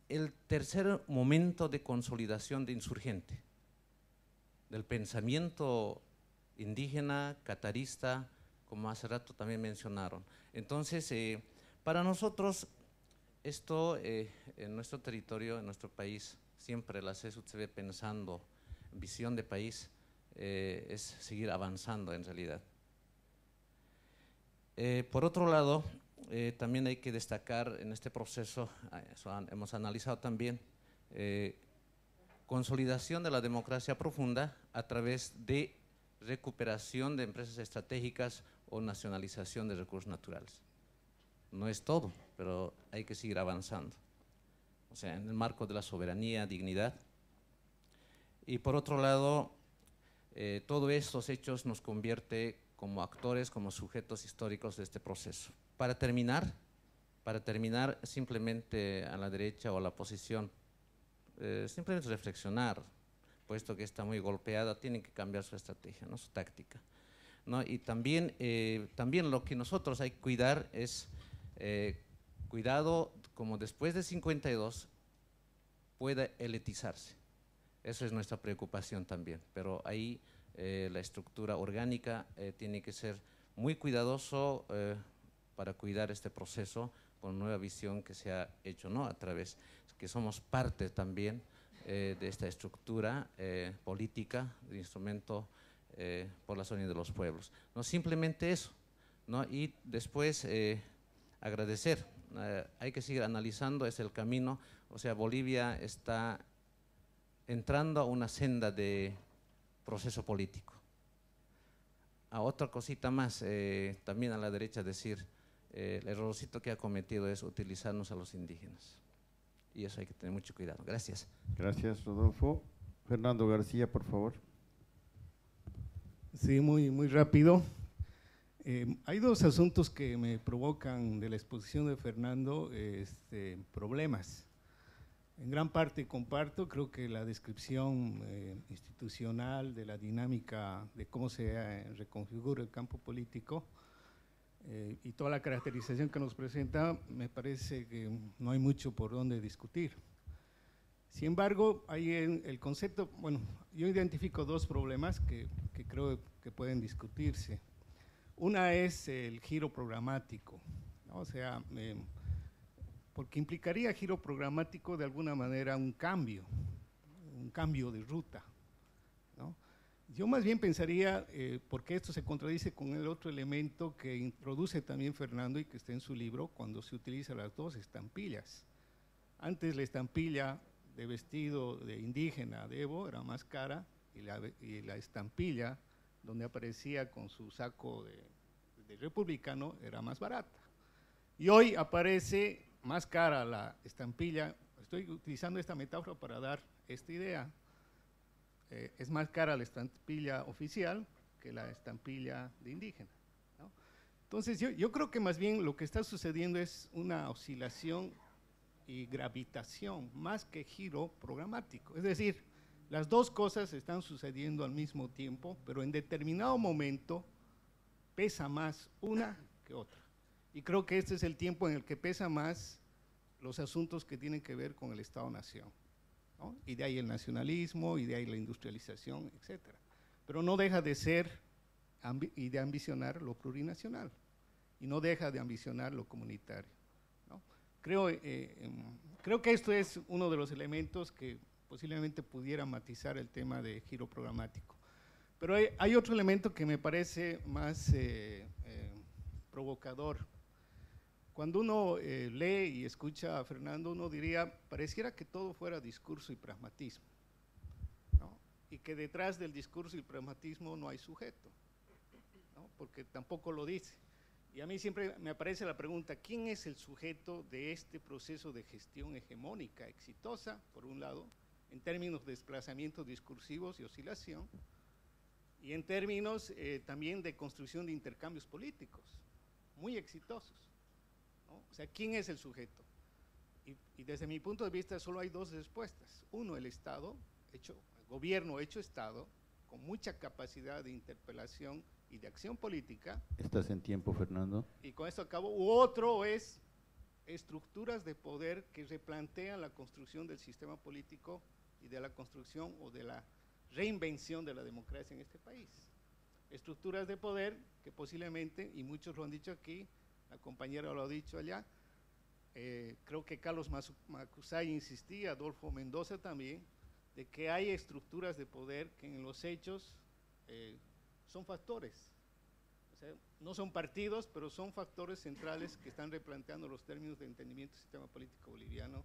el tercer momento de consolidación de insurgente del pensamiento indígena, catarista, como hace rato también mencionaron. Entonces, eh, para nosotros, esto eh, en nuestro territorio, en nuestro país, siempre la CESUD se ve pensando, visión de país, eh, es seguir avanzando en realidad. por otro lado, también hay que destacar en este proceso, eso hemos analizado también, consolidación de la democracia profunda a través de recuperación de empresas estratégicas o nacionalización de recursos naturales. No es todo, pero hay que seguir avanzando. O sea, en el marco de la soberanía, dignidad. Y por otro lado, eh, todos estos hechos nos convierte como actores, como sujetos históricos de este proceso. Para terminar, para terminar simplemente a la derecha o a la oposición, eh, simplemente reflexionar, puesto que está muy golpeada, tienen que cambiar su estrategia, ¿no? su táctica. ¿no? Y también, eh, también lo que nosotros hay que cuidar es eh, cuidado como después de 52 pueda elitizarse. Esa es nuestra preocupación también, pero ahí la estructura orgánica tiene que ser muy cuidadoso para cuidar este proceso con nueva visión que se ha hecho ¿no? a través que somos parte también eh, de esta estructura eh, política, de instrumento eh, por la zona de los pueblos. No simplemente eso, ¿no? y después agradecer. hay que seguir analizando, es el camino, o sea, Bolivia está entrando a una senda de proceso político. A otra cosita más, también a la derecha decir, el errorcito que ha cometido es utilizarnos a los indígenas y eso hay que tener mucho cuidado. Gracias. Gracias, Rodolfo. Fernando García, por favor. Sí, muy, muy rápido. Eh, hay dos asuntos que me provocan de la exposición de Fernando este, problemas. En gran parte comparto, creo que la descripción eh, institucional de la dinámica de cómo se eh, reconfigura el campo político eh, y toda la caracterización que nos presenta, me parece que no hay mucho por donde discutir. Sin embargo, hay en el concepto, bueno, yo identifico dos problemas que, que creo que pueden discutirse. Una es el giro programático, o sea, porque implicaría giro programático de alguna manera un cambio, un cambio de ruta. Yo más bien pensaría, eh, porque esto se contradice con el otro elemento que introduce también Fernando y que está en su libro, cuando se utilizan las dos estampillas. Antes la estampilla de vestido de indígena de Evo era más cara y la, y la estampilla donde aparecía con su saco de, de republicano era más barata. Y hoy aparece más cara la estampilla, estoy utilizando esta metáfora para dar esta idea, eh, es más cara la estampilla oficial que la estampilla de indígena. Entonces yo, yo creo que más bien lo que está sucediendo es una oscilación y gravitación más que giro programático. Es decir, las dos cosas están sucediendo al mismo tiempo, pero en determinado momento pesa más una que otra. Y creo que este es el tiempo en el que pesa más los asuntos que tienen que ver con el Estado-Nación. Y de ahí el nacionalismo, y de ahí la industrialización, etc. Pero no deja de ser y de ambicionar lo plurinacional, y no deja de ambicionar lo comunitario. Creo, eh, em, creo que esto es uno de los elementos que posiblemente pudiera matizar el tema de giro programático. Pero hay, otro elemento que me parece más eh, eh, provocador cuando uno eh, lee y escucha a Fernando, uno diría, pareciera que todo fuera discurso y pragmatismo, y que detrás del discurso y pragmatismo no hay sujeto, porque tampoco lo dice. Y a mí siempre me aparece la pregunta, ¿quién es el sujeto de este proceso de gestión hegemónica exitosa, por un lado, en términos de desplazamientos discursivos y oscilación, y en términos eh, también de construcción de intercambios políticos, muy exitosos? O sea, ¿quién es el sujeto? Y, desde mi punto de vista solo hay dos respuestas. Uno, el Estado, hecho, el gobierno hecho Estado, con mucha capacidad de interpelación y de acción política. ¿Estás en tiempo, Fernando? Y con esto acabo. U otro es estructuras de poder que replantean la construcción del sistema político y de la construcción o de la reinvención de la democracia en este país. Estructuras de poder que posiblemente, y muchos lo han dicho aquí, la compañera lo ha dicho allá, eh, creo que Carlos Macusay insistía, Adolfo Mendoza también, de que hay estructuras de poder que en los hechos eh, son factores. no son partidos, pero son factores centrales que están replanteando los términos de entendimiento del sistema político boliviano.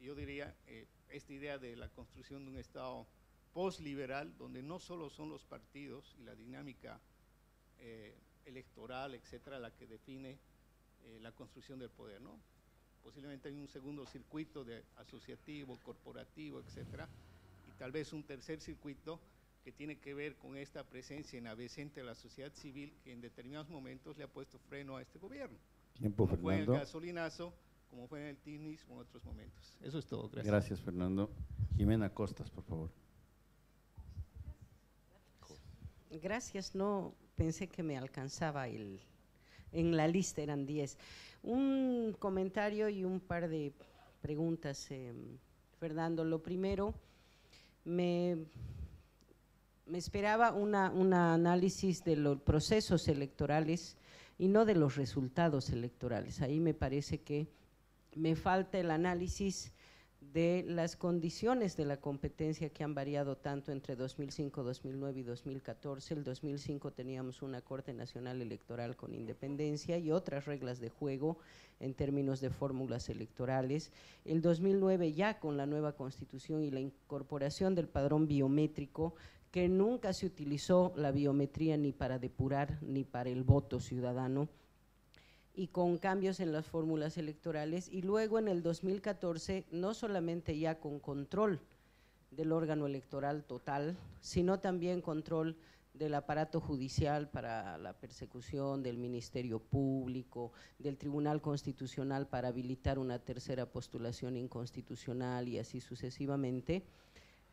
Yo diría, eh, esta idea de la construcción de un Estado postliberal, donde no solo son los partidos y la dinámica electoral, etcétera, la que define eh, la construcción del poder, ¿no? Posiblemente hay un segundo circuito de asociativo, corporativo, etcétera, y tal vez un tercer circuito que tiene que ver con esta presencia en de la sociedad civil que en determinados momentos le ha puesto freno a este gobierno. Tiempo, como Fernando. fue en el gasolinazo, como fue en el TINIS o en otros momentos. Eso es todo. Gracias. Gracias, Fernando. Jimena Costas, por favor. Gracias. No, pensé que me alcanzaba el, en la lista, eran 10. Un comentario y un par de preguntas, em, Fernando. Lo primero, me, me esperaba una, un análisis de los procesos electorales y no de los resultados electorales. Ahí me parece que me falta el análisis de las condiciones de la competencia que han variado tanto entre 2005, 2009 y 2014. El 2005 teníamos una Corte Nacional Electoral con independencia y otras reglas de juego en términos de fórmulas electorales. El 2009 ya con la nueva constitución y la incorporación del padrón biométrico que nunca se utilizó la biometría ni para depurar ni para el voto ciudadano y con cambios en las fórmulas electorales. Y luego en el 2014 no solamente ya con control del órgano electoral total, sino también control del aparato judicial para la persecución, del Ministerio Público, del Tribunal Constitucional para habilitar una tercera postulación inconstitucional y así sucesivamente,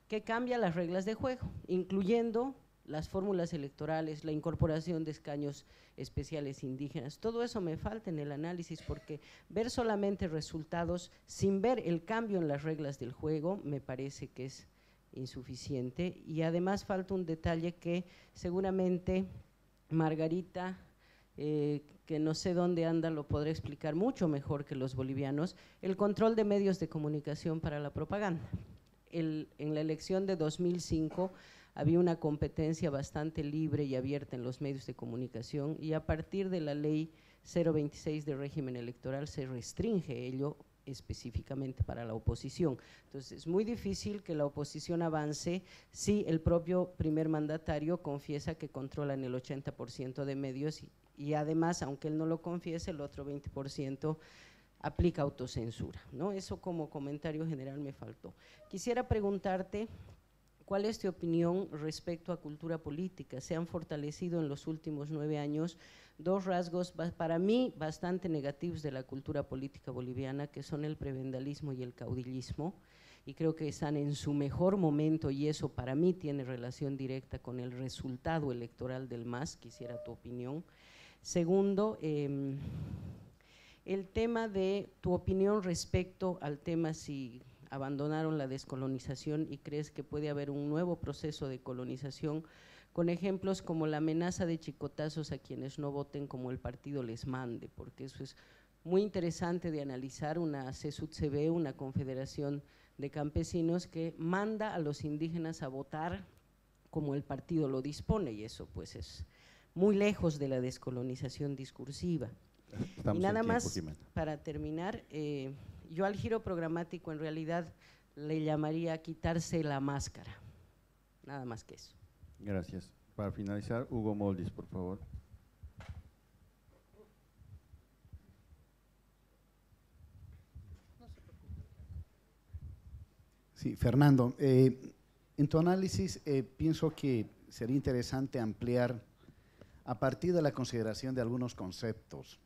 que cambia las reglas de juego, incluyendo las fórmulas electorales, la incorporación de escaños especiales indígenas. Todo eso me falta en el análisis porque ver solamente resultados sin ver el cambio en las reglas del juego me parece que es insuficiente y además falta un detalle que seguramente Margarita, eh, que no sé dónde anda, lo podrá explicar mucho mejor que los bolivianos, el control de medios de comunicación para la propaganda. en la elección de 2005 había una competencia bastante libre y abierta en los medios de comunicación y a partir de la ley 026 de régimen electoral se restringe ello específicamente para la oposición. Entonces, es muy difícil que la oposición avance si el propio primer mandatario confiesa que controlan el 80% de medios y, además, aunque él no lo confiese, el otro 20% aplica autocensura. ¿no? Eso como comentario general me faltó. Quisiera preguntarte ¿Cuál es tu opinión respecto a cultura política? Se han fortalecido en los últimos nueve años dos rasgos para mí bastante negativos de la cultura política boliviana, que son el prebendalismo y el caudillismo, y creo que están en su mejor momento y eso para mí tiene relación directa con el resultado electoral del MAS, quisiera tu opinión. Segundo, em, el tema de tu opinión respecto al tema si abandonaron la descolonización y crees que puede haber un nuevo proceso de colonización con ejemplos como la amenaza de chicotazos a quienes no voten como el partido les mande, porque eso es muy interesante de analizar. Una CSUTCB, una confederación de campesinos que manda a los indígenas a votar como el partido lo dispone y eso pues es muy lejos de la descolonización discursiva. y nada más, para terminar, eh, yo al giro programático en realidad le llamaría quitarse la máscara, nada más que eso. Gracias. Para finalizar, Hugo Moldis, por favor. Sí, Fernando, eh, en tu análisis eh, pienso que sería interesante ampliar a partir de la consideración de algunos conceptos,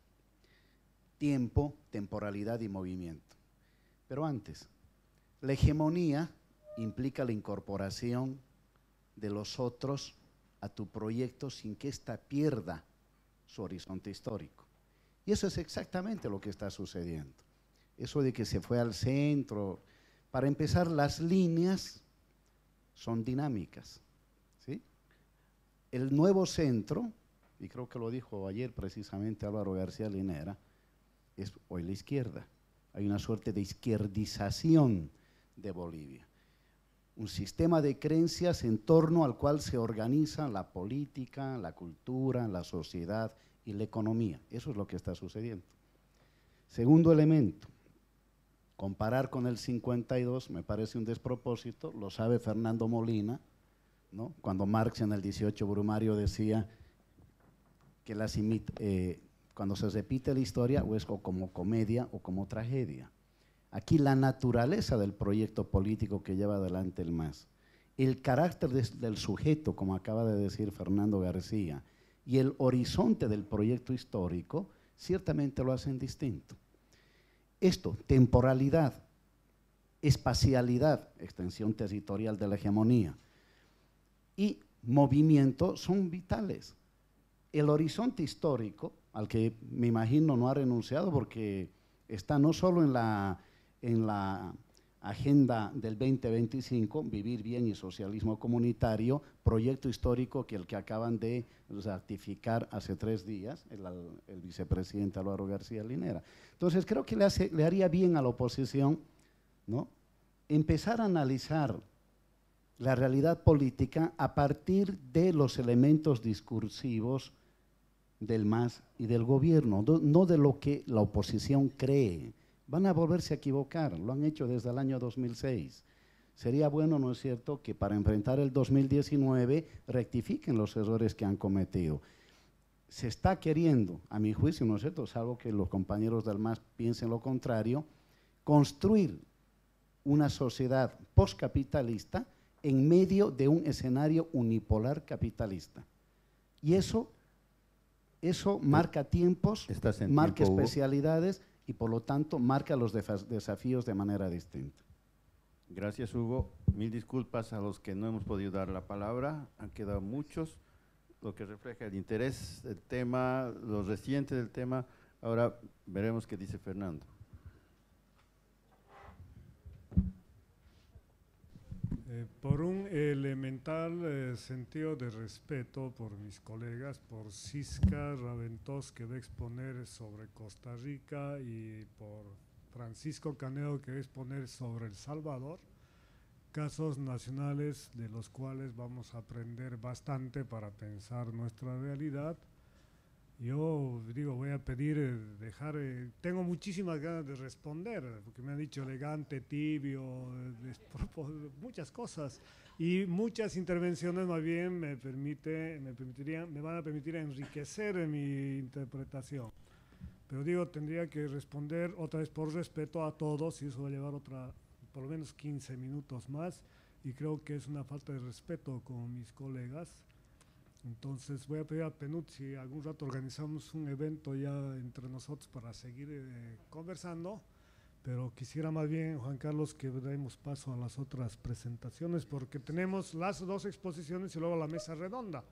tiempo, temporalidad y movimiento. Pero antes, la hegemonía implica la incorporación de los otros a tu proyecto sin que ésta pierda su horizonte histórico. Y eso es exactamente lo que está sucediendo. Eso de que se fue al centro. Para empezar, las líneas son dinámicas. ¿sí? El nuevo centro, y creo que lo dijo ayer precisamente Álvaro García Linera, es hoy la izquierda. Hay una suerte de izquierdización de Bolivia un sistema de creencias en torno al cual se organiza la política, la cultura, la sociedad y la economía. Eso es lo que está sucediendo. Segundo elemento, comparar con el 52 me parece un despropósito, lo sabe Fernando Molina, ¿no? cuando Marx en el 18 Brumario decía que las eh, cuando se repite la historia o es como comedia o como tragedia. Aquí la naturaleza del proyecto político que lleva adelante el MAS, el carácter del sujeto, como acaba de decir Fernando García, y el horizonte del proyecto histórico, ciertamente lo hacen distinto. Esto, temporalidad, espacialidad, extensión territorial de la hegemonía, y movimiento son vitales. El horizonte histórico, al que me imagino no ha renunciado porque está no solo en la en la agenda del 2025, Vivir Bien y Socialismo Comunitario, proyecto histórico que el que acaban de ratificar hace tres días el, vicepresidente Álvaro García Linera. Entonces creo que le, le haría bien a la oposición ¿no? empezar a analizar la realidad política a partir de los elementos discursivos del MAS y del gobierno, no de lo que la oposición cree van a volverse a equivocar, lo han hecho desde el año 2006. Sería bueno, ¿no es cierto?, que para enfrentar el 2019 rectifiquen los errores que han cometido. Se está queriendo, a mi juicio, ¿no es cierto?, salvo que los compañeros del MAS piensen lo contrario, construir una sociedad postcapitalista en medio de un escenario unipolar capitalista. Y eso, eso marca tiempos, marca tiempo, Hugo. especialidades y por lo tanto marca los desafíos de manera distinta. Gracias, Hugo. Mil disculpas a los que no hemos podido dar la palabra. Han quedado muchos, lo que refleja el interés del tema, lo reciente del tema. Ahora veremos qué dice Fernando. Eh, por un elemental eh, sentido de respeto por mis colegas, por Cisca Raventós que va a exponer sobre Costa Rica y por Francisco Caneo que va a exponer sobre El Salvador, casos nacionales de los cuales vamos a aprender bastante para pensar nuestra realidad. Yo digo, voy a pedir, eh, dejar, eh, tengo muchísimas ganas de responder, porque me han dicho elegante, tibio, eh, muchas cosas. Y muchas intervenciones más bien me, permite, me, permitirían, me van a permitir enriquecer en mi interpretación. Pero digo, tendría que responder otra vez por respeto a todos y eso va a llevar otra, por lo menos 15 minutos más. Y creo que es una falta de respeto con mis colegas. Entonces voy a pedir a Penut si algún rato organizamos un evento ya entre nosotros para seguir eh, conversando, pero quisiera más bien, Juan Carlos, que demos paso a las otras presentaciones porque tenemos las dos exposiciones y luego la mesa redonda.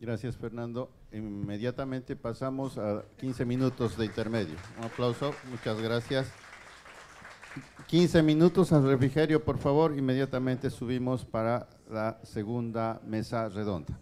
Gracias, Fernando. Inmediatamente pasamos a 15 minutos de intermedio. Un aplauso, muchas gracias. 15 minutos al refrigerio, por favor. Inmediatamente subimos para la segunda mesa redonda.